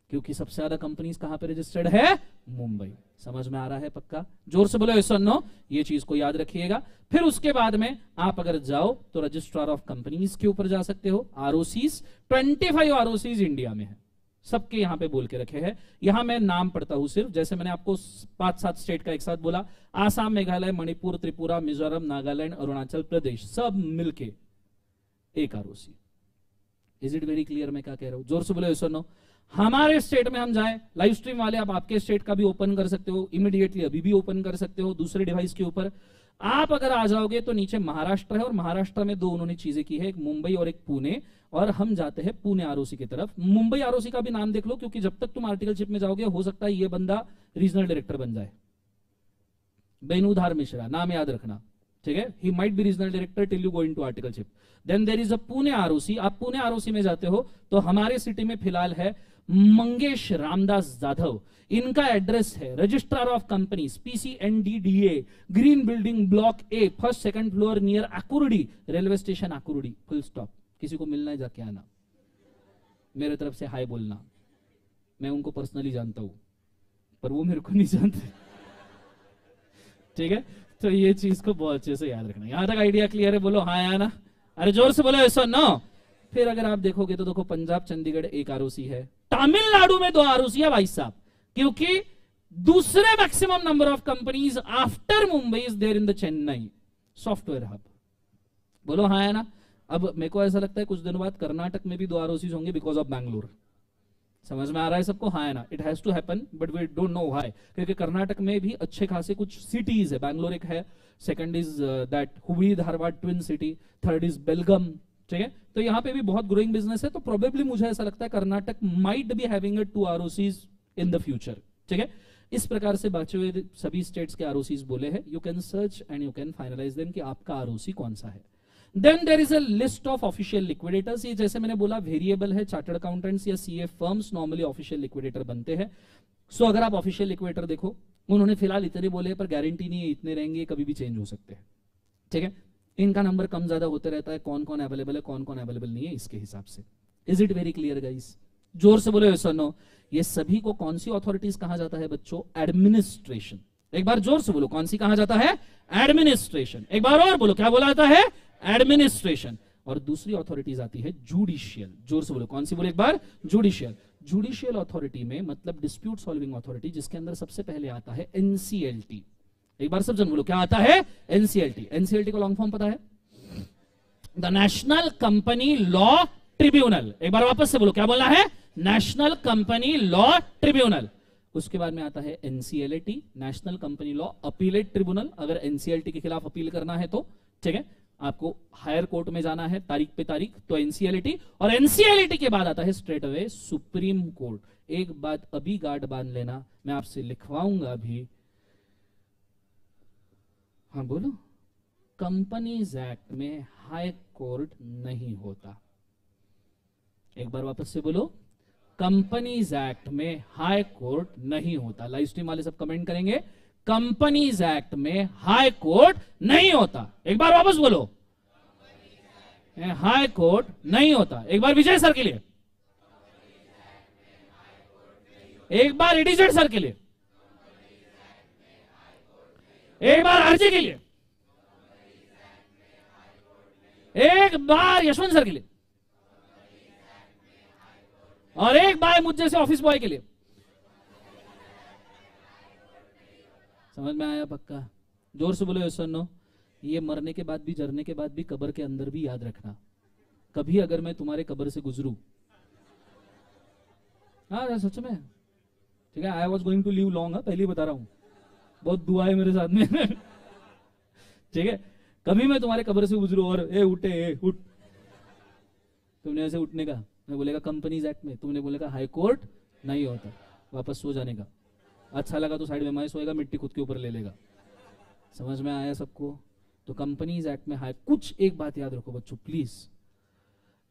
क्योंकि सबसे ज़्यादा कंपनीज़ कहाँ पे रजिस्टर्ड है? मुंबई। समझ में आ रहा है पक्का? ज़ोर से बोलो ऐसा नो ये चीज़ को याद रखिएगा। फिर उसके बाद में आप अगर जाओ तो रजिस्ट्रार ऑफ़ कंपनीज़ के ऊपर जा सकते हो। आरओसीज 25 आरओसीज इंडिया में है। सबके यहाँ पे बोल के रखे हैं। यहाँ मैं नाम पढ़ता हूँ सिर्फ़। जैसे मैंने आपको पाँच सात स्टेट का एक साथ बोला। आसाम, मेघालय, मणिपुर, त्रिपुरा, मिजोरम, नागालैंड, अरुणाचल प्रदेश। सब मिलके एक ROC is it very clear मैं क्या कह रहा हूँ? ज़ोर से बोले सुनो हमारे स्टेट में हम जाए लाइव स्ट्रीम वाले, आप आपके स्टेट का भी ओपन कर सकते हो इमीडिएटली अभी भी ओपन कर सकते हो, दूसरे डिवाइस के ऊपर। आप अगर आ जाओगे तो नीचे महाराष्ट्र है, और महाराष्ट्र में दो उन्होंने चीज़ें की है, एक मुंबई और एक पुणे, और हम जाते हैं पुणे आरओसी की तरफ़। मुंबई आरओसी का भी नाम देख लो, क्योंकि जब तक तुम आर्टिकल शिप में जाओगे, हो सकता है ये बंदा रीजनल डायरेक्टर बन जाए। बेनुधार मिश्रा, नाम याद रखना, ठीक है? He might be regional director till you go into articleship then there is a Pune ROC, आप पुणे आरओसी में जाते हो तो हमारे सिटी में फ़िलहाल है मंगेश रामदास जाधव। इनका एड्रेस है registrar of companies, PCNDDA, green building block A, first, second floor near Akurdi railway station Akurdi full stop. किसी को मिलना है जाके आना। मेरे तरफ़ से हाय बोलना। मैं उनको पर्सनली जानता हूँ, पर वो मेरे को नहीं जानते। ठीक है? तो ये चीज़ को बहुत अच्छे से याद रखना। यहाँ तक आइडिया क्लियर है? बोलो हाँ आना अरे ज़ोर से बोलो, ऐसा नो। फिर अगर आप देखोगे तो देखो, पंजाब चंडीगढ़ एक आरओसी है। तमिलनाडु में दो आरओसी है भाई साहब, क्योंकि दूसरे maximum number of companies after Mumbai is there in the Chennai software hub बोलो हाँ है ना? अब मेरे को ऐसा लगता है कुछ दिनों बाद कर्नाटक में भी दो आरओसी होंगे बिकॉज़ ऑफ़ बैंगलोर समझ में आ रहा है सबको? हाँ है ना? It has to happen but we don't know high क्योंकि कर्नाटक में भी अच्छे खासे कुछ सिटीज़ है। बैंगलोर एक है second is that Hubli Dharwad twin city third is Belgaum ठीक है? तो यहाँ पे भी बहुत ग्रोइंग बिज़नेस है तो प्रोबेबली मुझे ऐसा लगता है Karnataka might be having two ROCs in the future ठीक है? इस प्रकार से बचे हुए सभी स्टेट्स के आरओसीज बोले हैं। You can search and you can finalise them कि आपका आरओसी कौन सा है। Then there is a list of official liquidators ये जैसे मैंने बोला वेरिएबल है चार्टर्ड अकाउंटेंट्स या CA firms normally official liquidator बनते हैं। सो so, अगर आप ऑफिशियल लिक्विडेटर देखो उन्होंने फ़िलहाल इतने बोले पर गारंटी नहीं है इतने रहेंगे कभी भी चेंज हो सकते हैं। ठीक है? इनका नंबर कम ज़्यादा होते रहता है कौन कौन अवेलेबल है कौन कौन अवेलेबल नहीं है इसके हिसाब से। Is it very clear guys ज़ोर से बोले सर नो ये सभी को कौन सी ऑथोरिटीज कहा जाता है बच्चों? एडमिनिस्ट्रेशन एक बार ज़ोर से बोलो, कौन सी कहा जाता है? एडमिनिस्ट्रेशन एक बार और बोलो, क्या बोला जाता है? एडमिनिस्ट्रेशन और दूसरी अथॉरिटीज आती है जुडिशियल ज़ोर से बोलो, कौन सी बोले एक बार? जुडिशियल जुडिशियल अथॉरिटी में मतलब डिस्प्यूट सॉल्विंग अथॉरिटी जिसके अंदर सबसे पहले आता है एनसीएलटी एक बार सब जन बोलो, क्या आता है? एनसीएलटी एनसीएलटी का लॉन्ग फॉर्म पता है? The national company law tribunal एक बार वापस से बोलो, क्या बोलना है? नेशनल कंपनी लॉ ट्रिब्यूनल उसके बाद में आता है NCLT national company law appellate tribunal अगर एनसीएलटी के खिलाफ अपील करना है तो ठीक है? आपको हायर कोर्ट में जाना है, तारीख पे तारीख तो एनसीएलटी और एनसीएलटी के बाद आता है स्ट्रेट अवे सुप्रीम कोर्ट एक बात अभी गार्ड बाँध लेना, मैं आपसे लिखवाऊँगा अभी। हाँ बोलो। कंपनीज़ एक्ट में हाई कोर्ट नहीं होता। एक बार वापस से बोलो। कंपनीज़ एक्ट में हाई कोर्ट नहीं होता। लाइव स्ट्रीम वाले सब कमेंट करेंगे। कंपनीज़ एक्ट में हाई कोर्ट नहीं होता। एक बार वापस बोलो। हाई कोर्ट नहीं होता। एक बार विजय सर के लिए। एक बार एडिजेड सर के लिए। एक बार आरजे के लिए। एक बार यशवंत सर के लिए। और एक बार मुझे से ऑफ़िस बॉय के लिए। समझ में आया पक्का? ज़ोर से बोलो यशवन नो। ये मरने के बाद भी, जरने के बाद भी, कबर के अंदर भी याद रखना। कभी अगर मैं तुम्हारे कबर से गुजरू। हाँ सच में। ठीक है I was going to leave long पहले ही बता रहा हूँ। बहुत दुआ है मेरे साथ में। ठीक है? कभी मैं तुम्हारे कब्र से गुजरू और, ए, उठे, ए, उठ। तुमने ऐसे उठने का मैं बोलेगा, कंपनीज़ एक्ट में। तुमने बोलेगा, हाई कोर्ट नहीं होता, वापस सो जाने का। अच्छा लगा तो साइड में मैं सोएगा, मिट्टी खुद के ऊपर ले लेगा। समझ में आया सबको? तो कंपनीज़ एक्ट में हाई, कुछ एक बात याद रखो बच्चों प्लीज़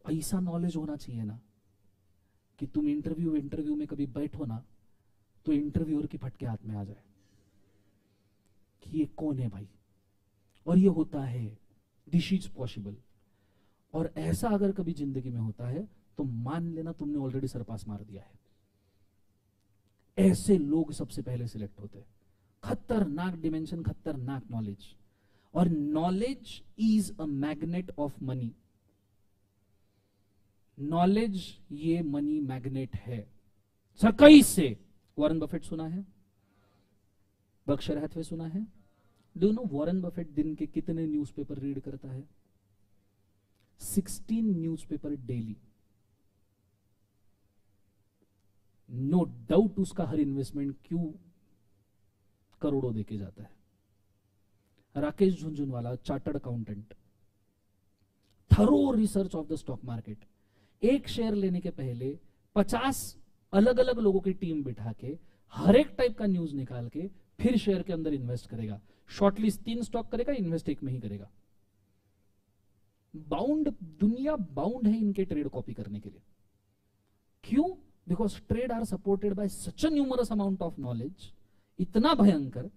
ऐसा नॉलेज होना चाहिए ना कि तुम इंटरव्यू इंटरव्यू में कभी बैठो ना तो इंटरव्यूअर की फटके हाथ में आ जाए। कि ये कौन है भाई? और ये होता है दिस इज़ पॉसिबल और ऐसा अगर कभी ज़िंदगी में होता है तो मान लेना तुमने ऑलरेडी सरपास मार दिया है। ऐसे लोग सबसे पहले सिलेक्ट होते हैं। खतरनाक डिमेंशन खतरनाक नॉलेज और knowledge is a magnet of money knowledge ये मनी मैग्नेट है। सर कई से। वॉरेन बफेट सुना है? बक्शर हैथवे सुना है। डू नो वॉरेन बफेट दिन के कितने न्यूज़पेपर रीड करता है? 16 न्यूज़पेपर डेली नो डाउट उसका हर इन्वेस्टमेंट क्यों करोड़ों देके जाता है। Rakesh Jhunjhunwala chartered accountant thorough research of the stock market एक शेयर लेने के पहले 50 अलग अलग लोगों की टीम बिठा के, हर एक टाइप का न्यूज़ निकाल के फिर शेयर के अंदर इन्वेस्ट करेगा। शॉर्टलिस्ट तीन स्टॉक करेगा, इन्वेस्ट एक में ही करेगा। बाउंड, दुनिया बाउंड है इनके ट्रेड कॉपी करने के लिए। क्यों? Because trade are supported by such numerous amount of knowledge इतना भयंकर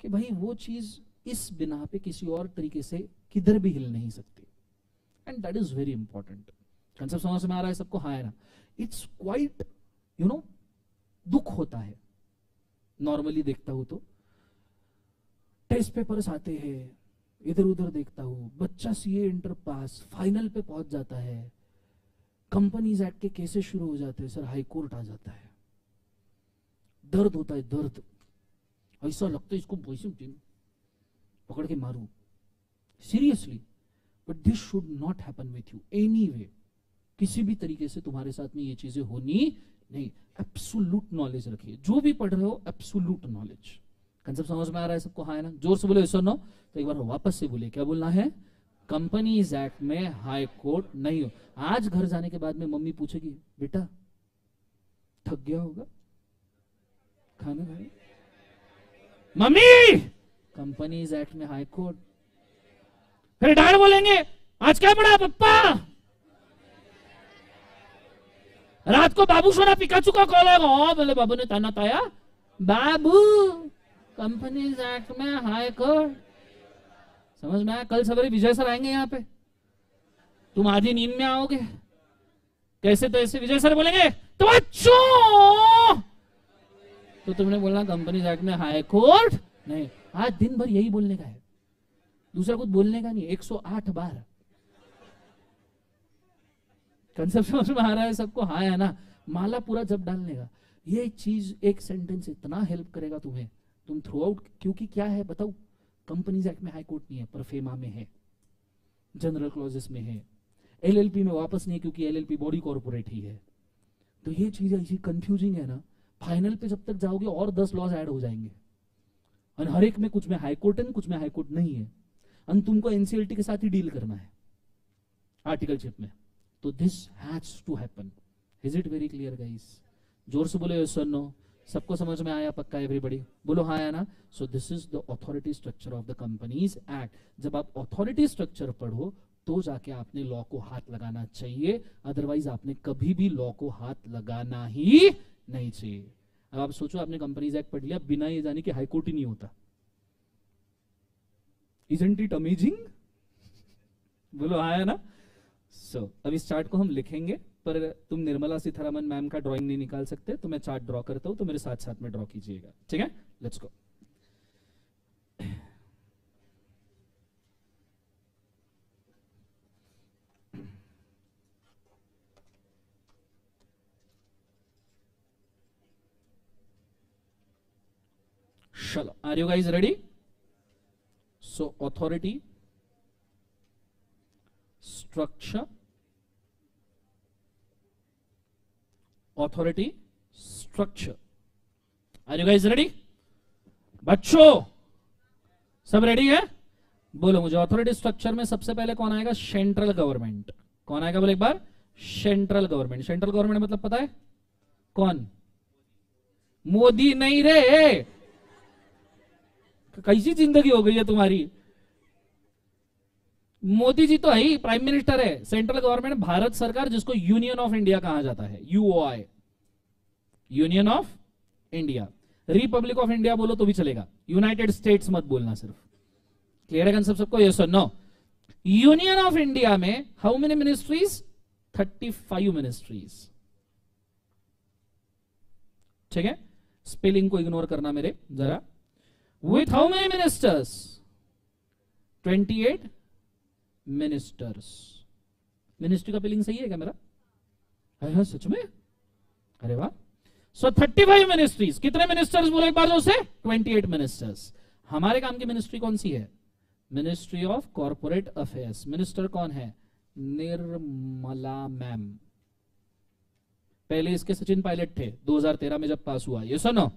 कि भाई वो चीज़ इस बिना पे किसी और तरीके से किधर भी हिल नहीं सकती। And that is very important concept समझ में आ रहा है सबको? है ना। इट्स क्वाइट यू नो दुख होता है। नॉर्मली देखता हूँ तो। टेस्ट पेपर्स आते हैं इधर उधर देखता हूँ। बच्चा सीए इंटर पास फाइनल पे पहुँच जाता है। कंपनीज़ एक्ट के केसेस शुरू हो जाते हैं, सर हाई कोर्ट आ जाता है। दर्द होता है, दर्द। ऐसा लगता है इसको पैसे पकड़ के मारू। Seriously but this should not happen with you any way किसी भी तरीके से तुम्हारे साथ में ये चीज़ें होनी नहीं एब्सोल्यूट नॉलेज रखिए। जो भी पढ़ रहे हो एब्सोल्यूट नॉलेज कंसेप्ट समझ में आ रहा है सबको? हाँ ना? ज़ोर से बोले सुनो तो एक बार वापस से बोले क्या बोलना है? कंपनीज़ एक्ट में हाई कोर्ट नहीं हो। आज घर जाने के बाद में मम्मी पूछेगी, बेटा, थक गया होगा? खाना खाए मम्मी! कंपनीज़ एक्ट में हाई कोर्ट फिर डैड बोलेंगे, आज क्या पढ़ा पप्पा? रात को बाबू सोना पिकाचू का कॉल आएगा ओ बोले बाबू ने ताना ताया। बाबू कंपनीज़ एक्ट में हाई कोर्ट समझ में आया? कल सवेरे विजय सर आएँगे यहाँ पे। तुम आधी नींद में आओगे। कैसे तो ऐसे विजय सर बोलेंगे तो बच्चों तो तुमने बोलना कंपनीज़ एक्ट में हाई कोर्ट नहीं, आज दिन भर यही बोलने का है। दूसरा कुछ बोलने का नहीं 108 बार। कंसेप्ट समझ में आ रहा है, सबको हाँ है ना, माला पूरा जब डालने का ये चीज़ एक सेंटेंस इतना हेल्प करेगा तुम्हें। तुम थ्रू आउट क्योंकि क्या है बताओ कंपनीज़ एक्ट में हाई कोर्ट नहीं है, पर फेमा में है जनरल क्लॉजेस में है एलएलपी में वापस नहीं क्योंकि एलएलपी बॉडी कॉर्पोरेट ही है। तो ये चीज़ ऐसी कंफ्यूजिंग है ना। फाइनल पे जब तक जाओगे और दस लॉज ऐड हो जाएँगे। और हर एक में कुछ में हाई कोर्ट है, कुछ में हाई कोर्ट नहीं है। और तुमको एनसीएलटी के साथ ही डील करना है। आर्टिकलशिप में। तो this has to happen is it very clear guys ज़ोर से बोले सर नो सबको समझ में आया, पक्का एवरीबडी बोलो हाँ आया ना? So this is the authority structure of the companies act जब आप अथॉरिटी स्ट्रक्चर पढ़ो तो जाके आपने लॉ को हाथ लगाना चाहिए. अदरवाइज़ आपने कभी भी लॉ को हाथ लगाना ही नहीं चाहिए. अब आप सोचो, आपने कंपनीज़ एक्ट पढ़ लिया, बिना ये जाने कि हाईकोर्ट ही नहीं होता. इजेंट इट अमेजिंग बोलो आया ना? सो so, अब इस चार्ट को हम लिखेंगे पर तुम निर्मला सीतारामन मैम का ड्राइंग नहीं निकाल सकते तो मैं चार्ट ड्रॉ करता हूँ तो मेरे साथ साथ में ड्रॉ कीजिएगा। ठीक है? लेट्स गो चलो are you guys ready so authority structure authority structure are you guys ready बच्चों, सब रेडी है? बोलो मुझे ऑथोरिटी स्ट्रक्चर में सबसे पहले कौन आएगा? सेंट्रल गवर्नमेंट कौन आएगा बोले एक बार? सेंट्रल गवर्नमेंट सेंट्रल गवर्नमेंट मतलब पता है? कौन? मोदी नहीं रे। कैसी ज़िंदगी हो गई है तुम्हारी? मोदी जी तो है ही प्राइम मिनिस्टर है। सेंट्रल गवर्नमेंट भारत सरकार जिसको यूनियन ऑफ़ इंडिया कहा जाता है UOI union of India republic of India बोलो तो भी चलेगा। यूनाइटेड स्टेट्स मत बोलना सिर्फ़। क्लियर है कंसेप्ट सबको? ये नो यूनियन ऑफ़ इंडिया में how many ministries thirty five ministries ठीक है? स्पेलिंग को इग्नोर करना मेरे, जरा। With how many ministers twenty eight ministers ministry का स्पेलिंग सही है क्या मेरा? है हाँ, सच में? अरे वाह। सो थर्टी फाइव मिनिस्ट्रीज कितने मिनिस्टर्स बोले एक बार उसे ट्वेंटी एट मिनिस्टर्स हमारे काम की मिनिस्ट्री कौन सी है? Ministry of corporate affairs minister कौन है? निर्मला मैम। पहले इसके सचिन पायलट थे 2013 में जब पास हुआ। ये सुनो।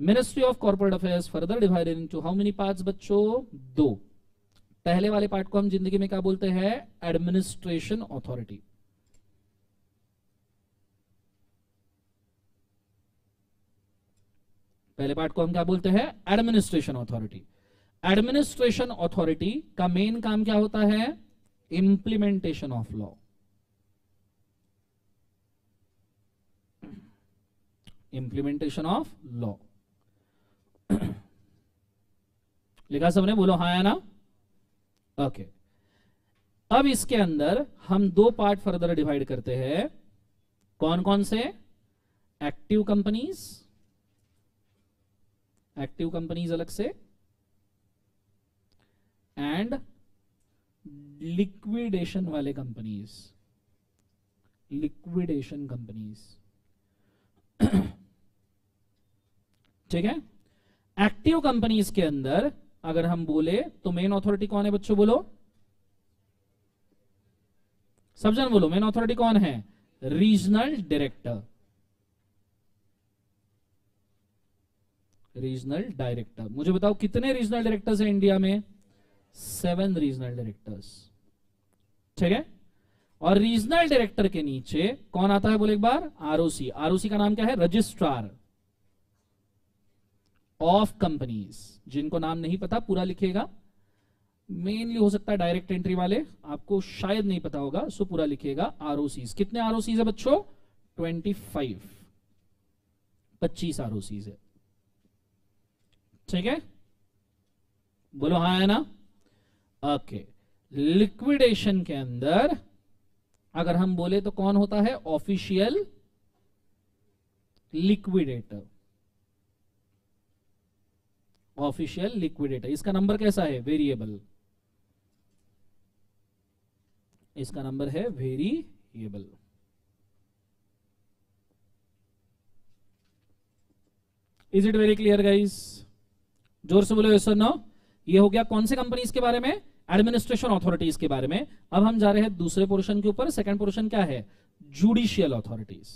Ministry of corporate affairs further divided into how many parts बच्चों? दो। पहले वाले पार्ट को हम ज़िंदगी में क्या बोलते हैं? एडमिनिस्ट्रेशन अथॉरिटी पहले पार्ट को हम क्या बोलते हैं? एडमिनिस्ट्रेशन अथॉरिटी एडमिनिस्ट्रेशन अथॉरिटी का मेन काम क्या होता है? Implementation of law implementation of law लिखा सबने? बोलो हाँ या ना? ओके अब इसके अंदर हम दो पार्ट फर्दर डिवाइड करते हैं। कौन कौन से? एक्टिव कंपनीज़ एक्टिव कंपनीज़ अलग से। एंड लिक्विडेशन वाले कंपनीज़ लिक्विडेशन कंपनीज़ ठीक है? एक्टिव कंपनीज़ के अंदर अगर हम बोले तो मेन अथॉरिटी कौन है बच्चों, बोलो? सब जन बोलो मेन अथॉरिटी कौन है? रीजनल डायरेक्टर रीजनल डायरेक्टर मुझे बताओ, कितने रीजनल डायरेक्टर्स हैं इंडिया में? सेवन रीजनल डायरेक्टर्स ठीक है? और रीजनल डायरेक्टर के नीचे कौन आता है, बोले एक बार? आरओसी आरओसी का नाम क्या है? रजिस्ट्रार ऑफ़ कंपनीज़ जिनको नाम नहीं पता, पूरा लिखेगा। मेनली हो सकता है डायरेक्ट एंट्री वाले, आपको शायद नहीं पता होगा, सो पूरा लिखेगा आरओसीज कितने आरओसीज है बच्चों? ट्वेंटी फाइव पच्चीस आरओसीज है। ठीक है? बोलो हाँ है ना? ओके लिक्विडेशन के अंदर, अगर हम बोले तो कौन होता है? ऑफिशियल लिक्विडेटर ऑफिशियल लिक्विडेटर इसका नंबर कैसा है? वेरिएबल इसका नंबर है variable is it very clear guys ज़ोर से बोलो सर नो ये हो गया कौन से कंपनीज़ के बारे में? एडमिनिस्ट्रेशन अथॉरिटीज के बारे में। अब हम जा रहे हैं दूसरे पोर्शन के ऊपर। सेकंड पोर्शन क्या है? Judicial authorities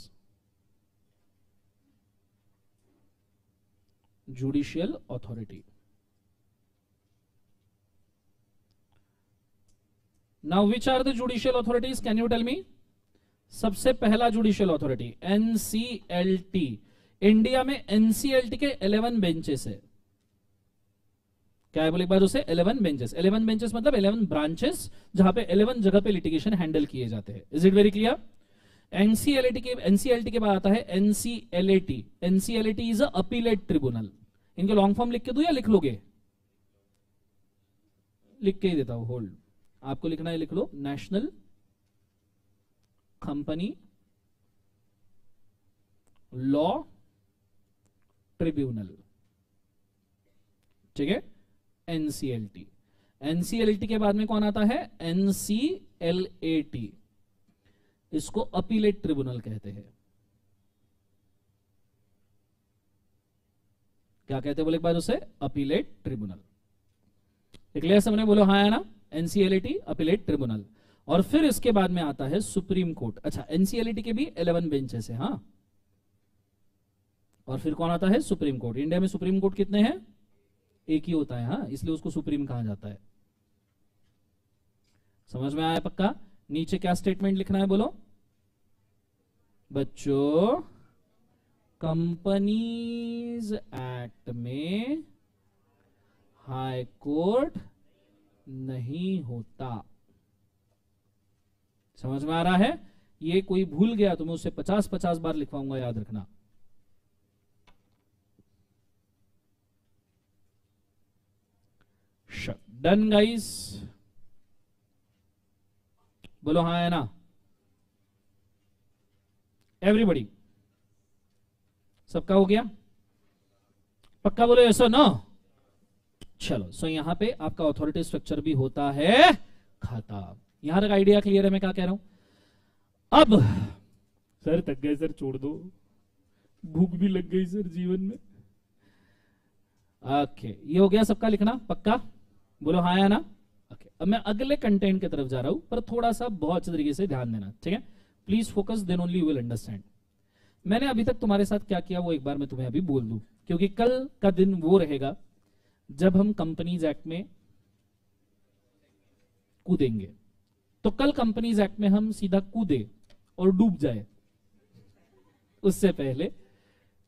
judicial authority now which are the judicial authorities can you tell me सबसे पहला जुडिशियल अथॉरिटी एनसीएलटी इंडिया में एनसीएलटी के 11 बेंचेस है। क्या है बोले एक बार उसे? 11 बेंचेस 11 बेंचेस मतलब 11 ब्रांचेस जहाँ पे 11 जगह पे लिटिगेशन हैंडल किए जाते हैं। Is it very clear NCLT के एनसीएलटी के बाद आता है NCLT NCLT is appellate tribunal इनके लॉन्ग फॉर्म लिख के दू या लिख लोगे? लिख के ही देता हूँ होल्ड आपको लिखना है, लिख लो नेशनल कंपनी लॉ ट्रिब्यूनल ठीक है? एनसीएलटी एनसीएलटी के बाद में कौन आता है? एनसीएलएटी इसको अपीलेट ट्रिब्यूनल कहते हैं। क्या कहते हैं बोले एक बार उसे? Appellate tribunal. क्लियर समझने बोलो हाँ ना? NCLT appellate tribunal. और फिर इसके बाद में आता है सुप्रीम कोर्ट। अच्छा एनसीएलटी के भी 11 बेंचेस है हाँ। और फिर कौन आता है? Supreme court. इंडिया में सुप्रीम कोर्ट कितने हैं? एक ही होता है हाँ। इसलिए उसको सुप्रीम कहा जाता है। समझ में आया पक्का? नीचे क्या स्टेटमेंट लिखना है बोलो? बच्चों कंपनीज़ एक्ट में हाई कोर्ट नहीं होता। समझ में आ रहा है? ये कोई भूल गया तो मैं उसे पचास पचास बार लिखवाऊँगा, याद रखना। डन गाइस बोलो हाँ है ना? एवरीबडी सबका हो गया? पक्का बोलो ऐसा ना चलो सो यहाँ पे आपका अथॉरिटी स्ट्रक्चर भी होता है खाता। यहाँ तक आइडिया क्लियर है, मैं क्या कह रहा हूँ? अब, सर तक गए, सर, छोड़ दो। भूख भी लग गई, सर, जीवन में। ओके ये हो गया सबका लिखना, पक्का? बोलो हाँ या ना? अब मैं अगले कंटेंट की तरफ़ जा रहा हूँ, पर थोड़ा सा बहुत अच्छे तरीके से ध्यान देना, ठीक है? Please focus then only will understand मैंने अभी तक तुम्हारे साथ क्या किया, वो एक बार मैं तुम्हें अभी बोल दूँ, क्योंकि कल का दिन वो रहेगा, जब हम कंपनीज़ एक्ट में कूदेंगे। तो कल कंपनीज़ एक्ट में हम सीधा कूदे और डूब जाए। उससे पहले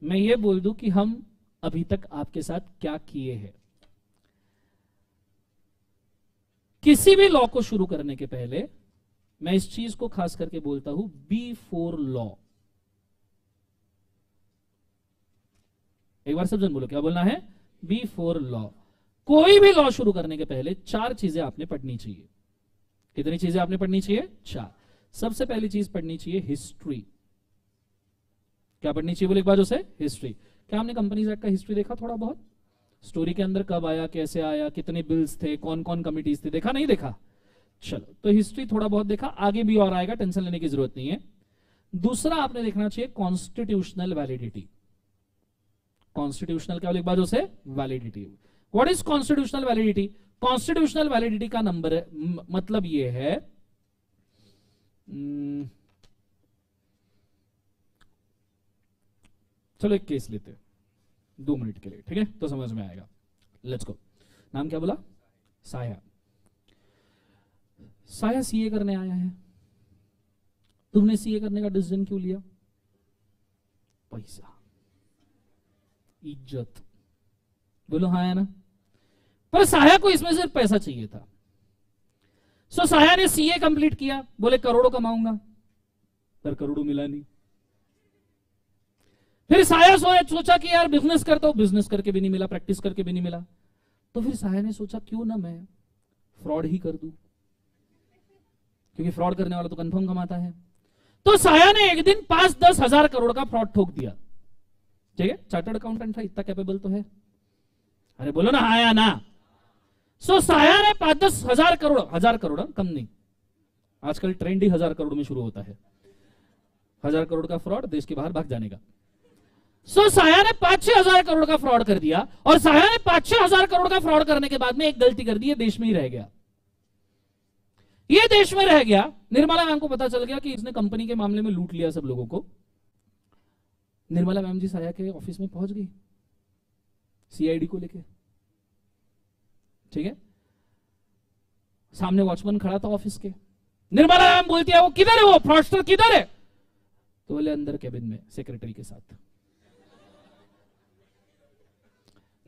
मैं ये बोल दूँ कि हम अभी तक आपके साथ क्या किए हैं। किसी भी लॉ को शुरू करने के पहले, मैं इस चीज़ को खास करके बोलता हूँ बी फोर लॉ एक बार सब जन बोलो, क्या बोलना है? बी फोर लॉ कोई भी लॉ शुरू करने के पहले चार चीज़ें आपने पढ़नी चाहिए। कितनी चीज़ें आपने पढ़नी चाहिए? चार। सबसे पहली चीज़ पढ़नी चाहिए हिस्ट्री क्या पढ़नी चाहिए बोले एक बार उसे हिस्ट्री क्या हमने कंपनीज़ एक्ट का हिस्ट्री देखा थोड़ा बहुत? स्टोरी के अंदर कब आया कैसे आया कितने बिल्स थे कौन कौन कमिटीज थे देखा? नहीं देखा? चलो तो हिस्ट्री थोड़ा बहुत देखा आगे भी और आएगा टेंशन लेने की ज़रूरत नहीं है। दूसरा आपने देखना चाहिए कॉन्स्टिट्यूशनल वैलिडिटी कॉन्स्टिट्यूशनल क्या एक बार validity what is constitutional validity constitutional validity का नंबर मतलब ये है हम्म, चलो एक केस लेते हैं। दो मिनट के लिए, ठीक है? तो समझ में आएगा। लेट्स गो नाम क्या बोला? साया। साया सीए करने आया है। तुमने सीए करने का डिसीज़न क्यों लिया? पैसा। इज़्ज़त। बोलो हाँ है ना? पर साया को इसमें सिर्फ़ पैसा चाहिए था। सो साया ने सीए कंप्लीट किया। बोले, करोड़ों कमाऊँगा। पर करोड़ों मिला नहीं। फिर साया सोचा कि यार बिज़नेस करता हूँ बिज़नेस करके भी नहीं मिला प्रैक्टिस करके भी नहीं मिला। तो फिर साया ने सोचा क्यों ना मैं फ्रॉड ही कर दूँ? क्योंकि फ्रॉड करने वाला तो कंफर्म कमाता है। तो साया ने एक दिन पाँच दस हज़ार करोड़ का फ्रॉड ठोक दिया। ठीक है? चार्टर्ड अकाउंटेंट था इतना कैपेबल तो है। अरे बोलो ना आया ना? सो साया ने पाँच दस हज़ार करोड़ हज़ार करोड़ हाँ, कम नहीं। आजकल ट्रेंड ही हज़ार करोड़ में शुरू होता है। हज़ार करोड़ का फ्रॉड देश के बाहर भाग जाने का। सो साया ने पाँच छह हज़ार करोड़ का फ्रॉड कर दिया और साया ने पाँच छह हज़ार करोड़ का फ्रॉड करने के बाद में एक गलती कर दी है देश में ही रह गया। ये देश में रह गया। निर्मला मैम को पता चल गया कि इसने कंपनी के मामले में लूट लिया सब लोगों को। निर्मला मैम जी साया के ऑफ़िस में पहुँच गई। सीआईडी को लेके। ठीक है? सामने वॉचमैन खड़ा था ऑफ़िस के। निर्मला मैम बोलती है, वो किधर है? वो फ्रॉडस्टर किधर है? तो बोले, अंदर केबिन में सेक्रेटरी के साथ।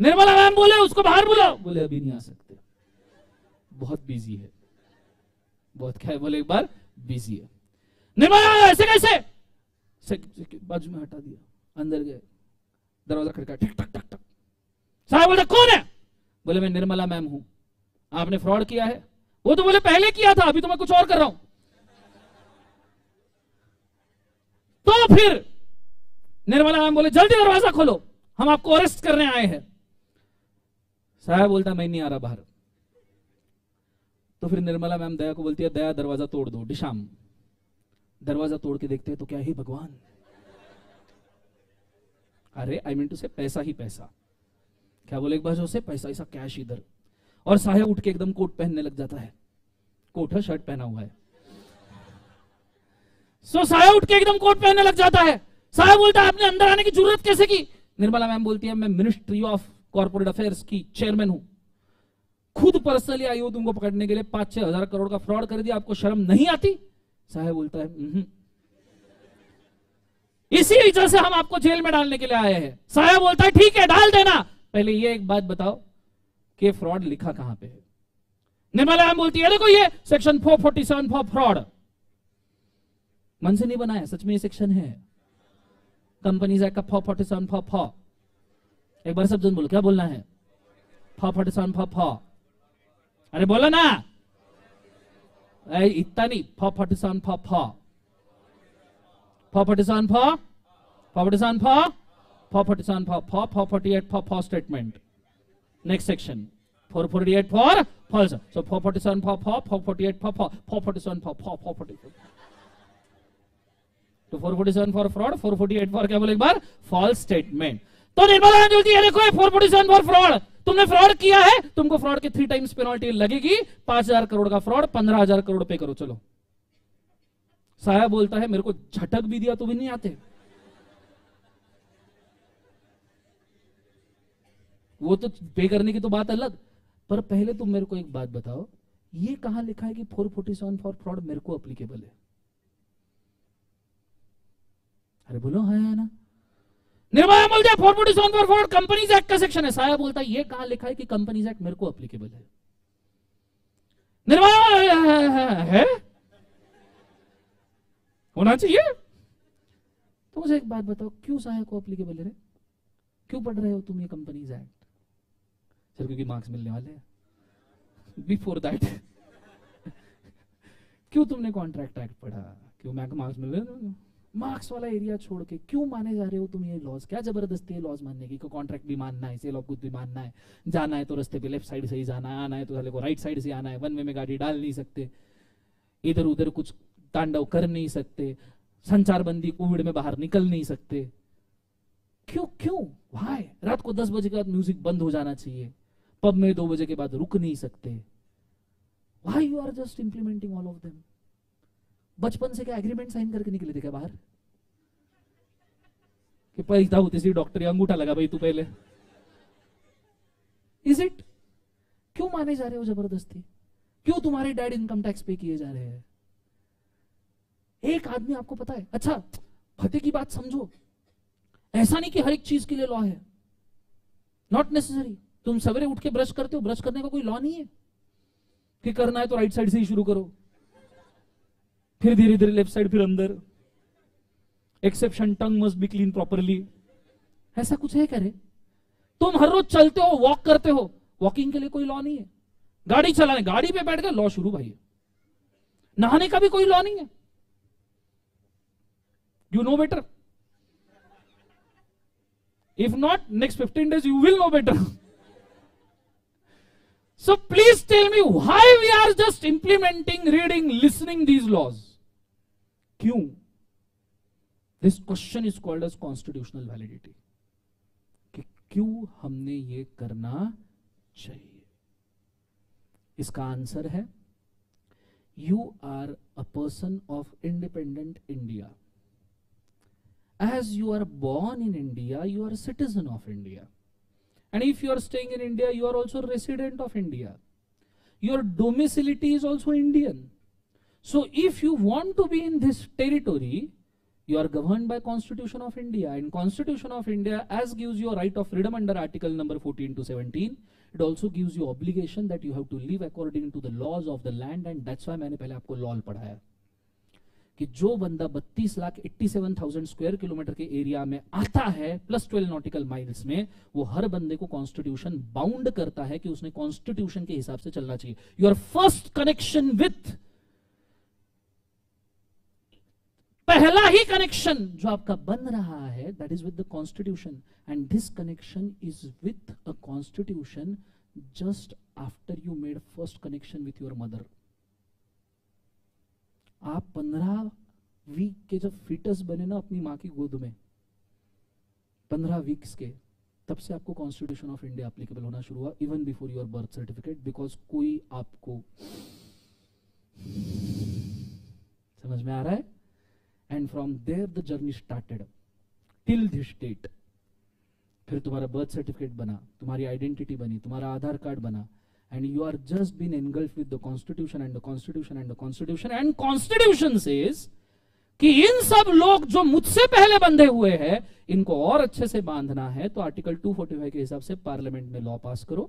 निर्मला मैम बोले, उसको बाहर बुलाओ। बोले, अभी नहीं आ सकते। बहुत बिज़ी है। बहुत क्या है, बोले एक बार बिज़ी है। निर्मला, ऐसे कैसे? बाजू में हटा दिया। अंदर गए। दरवाज़ा खड़का, ठक ठक ठक साहब बोले, कौन है? बोले, मैं निर्मला मैम हूँ। आपने फ्रॉड किया है। वो तो बोले, पहले किया था, अभी तो मैं कुछ और कर रहा हूँ। तो फिर निर्मला मैम बोले, जल्दी दरवाज़ा खोलो। हम आपको अरेस्ट करने आए हैं। साहब बोलता, मैं नहीं आ रहा बाहर. तो फिर निर्मला मैम दया को बोलती है, दया, दरवाज़ा तोड़ दो, डिशाम। दरवाज़ा तोड़ के देखते हैं तो क्या ही भगवान? अरे आई मीन टू से पैसा ही पैसा। क्या बोले, एक बार से पैसा, ऐसा कैश इधर। और साहेब उठ के एकदम कोट पहनने लग जाता है। कोट है, शर्ट पहना हुआ है। सो साया उठ के एकदम कोट पहनने लग जाता है। साहेब बोलता है, आपने अंदर आने की ज़रूरत कैसे की? निर्मला मैम बोलती है, मैं मिनिस्ट्री ऑफ़ कॉर्पोरेट अफेयर्स की चेयरमैन हूँ। खुद पर्सनली आई हो तुमको पकड़ने के लिए पाँच छह हज़ार करोड़ का फ्रॉड कर दिया, आपको शर्म नहीं आती? साहेब बोलता है इसी वजह से हम आपको जेल में डालने के लिए आए हैं। साहेब बोलता है, ठीक है, डाल देना। पहले ये एक बात बताओ कि फ्रॉड लिखा कहाँ पे है? निर्मला बोलती है, देखो ये सेक्शन 447 फॉर फ्रॉड मन से नहीं बनाया सच में ये सेक्शन है। कंपनीज़ एक्ट का 447 फॉर फॉर एक बार सब जन बोलो क्या बोलना है four forty seven four four अरे बोलो ना इतना नहीं four four forty seven four four forty seven four four forty seven four four four forty eight four four statement next section four forty eight four false so four forty seven four four four forty eight four four four forty seven four four four forty तो 447 for fraud 448 for क्या बोले एक बार false statement तो निर्मला गांधी बोलती है देखो, ये 447 for fraud तुमने फ्रॉड किया है, तुमको फ्रॉड की थ्री टाइम्स पेनल्टी लगेगी। पाँच हज़ार करोड़ का फ्रॉड पंद्रह हज़ार करोड़ पे करो, चलो। साया बोलता है, मेरे को झटक भी दिया तो भी नहीं आते। वो तो पे करने की तो बात अलग। पर पहले तुम मेरे को एक बात बताओ, ये कहा लिखा है कि 447 फॉर फ्रॉड मेरे को अप्लीकेबल है? अरे बोलो, है ना? निर्भया बोलते हैं four forty seven four fraud companies act का सेक्शन है। साया बोलता है, ये कहाँ लिखा है कि कंपनीज़ एक्ट मेरे को अप्लीकेबल है? निर्भया, है होना चाहिए? तो मुझे एक बात बताओ, क्यों साया को अप्लीकेबल है क्यों पढ़ रहे हो तुम ये कंपनीज़ एक्ट सर, क्योंकि मार्क्स मिलने वाले हैं। बिफोर दैट क्यों तुमने कॉन्ट्रैक्ट एक्ट पढ़ा? क्यों मैं मार्क्स मिल रहे मार्क्स वाला एरिया छोड़ के क्यों माने जा रहे हो तुम ये लॉज क्या ज़बरदस्ती है लॉज मानने की? कॉन्ट्रैक्ट भी मानना है सेल ऑफ़ गुड भी मानना है। जाना है तो रस्ते पे लेफ़्ट साइड से ही जाना है, आना है तो को राइट साइड से आना है वन वे में गाड़ी डाल नहीं सकते। इधर उधर कुछ तांडव कर नहीं सकते संचार बंदी कोविड में बाहर निकल नहीं सकते। क्यों क्यों? वाई रात को दस बजे के बाद म्यूज़िक बंद हो जाना चाहिए। पब में दो बजे के बाद रुक नहीं सकते। Why you are just implementing all of them बचपन से क्या एग्रीमेंट साइन करके निकले थे क्या बाहर? कि पैसा होती सी डॉक्टर अंगूठा लगा भाई तू पहले। इज़ इट क्यों माने जा रहे हो ज़बरदस्ती? क्यों तुम्हारे डैड इनकम टैक्स पे किए जा रहे हैं? एक आदमी आपको पता है? अच्छा फतेह की बात समझो। ऐसा नहीं कि हर एक चीज़ के लिए लॉ है। नॉट नेसेसरी तुम सवेरे उठ के ब्रश करते हो ब्रश करने का कोई लॉ नहीं है। कि करना है तो राइट साइड से ही शुरू करो। फिर धीरे धीरे लेफ़्ट साइड फिर अंदर। Exception tongue must be clean properly ऐसा कुछ है करे तुम हर रोज चलते हो वॉक करते हो वॉकिंग के लिए कोई लॉ नहीं है। गाड़ी चलाने गाड़ी पे बैठ के लॉ शुरू भाई। नहाने का भी कोई लॉ नहीं है। You know better if not next fifteen days you will know better So please tell me why we are just implementing, reading, listening these laws. क्यों? This question is called as constitutional validity. कि क्यों हमने ये करना चाहिए इसका answer है you are a person of independent India as you are born in India you are citizen of India And if you are staying in India, you are also a resident of India. Your domicility is also Indian. So if you want to be in this territory, you are governed by Constitution of India. And Constitution of India, as gives you a right of freedom under Article number 14 to 17, it also gives you obligation that you have to live according to the laws of the land. And that's why मैंने पहले आपको law पढ़ाया कि जो बंदा 32 lakh 87,000 square kilometre के area में आता है प्लस 12 नॉटिकल माइल्स में वो हर बंदे को कॉन्स्टिट्यूशन बाउंड करता है कि उसने कॉन्स्टिट्यूशन के हिसाब से चलना चाहिए योर फ़र्स्ट कनेक्शन विथ पहला ही कनेक्शन जो आपका बन रहा है that is with the constitution and this connection is with a constitution just after you made first connection with your mother आप पंद्रह वीक के जब फिटस बने ना अपनी माँ की गोद में, पंद्रह वीक्स के, तब से आपको कॉन्स्टिट्यूशन ऑफ़ इंडिया एप्लीकेबल होना शुरू हुआ even before your birth certificate because कोई आपको, समझ में आ रहा है? And from there the journey started till this date फिर तुम्हारा बर्थ सर्टिफिकेट बना, तुम्हारी आइडेंटिटी बनी, तुम्हारा आधार कार्ड बना, and you are just been engulfed with the constitution and the constitution and the constitution. And constitution says कि इन सब लोग जो मुझसे पहले बंधे हुए हैं, इनको और अच्छे से बांधना है तो आर्टिकल 245 के हिसाब से पार्लियामेंट में लॉ पास करो,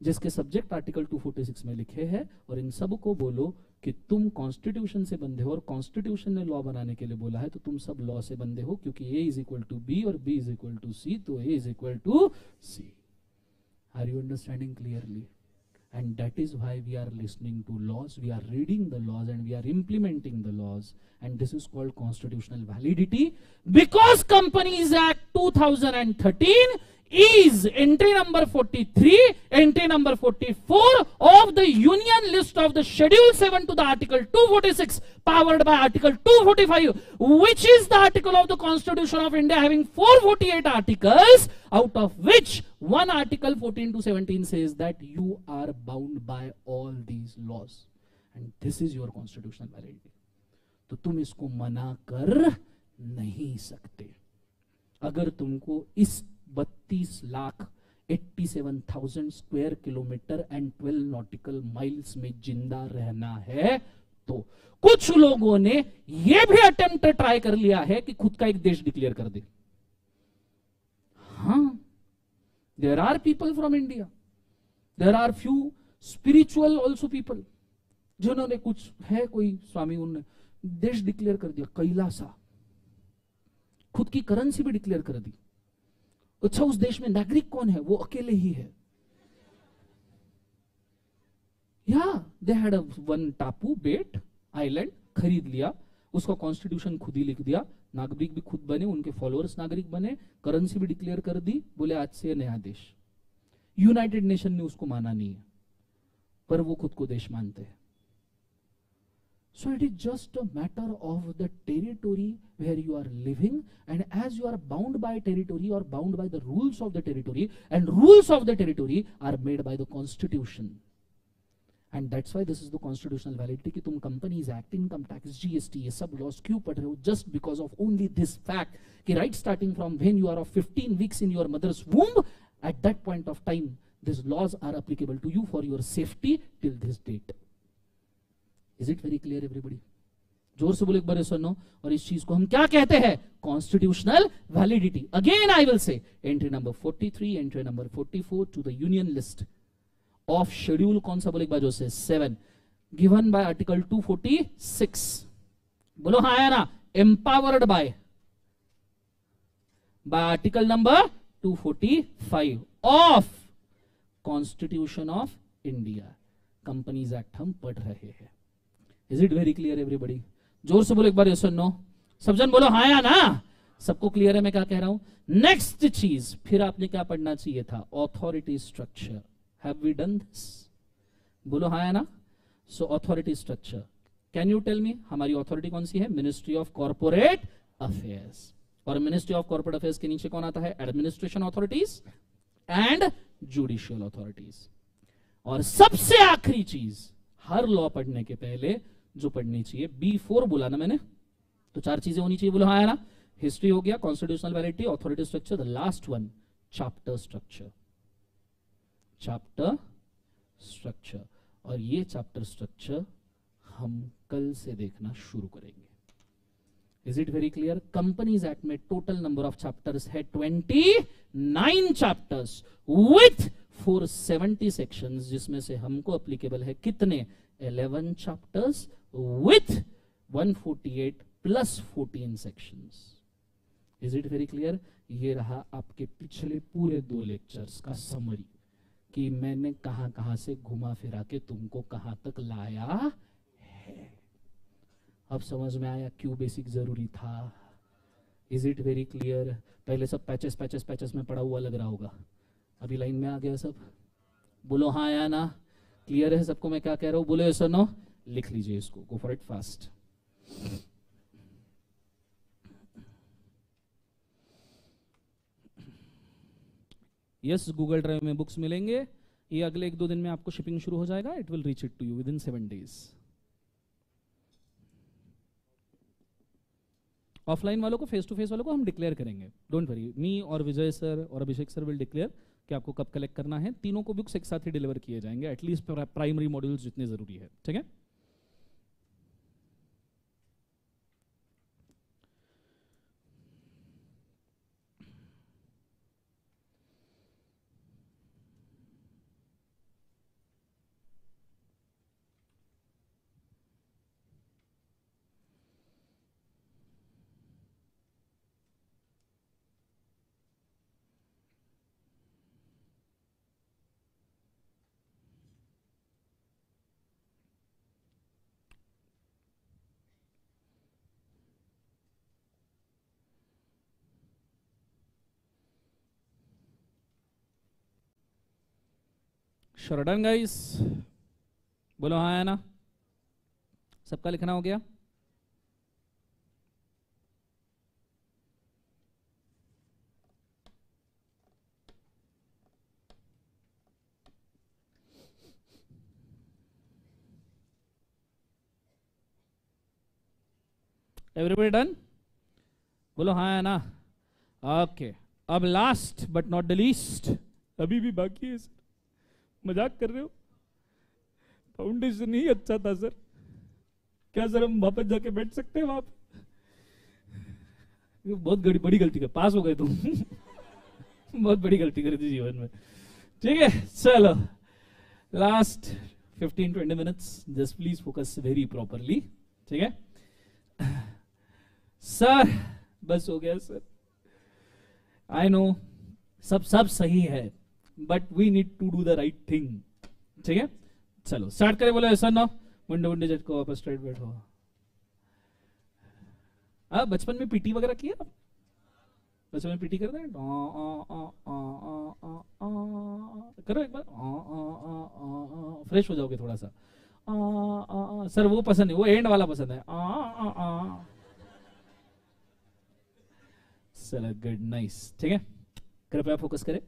जिसके सब्जेक्ट आर्टिकल 246 में लिखे हैं, और इन सबको बोलो कि तुम कॉन्स्टिट्यूशन से बंधे हो और कॉन्स्टिट्यूशन ने लॉ बनाने के लिए बोला है तो तुम सब लॉ से बंधे हो, क्योंकि A is equal to B और B is equal to C तो A is equal to C are you understanding clearly and that is why we are listening to laws. We are reading the laws and we are implementing the laws. And this is called constitutional validity. Because companies act 2013 is entry number 43, entry number 44 of the union list of the schedule 7 to the article 246 powered by article 245 which is the article of the constitution of India having 448 articles out of which one article 14 to 17 says that you are bound by all these laws. And this is your constitutional validity. तो तुम इसको मना कर नहीं सकते। अगर तुमको इस बत्तीस lakh eighty seven thousand square kilometre and twelve nautical miles में ज़िंदा रहना है तो कुछ लोगों ने यह भी अटेम्प्ट ट्राई कर लिया है कि खुद का एक देश डिक्लेयर कर दे। हाँ there are people from India there are few spiritual also people जिन्होंने कुछ है कोई स्वामी उन्होंने देश डिक्लेयर कर दिया, कैलासा। खुद की करेंसी भी डिक्लेयर कर दी। अच्छा उस देश में नागरिक कौन है? वो अकेले ही है। या दे हैड वन टापू बेट आइलैंड खरीद लिया, उसका कॉन्स्टिट्यूशन खुद ही लिख दिया। नागरिक भी खुद बने उनके फॉलोअर्स नागरिक बने करेंसी भी डिक्लेयर कर दी बोले आज से नया देश यूनाइटेड नेशन ने उसको माना नहीं है पर वो खुद को देश मानते हैं So it is just a matter of the territory where you are living and as you are bound by territory you are bound by the rules of the territory and rules of the territory are made by the constitution. And that's why this is the constitutional validity कि तुम companies act, income tax, GST ये सब laws क्यों पढ़ रहे हो just because of only this fact कि right starting from when you are of 15 weeks in your mother's womb at that point of time these laws are applicable to you for your safety till this date. Is it very clear everybody ज़ोर से बोले एक बार सुनो और इस चीज़ को हम क्या कहते हैं constitutional validity again I will say entry number 43 entry number 44 to the union list of schedule कौन सा बोले एक बार जो से? सेवन गिवन बाय आर्टिकल 246 बोलो हाँ आया ना? Empowered by by article number 245 of constitution of India companies act हम पढ़ रहे हैं. Is it very clear everybody ज़ोर से बोलो एक बार सुन नो सब जन बोलो हाँ या ना? सबको क्लियर है मैं क्या कह रहा हूँ? नेक्स्ट चीज़, फिर आपने क्या पढ़ना चाहिए था? Authority structure have we done this बोलो हाँ या ना? So authority structure can you tell me हमारी ऑथोरिटी कौन सी है? मिनिस्ट्री ऑफ़ कॉर्पोरेट अफेयर्स और मिनिस्ट्री ऑफ़ कॉर्पोरेट अफेयर्स के नीचे कौन आता है? Administration authorities and judicial authorities और सबसे आखिरी चीज़, हर लॉ पढ़ने के पहले जो पढ़नी चाहिए बी फोर बोला ना मैंने तो चार चीज़ें होनी चाहिए, बोलो हाँ ना? हिस्ट्री हो गया constitutional validity authority structure the last one chapter structure chapter structure और ये चैप्टर स्ट्रक्चर हम कल से देखना शुरू करेंगे। Is it very clear companies act में टोटल नंबर ऑफ़ चैप्टर्स है twenty nine chapters with 470 sections जिसमें से हमको अप्लीकेबल है कितने? 11 chapters with 148 plus 14 sections is it very clear ये रहा आपके पिछले पूरे दो लेक्चर्स का समरी कि मैंने कहाँ कहाँ से घुमा फिरा के तुमको कहाँ तक लाया है? अब समझ में आया क्यों बेसिक ज़रूरी था। इज़ इट वेरी क्लियर पहले सब पैचेस पैचेस पैचेस में पड़ा हुआ लग रहा होगा। अभी लाइन में आ गया सब। बोलो हाँ या ना? क्लियर है सबको मैं क्या कह रहा हूँ? बोलो ऐसा नो लिख लीजिए इसको। Go for it fast yes Google drive में बुक्स मिलेंगे। ये अगले एक दो दिन में आपको शिपिंग शुरू हो जाएगा। It will reach it to you within seven days offline वालों को फेस टू फेस वालों को हम डिक्लेयर करेंगे। डोंट वरी मी और विजय सर और अभिषेक सर विल डिक्लेयर कि आपको कब कलेक्ट करना है। तीनों को बुक्स एक साथ ही डिलीवर किए जाएँगे। एटलीस्ट प्राइमरी मॉड्यूल्स जितने ज़रूरी है। ठीक है? शरडन गाइस बोलो हाँ है ना? सबका लिखना हो गया? एवरीबडी डन बोलो हाँ है ना? Okay okay. अब last but not the least अभी भी बाकी है मज़ाक कर रहे हो? फाउंडेशन ही अच्छा था सर क्या सर हम वापस जाके बैठ सकते हैं वहाँ पे? बहुत बड़ी बड़ी गलती कर पास हो गए तुम। बहुत बड़ी गलती करी थी जीवन में। ठीक है, चलो। Last 15 20 minutes just please focus very properly ठीक है? सर बस हो गया सर आई नो सब सब सही है। But we need to do the right thing ठीक है चलो स्टार्ट करें बोलो ऐसा ना मुंडे मुंडे झटको वापस स्ट्रेट बैठो हाँ बचपन में पीटी वगैरह किया बचपन में पीटी करते हैं करो एक बार फ्रेश हो जाओगे थोड़ा सा सर वो पसंद है वो एंड वाला पसंद है चलो गुड नाइस ठीक है कृपया फोकस करें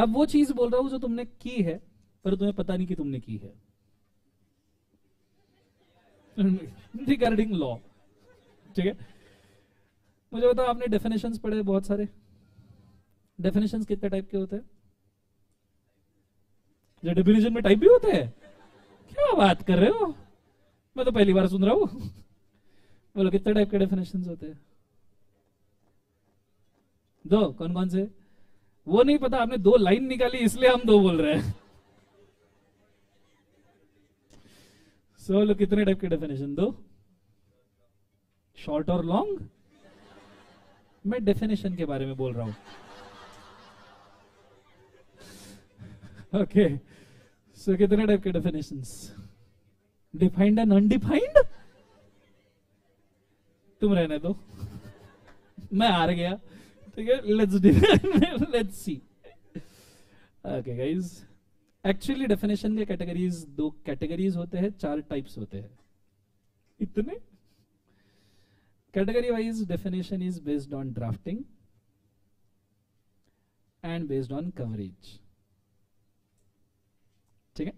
अब वो चीज़ बोल रहा हूँ जो तुमने की है, पर तुम्हें पता नहीं कि तुमने की है। रिगार्डिंग लॉ ठीक है? मुझे बताओ, आपने डेफिनेशंस पढ़े बहुत सारे? डेफिनेशंस कितने टाइप के होते हैं? जो डेफिनेशन में टाइप भी होते हैं? क्या बात कर रहे हो? मैं तो पहली बार सुन रहा हूँ। बोलो, कितने टाइप के डेफिनेशंस होते हैं? दो कौन कौन से? वो नहीं पता आपने दो लाइन निकाली इसलिए हम दो बोल रहे हैं। सो so, लो कितने टाइप के डेफिनेशन दो। शॉर्ट और लॉन्ग मैं डेफिनेशन के बारे में बोल रहा हूँ। ओके सो कितने टाइप के डेफिनेशन डिफाइंड एंड अनडिफाइंड तुम रहने दो। मैं हार गया। ठीक है? Let's let's see okay guys actually definition के कैटेगरीज दो कैटेगरीज होते हैं, चार टाइप्स होते हैं. इतने? Category wise definition is based on drafting and based on coverage ठीक है?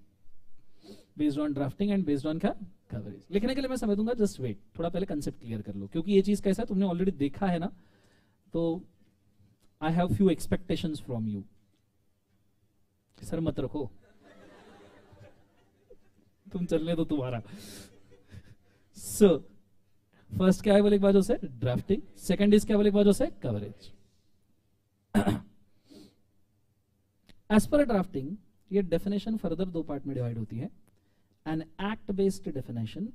Based on drafting and based on क्या? कवरेज लिखने के लिए मैं समझ दूँगा जस्ट वेट थोड़ा पहले कंसेप्ट क्लियर कर लो, क्योंकि ये चीज़ कैसा तुमने ऑलरेडी देखा है ना? तो I have few expectations from you sir मत रखो तुम चलने दो तुम्हारा सो फ़र्स्ट क्या है बोले बाजू से ड्राफ्टिंग सेकंड इज़ क्या बोले एक बाजू से कवरेज एज पर ड्राफ्टिंग ये डेफिनेशन फर्दर दो पार्ट में डिवाइड होती है. An act based definition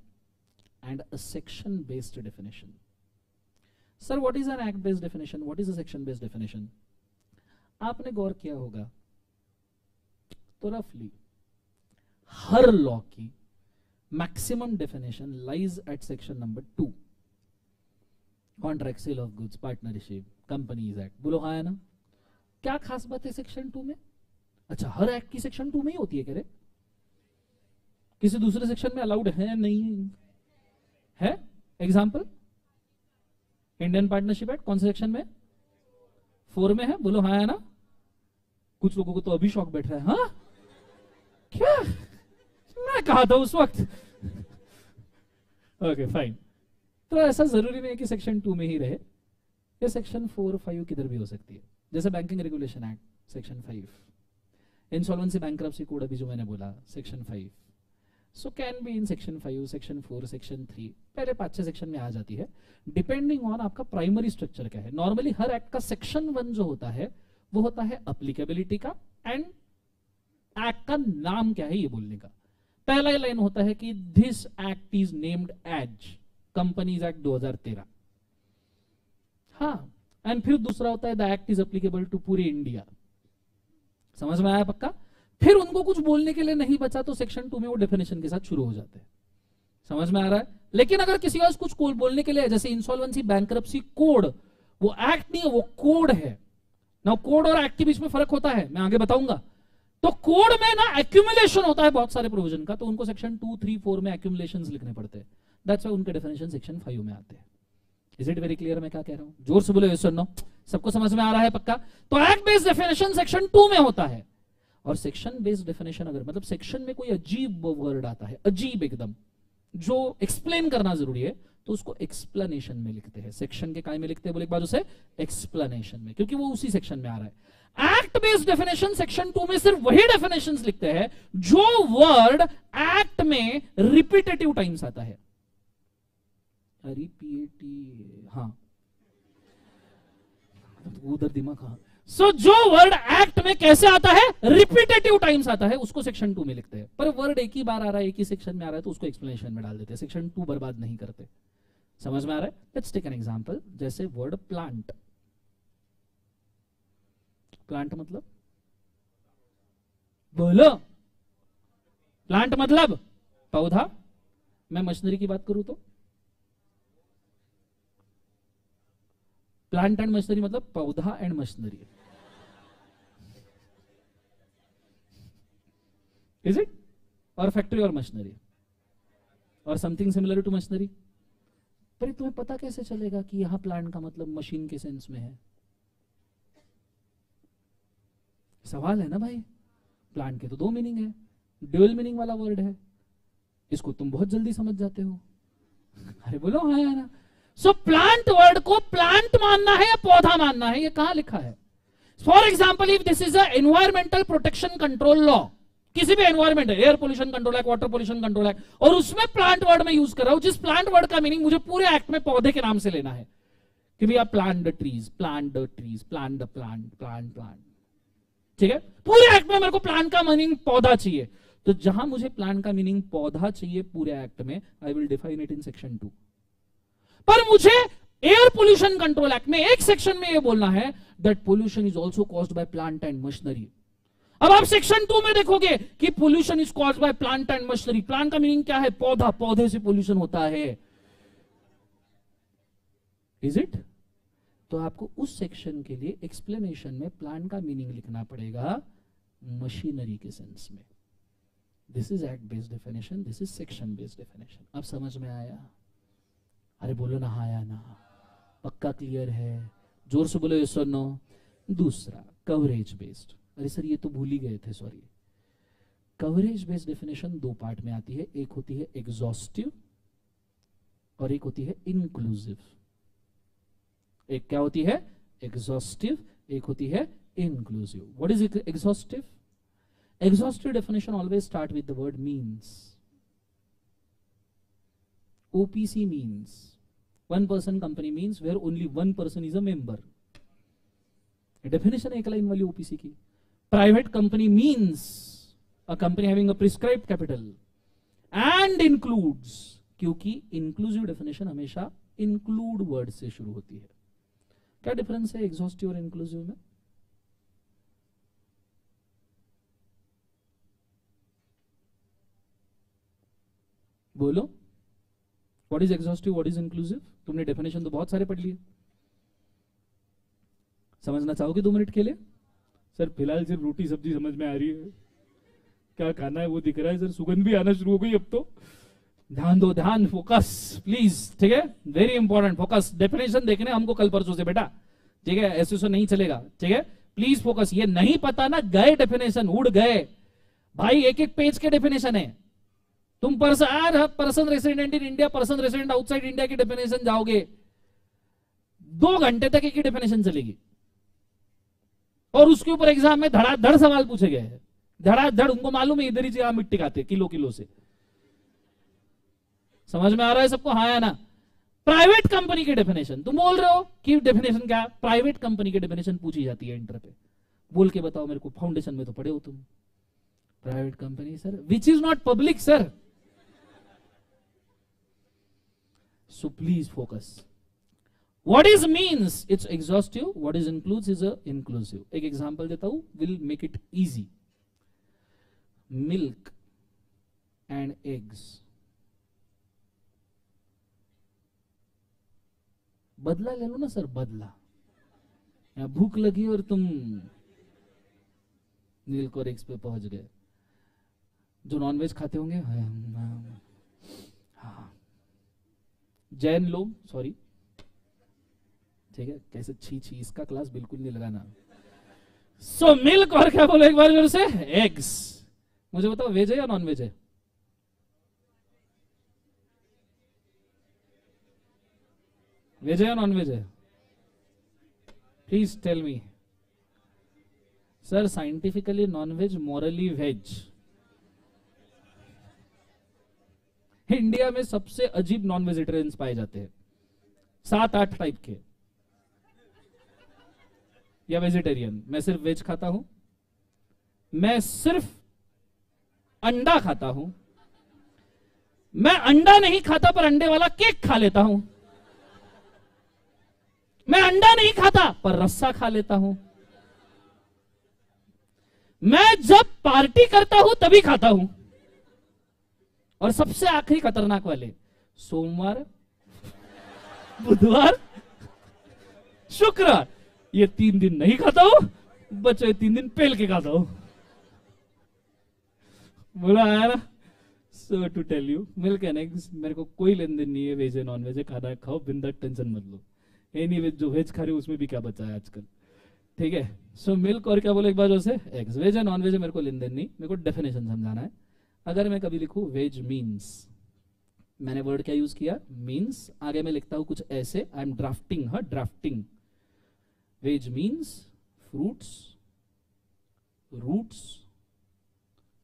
and a section based definition sir what is an act based definition what is a section based definition आपने गौर किया होगा तो रफली हर लॉ की maximum definition lies at section number two contract cell of goods partnership companies act बोलो हाँ ना? क्या खास बात है सेक्शन टू में? अच्छा हर एक्ट की सेक्शन टू में ही होती है कह किसी दूसरे सेक्शन में अलाउड है नहीं? है? एग्ज़ाम्पल इंडियन पार्टनरशिप एक्ट कौन से सेक्शन में? फोर में है? बोलो हाँ है ना? कुछ लोगों को तो अभी शौक बैठ रहा है हाँ? क्या? मैं कहा था उस वक्त। ओके फाइन तो ऐसा ज़रूरी नहीं है कि सेक्शन टू में ही रहे। या सेक्शन फोर फाइव किधर भी हो सकती है। जैसे banking regulation act section five insolvency bank code अभी जो मैंने बोला section five so can be in section five section four section three पहले पाँच छह सेक्शन में आ जाती है। डिपेंडिंग ऑन आपका प्राइमरी स्ट्रक्चर क्या है। नॉर्मली हर एक्ट का सेक्शन वन जो होता है, वो होता है अप्लीकेबिलिटी का एंड एक्ट का नाम क्या है ये बोलने का। पहला ही लाइन होता है कि this act is named as companies act 2013 हाँ एंड फिर दूसरा होता है the act is applicable to पूरे इंडिया समझ में आया पक्का? फिर उनको कुछ बोलने के लिए नहीं बचा तो सेक्शन टू में वो डेफिनेशन के साथ शुरू हो जाते हैं। समझ में आ रहा है? लेकिन अगर किसी का कुछ बोलने के लिए, जैसे इंसॉल्वेंसी बैंक कोड वो एक्ट नहीं है, वो कोड है। ना कोड और एक्ट के बीच में फ़र्क होता है, मैं आगे बताऊँगा। तो कोड में ना एक्यूमुलेशन होता है बहुत सारे प्रोविज़न का तो उनको सेक्शन टू थ्री फोर में एक्यूमुलेशन लिखने पड़ते हैं। उनके डेफिनेशन सेक्शन फाइव में आते हैं। इज़ इट वेरी क्लियर मैं क्या कह रहा हूँ? ज़ोर से बोले सुनो सबको समझ में आ रहा है पक्का? तो act based definition section two में होता है। और सेक्शन बेस्ड डेफिनेशन अगर मतलब सेक्शन में कोई अजीब वर्ड आता है, अजीब एकदम। जो एक्सप्लेन करना ज़रूरी है तो उसको एक्सप्लेनेशन में लिखते हैं। सेक्शन के काय में लिखते हैं, बोले एक बार उसे एक्सप्लेनेशन में, क्योंकि वो उसी सेक्शन में आ रहा है। Act based definition section two में सिर्फ़ वही डेफिनेशन लिखते हैं, जो वर्ड एक्ट में रिपीटेटिव टाइम्स आता है। रिपीटी हाँ। उधर दिमाग हाँ सो so, जो वर्ड एक्ट में कैसे आता है? रिपीटेटिव टाइम्स आता है उसको सेक्शन टू में लिखते हैं। पर वर्ड एक ही बार आ रहा है एक ही सेक्शन में आ रहा है तो उसको एक्सप्लेनेशन में डाल देते हैं। सेक्शन टू बर्बाद नहीं करते। समझ में आ रहा है? लेट्स टेक एन एग्जांपल जैसे वर्ड प्लांट प्लांट मतलब? बोलो। प्लांट मतलब? पौधा? मैं मशीनरी की बात करूँ तो? प्लांट एंड मशीनरी मतलब पौधा एंड मशीनरी इज़ इट और फैक्ट्री और मशीनरी और समथिंग सिमिलर टू मशीनरी पर तुम्हें पता कैसे चलेगा कि यहाँ प्लांट का मतलब मशीन के सेंस में है? सवाल है ना भाई? प्लांट के तो दो मीनिंग है. ड्यूअल मीनिंग वाला वर्ड है. इसको तुम बहुत जल्दी समझ जाते हो. [LAUGHS] अरे बोलो हाँ यार. सो प्लांट वर्ड को प्लांट मानना है या पौधा मानना है, ये कहाँ लिखा है? For example if this is environmental protection control law किसी भी एनवायरमेंट है air pollution control act water pollution control act और उसमें प्लांट वर्ड में यूज़ कर रहा हूँ, जिस प्लांट वर्ड का मीनिंग मुझे पूरे एक्ट में पौधे के नाम से लेना है, कि भैया plant trees plant trees plant plant plant plant ठीक है? पूरे एक्ट में मेरे को प्लांट का मीनिंग पौधा चाहिए। तो जहाँ मुझे प्लांट का मीनिंग पौधा चाहिए पूरे एक्ट में I will define it in section two पर मुझे एयर पोल्यूशन कंट्रोल एक्ट में एक सेक्शन में यह बोलना है that pollution is also cause by plant and machinery अब आप सेक्शन टू में देखोगे कि pollution is cause by plant and machinery plant का मीनिंग क्या है? पौधा, पौधे से पोल्यूशन होता है। इज़ इट तो आपको उस सेक्शन के लिए एक्सप्लेनेशन में प्लांट का मीनिंग लिखना पड़ेगा मशीनरी के सेंस में. This is act based definition this is section based definition अब समझ में आया? अरे बोलो ना आया ना। पक्का क्लियर है? ज़ोर से बोलो ये सर नो दूसरा कवरेज बेस्ड अरे सर, ये तो भूल ही गए थे सॉरी कवरेज बेस्ड डेफिनेशन दो पार्ट में आती है। एक होती है एग्जॉस्टिव और एक होती है इंक्लूसिव एक क्या होती है? एग्जॉस्टिव एक होती है what is exhaustive exhaustive definition always start with the word means OPC means, one person company means where only one person is a member. Definition एक लाइन वाली ओपीसी की। Private company means a company having a prescribe capital and includes क्योंकि inclusive definition हमेशा include word से शुरू होती है। क्या डिफरेंस है एग्जॉस्टिव और इंक्लूसिव में? बोलो। What is exhaustive what is inclusive तुमने डेफिनेशन तो बहुत सारे पढ़ लिए। समझना चाहोगे दो मिनट के लिए? सर फ़िलहाल सिर्फ़ रोटी सब्ज़ी समझ में आ रही है। क्या खाना है? वो दिख रहा है सर। सुगंध भी आना शुरू हो गई अब तो। ध्यान दो ध्यान फोकस प्लीज़ ठीक है? वेरी इंपॉर्टेंट फोकस डेफिनेशन देखने हमको कल परसों से बेटा। ठीक है? ऐसे तो नहीं चलेगा ठीक है? प्लीज़ फोकस ये नहीं पता ना गए डेफिनेशन उड़ गए। भाई एक एक पेज के डेफिनेशन है। तुम person resident in India person resident outside India की डेफिनेशन जाओगे। दो घंटे तक एक ही डेफिनेशन चलेगी। और उसके ऊपर एग्ज़ाम में धड़ाधड़ सवाल पूछे गए धड़ाधड़, उनको मालूम है, इधर ही से मिट्टी खाते किलो किलो से। समझ में आ रहा है सबको? हाँ या ना? प्राइवेट कंपनी की डेफिनेशन तुम बोल रहे हो कि डेफिनेशन क्या? प्राइवेट कंपनी की डेफिनेशन पूछी जाती है इंटर पे। बोल के बताओ मेरे को फाउंडेशन में तो पढ़े हो तुम। Private company sir which is not public sir So please focus. What is means? It's exhaustive. What is includes is a inclusive. एक example देता हूँ will make it easy. Milk and eggs. बदला ले लो ना सर बदला भूख लगी और तुम मिल्क और एग्स पे पहुँच गए जो नॉनवेज खाते होंगे हाँ जैन लोग सॉरी ठीक है, कैसे छी छी इसका क्लास बिल्कुल नहीं लगाना। सो मिल्क और क्या बोलो एक बार ज़ोर से? एग्स मुझे बताओ वेज है या नॉन वेज है? वेज है या नॉन वेज है? Please tell me sir scientifically non veg morally veg India में सबसे अजीब नॉन वेजिटेरियंस पाए जाते हैं। सात आठ टाइप के। या वेजिटेरियन मैं सिर्फ़ वेज खाता हूँ। मैं सिर्फ़ अंडा खाता हूँ। मैं अंडा नहीं खाता, पर अंडे वाला केक खा लेता हूँ। मैं अंडा नहीं खाता, पर रस्सा खा लेता हूँ। मैं जब पार्टी करता हूँ, तभी खाता हूँ। और सबसे आखिरी खतरनाक वाले, सोमवार, बुधवार शुक्र ये तीन दिन नहीं खाता हूँ, बचे तीन दिन पेल के खाता हूँ। बोला ना so to tell you milk and eggs मेरे को कोई लेन देन नहीं है वेज है नॉन वेज है, खाना है खाओ बिंदा टेंशन मत लो। एनी वेज जो वेज खा रहे हो, उसमें भी क्या बचा है आजकल? ठीक है? सो मिल्क और क्या बोले एक बार जो से? एग्स वेज है नॉन वेज है, मेरे को लेन देन नहीं, मेरे को डेफिनेशन समझाना है। अगर मैं कभी लिखू वेज मीन्स मैंने वर्ड क्या यूज़ किया? मीन्स आगे मैं लिखता हूँ कुछ ऐसे आई एम ड्राफ्टिंग हा drafting veg means fruits roots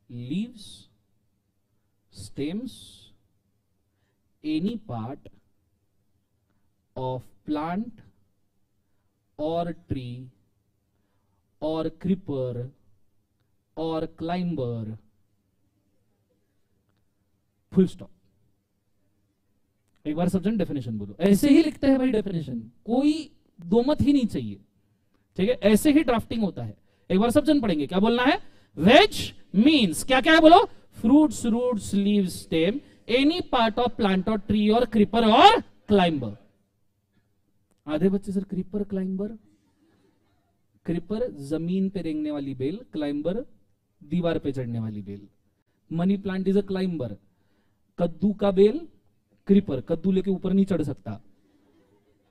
leaves stems, any part of plant or tree or creeper or climber. Full stop एक बार सब जन डेफिनेशन बोलो। ऐसे ही लिखते हैं भाई डेफिनेशन कोई दो मत ही नहीं चाहिए। ठीक है? ऐसे ही ड्राफ्टिंग होता है। एक बार सब जन पढ़ेंगे क्या बोलना है? वेज मीन्स क्या क्या है बोलो? Fruits, roots, leaves, stem, any part of plant or tree or creeper or climber. आधे बच्चे सर क्रीपर क्लाइंबर क्रीपर ज़मीन पे रेंगने वाली बेल क्लाइंबर दीवार पे चढ़ने वाली bell. Money plant is a climber कद्दू का बेल क्रीपर, कद्दू लेके ऊपर नहीं चढ़ सकता।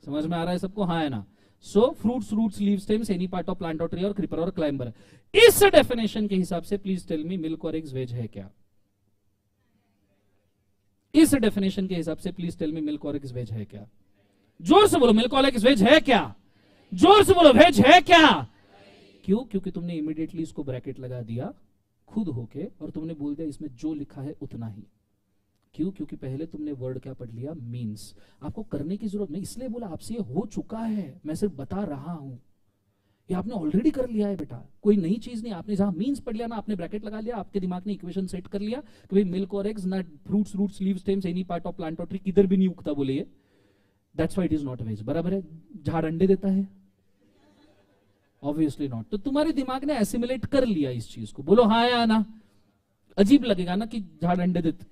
समझ में आ रहा है सबको? हाँ है ना? So fruits roots leave stems any part of plant और और क्रीपर और क्लाइंबर इस डेफिनेशन के हिसाब से प्लीज़ टेल मी मिल्क और एग्स वेज है क्या? इस डेफिनेशन के हिसाब से प्लीज़ टेल मी मिल्क और एग्स वेज है क्या? ज़ोर से बोलो मिल्क और एग्स वेज है क्या? ज़ोर से बोलो वेज है क्या? क्यों? क्योंकि तुमने इमीडिएटली इसको ब्रैकेट लगा दिया, खुद होके, और तुमने बोल दिया इसमें जो लिखा है उतना ही। क्यों? क्योंकि पहले तुमने वर्ड क्या पढ़ लिया? मीन्स आपको करने की ज़रूरत नहीं, इसलिए बोला आपसे हो चुका है, मैं सिर्फ़ बता रहा हूँ। ये आपने ऑलरेडी कर लिया है बेटा, कोई नई चीज़ नहीं, आपने जहाँ मीन्स पढ़ लिया ना, आपने ब्रैकेट लगा लिया, आपके दिमाग ने इक्वेशन सेट कर लिया कि भाई मिल्क और एग्स ना fruits roots leave stems any part of plant और ट्री किधर भी नहीं उगता बोले that's why it is not veg बराबर है? झाड़ अंडे देता है। ऑब्वियसली नॉट तो तुम्हारे दिमाग ने एसिमुलेट कर लिया इस चीज़ को। बोलो हाँ या ना? अजीब लगेगा ना कि झाड़ अंडे देते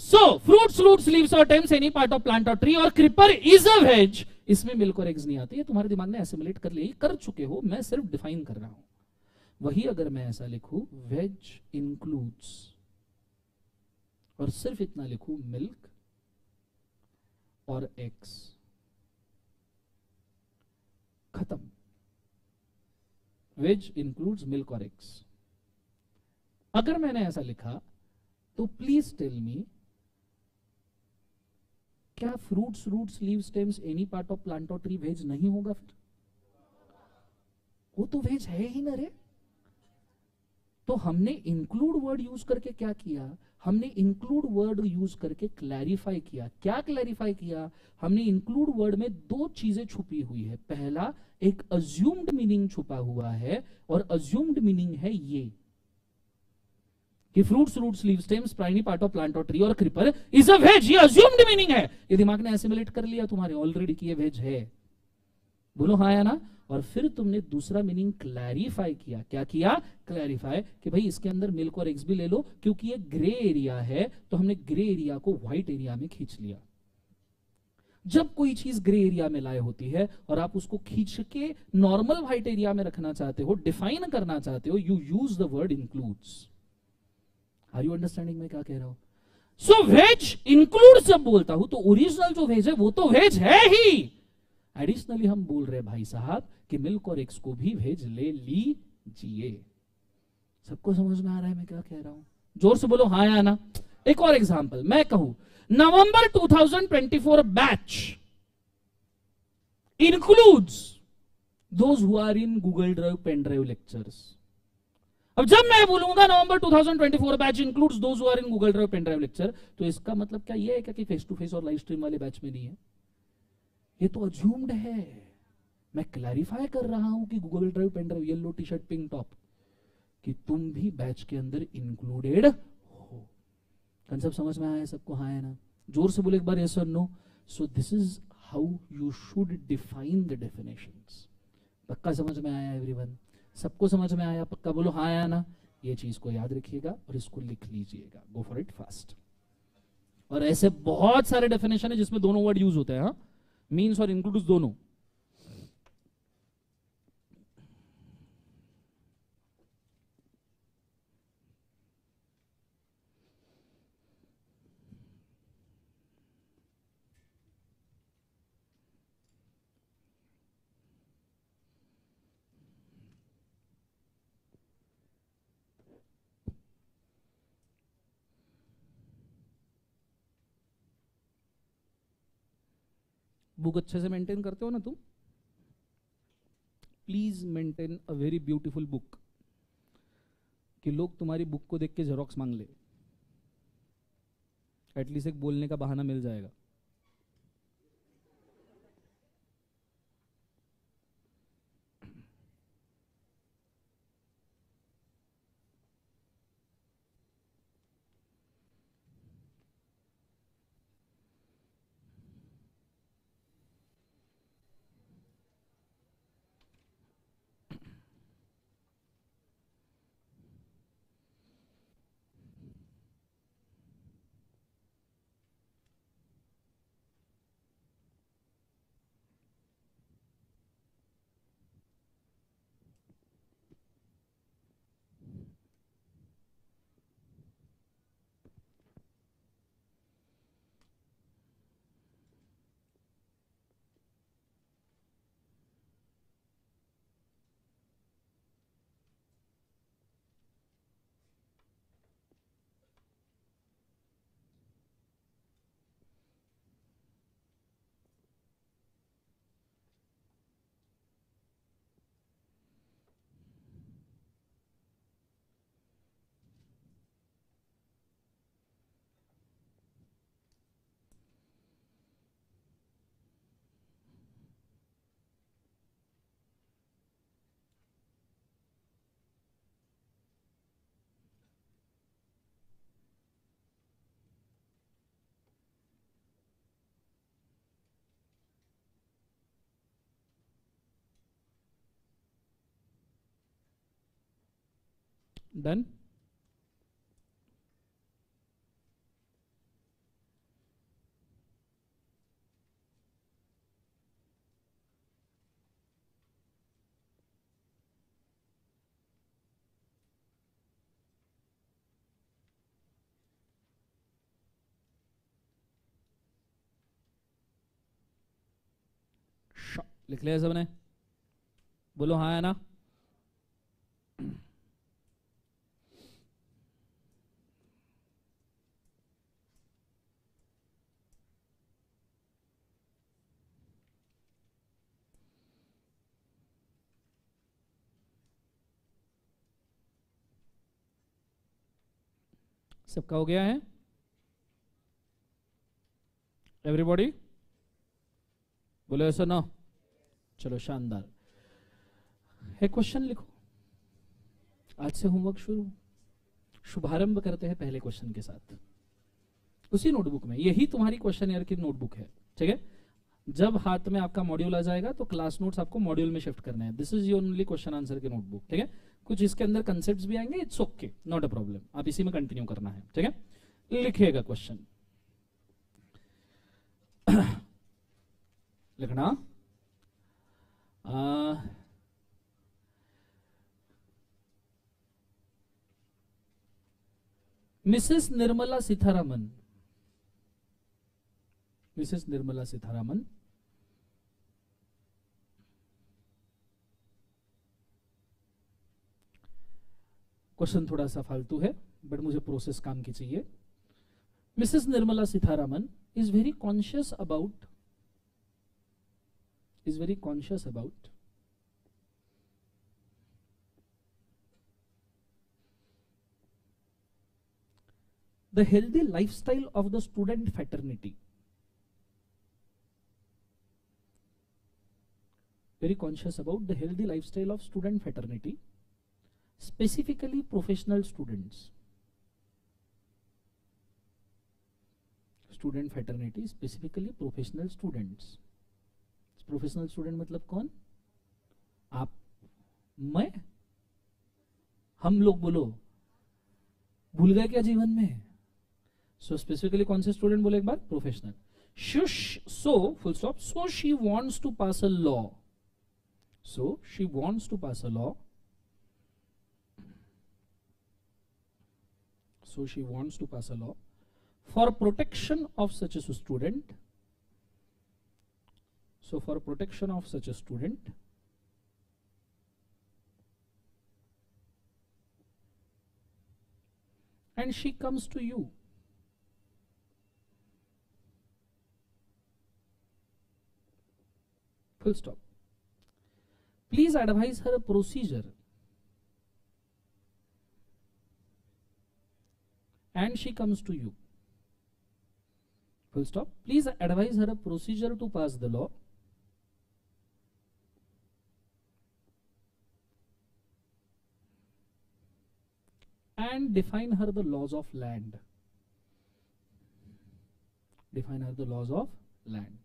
सो फ्रूट्स रूट्स लीव्स और stems any part of plant और ट्री और क्रिपर इज़ अ वेज इसमें मिल्क और एग्स नहीं आते ये तुम्हारे दिमाग ने एसिमुलेट कर लिया कर चुके हो, मैं सिर्फ़ डिफाइन कर रहा हूँ। वही अगर मैं ऐसा लिखू वेज इंक्लूड्स और सिर्फ़ इतना लिखू मिल्क और एग्स खत्म। वेज इंक्लूड्स मिल्क और एग्स अगर मैंने ऐसा लिखा तो प्लीज़ टेल मी क्या fruits roots leave stems any part of plant और ट्री वेज नहीं होगा फिर? वो तो वेज है ही ना रे। तो हमने इंक्लूड वर्ड यूज़ करके क्या किया? हमने इंक्लूड वर्ड यूज़ करके क्लैरिफाई किया। क्या क्लैरिफाई किया? हमने इंक्लूड वर्ड में दो चीज़ें छुपी हुई है। पहला, एक अज्यूम्ड मीनिंग छुपा हुआ है और अज्यूम्ड मीनिंग है ये। कि fruits roots leave stems primary part of plant और ट्री और क्रिपर इज़ अ वेज ये अज्यूम्ड मीनिंग है। ये दिमाग ने एसिमुलेट कर लिया, तुम्हारे ऑलरेडी कि ये वेज है। बोलो हाँ या ना? और फिर तुमने दूसरा मीनिंग क्लैरिफाई किया। क्या किया? क्लैरिफाई कि भाई इसके अंदर मिल्क और एग्स भी ले लो, क्योंकि ये ग्रे एरिया है तो हमने ग्रे एरिया को व्हाइट एरिया में खींच लिया। जब कोई चीज़ ग्रे एरिया में लाए होती है, और आप उसको खींच के नॉर्मल व्हाइट एरिया में रखना चाहते हो डिफाइन करना चाहते हो you use the word includes are you understanding में क्या कह रहा हूँ? सो वेज इंक्लूड जब बोलता हूँ तो ओरिजिनल जो वेज है, वो तो वेज है ही। एडिशनली हम बोल रहे भाई साहब कि मिल्क और एग्स को भी वेज ले लीजिए। सबको समझ में आ रहा है मैं क्या कह रहा हूँ? ज़ोर से बोलो हाँ या ना? एक और एग्ज़ाम्पल मैं कहूँ November 2024 batch includes those who are in Google Drive pen drive lectures. अब जब मैं बोलूँगा November 2024 batch includes those who are in Google drive pen drive lecture तो इसका मतलब क्या ये है क्या कि फेस टू फेस और लाइव स्ट्रीम वाले बैच में नहीं है? ये तो अज्यूम्ड है। मैं क्लैरिफाई कर रहा हूँ कि Google drive pen drive yellow T shirt pink top कि तुम भी बैच के अंदर इंक्लूडेड हो। कंसेप्ट समझ में आया सबको? हाँ है ना? ज़ोर से बोले एक बार यस और no so this is how you should define the definitions पक्का समझ में आया एवरीवन सबको समझ में आया, पक्का बोलो हाँ आया ना? ये चीज़ को याद रखिएगा और इसको लिख लीजिएगा। गो फॉर इट फास्ट और ऐसे बहुत सारे डेफिनेशन है जिसमें दोनों वर्ड यूज़ होते हैं हाँ? मीन्स और इंक्लूड दोनों। बुक अच्छे से मेंटेन करते हो ना तुम? Please maintain a very beautiful book कि लोग तुम्हारी बुक को देख के जेरोक्स मांग ले। एटलीस्ट एक बोलने का बहाना मिल जाएगा। डन लिख लिया सबने? बोलो हाँ है ना? सबका हो गया है। एवरीबॉडी बोलो ऐसा ना। चलो, शानदार। एक क्वेश्चन लिखो। आज से होमवर्क शुरू। शुभारंभ करते हैं पहले क्वेश्चन के साथ। उसी नोटबुक में। यही तुम्हारी क्वेश्चन ईयर की नोटबुक है। ठीक है? जब हाथ में आपका मॉड्यूल आ जाएगा तो क्लास नोट्स आपको मॉड्यूल में शिफ्ट करना है। This is your only question answer की नोटबुक ठीक है? कुछ इसके अंदर कंसेप्ट भी आएँगे it's okay not a problem आप इसी में कंटिन्यू करना है, ठीक है? लिखिएगा क्वेश्चन [COUGHS] लिखना। Mrs Nirmala Sitharaman, Mrs Nirmala Sitharaman question थोड़ा सा फालतू है बट मुझे प्रोसेस काम की चाहिए Mrs Nirmala Sitharaman is very conscious about is very conscious about the healthy lifestyle of the student fraternity very conscious about the healthy lifestyle of student fraternity specifically professional students. Student fraternity specifically professional students professional student मतलब कौन? आप, मैं? हम लोग बोलो, भूल गए क्या जीवन में? सो स्पेसिफिकली कौन से स्टूडेंट बोले एक बार? Professional shush so full stop so she wants to pass a law so she wants to pass a law so she wants to pass a law. For protection of such a student so for protection of such a student and she comes to you. Full stop. Please advise her a procedure and she comes to you. Full stop. Please advise her a procedure to pass the law. And define her the laws of land. Define her the laws of land.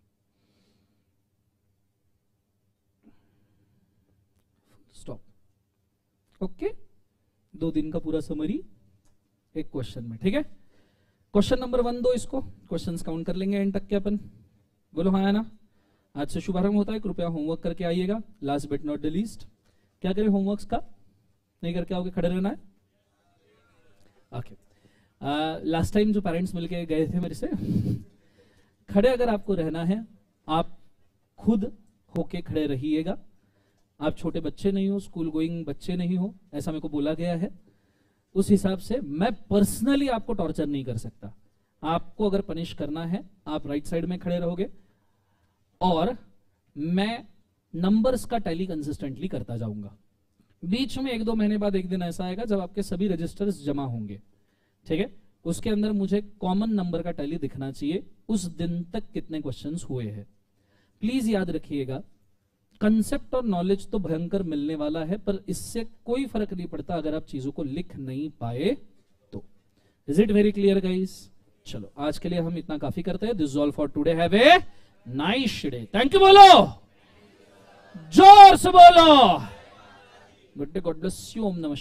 Stop. Okay. दो दिन का पूरा summary एक question में, ठीक है? Question number one दो इसको। क्वेश्चंस काउंट कर लेंगे एंड तक के अपन। बोलो हाँ ना? आज से शुभारंभ होता है, कृपया होमवर्क करके आइएगा। Last but not the least क्या करें होमवर्क का? नहीं करके आओगे, खड़े रहना है? ओके लास्ट टाइम जो पेरेंट्स मिलके गए थे मेरे से, खड़े अगर आपको रहना है, आप खुद होके खड़े रहिएगा। आप छोटे बच्चे नहीं हो स्कूल गोइंग बच्चे नहीं हो, ऐसा मेरे को बोला गया है। उस हिसाब से मैं पर्सनली आपको टॉर्चर नहीं कर सकता। आपको अगर पनिश करना है, आप राइट साइड में खड़े रहोगे और मैं नंबर्स का टैली कंसिस्टेंटली करता जाऊँगा। बीच में एक दो महीने बाद एक दिन ऐसा आएगा जब आपके सभी रजिस्टर्स जमा होंगे। ठीक है? उसके अंदर मुझे कॉमन नंबर का टैली दिखना चाहिए। उस दिन तक कितने क्वेश्चंस हुए हैं। प्लीज़ याद रखिएगा कंसेप्ट और नॉलेज तो भयंकर मिलने वाला है, पर इससे कोई फ़र्क नहीं पड़ता अगर आप चीज़ों को लिख नहीं पाए तो। Is it very clear guys चलो, आज के लिए हम इतना काफ़ी करते हैं। This all for today have a nice day thank you बोलो। ज़ोर से बोलो। Good day God bless you ओम नमः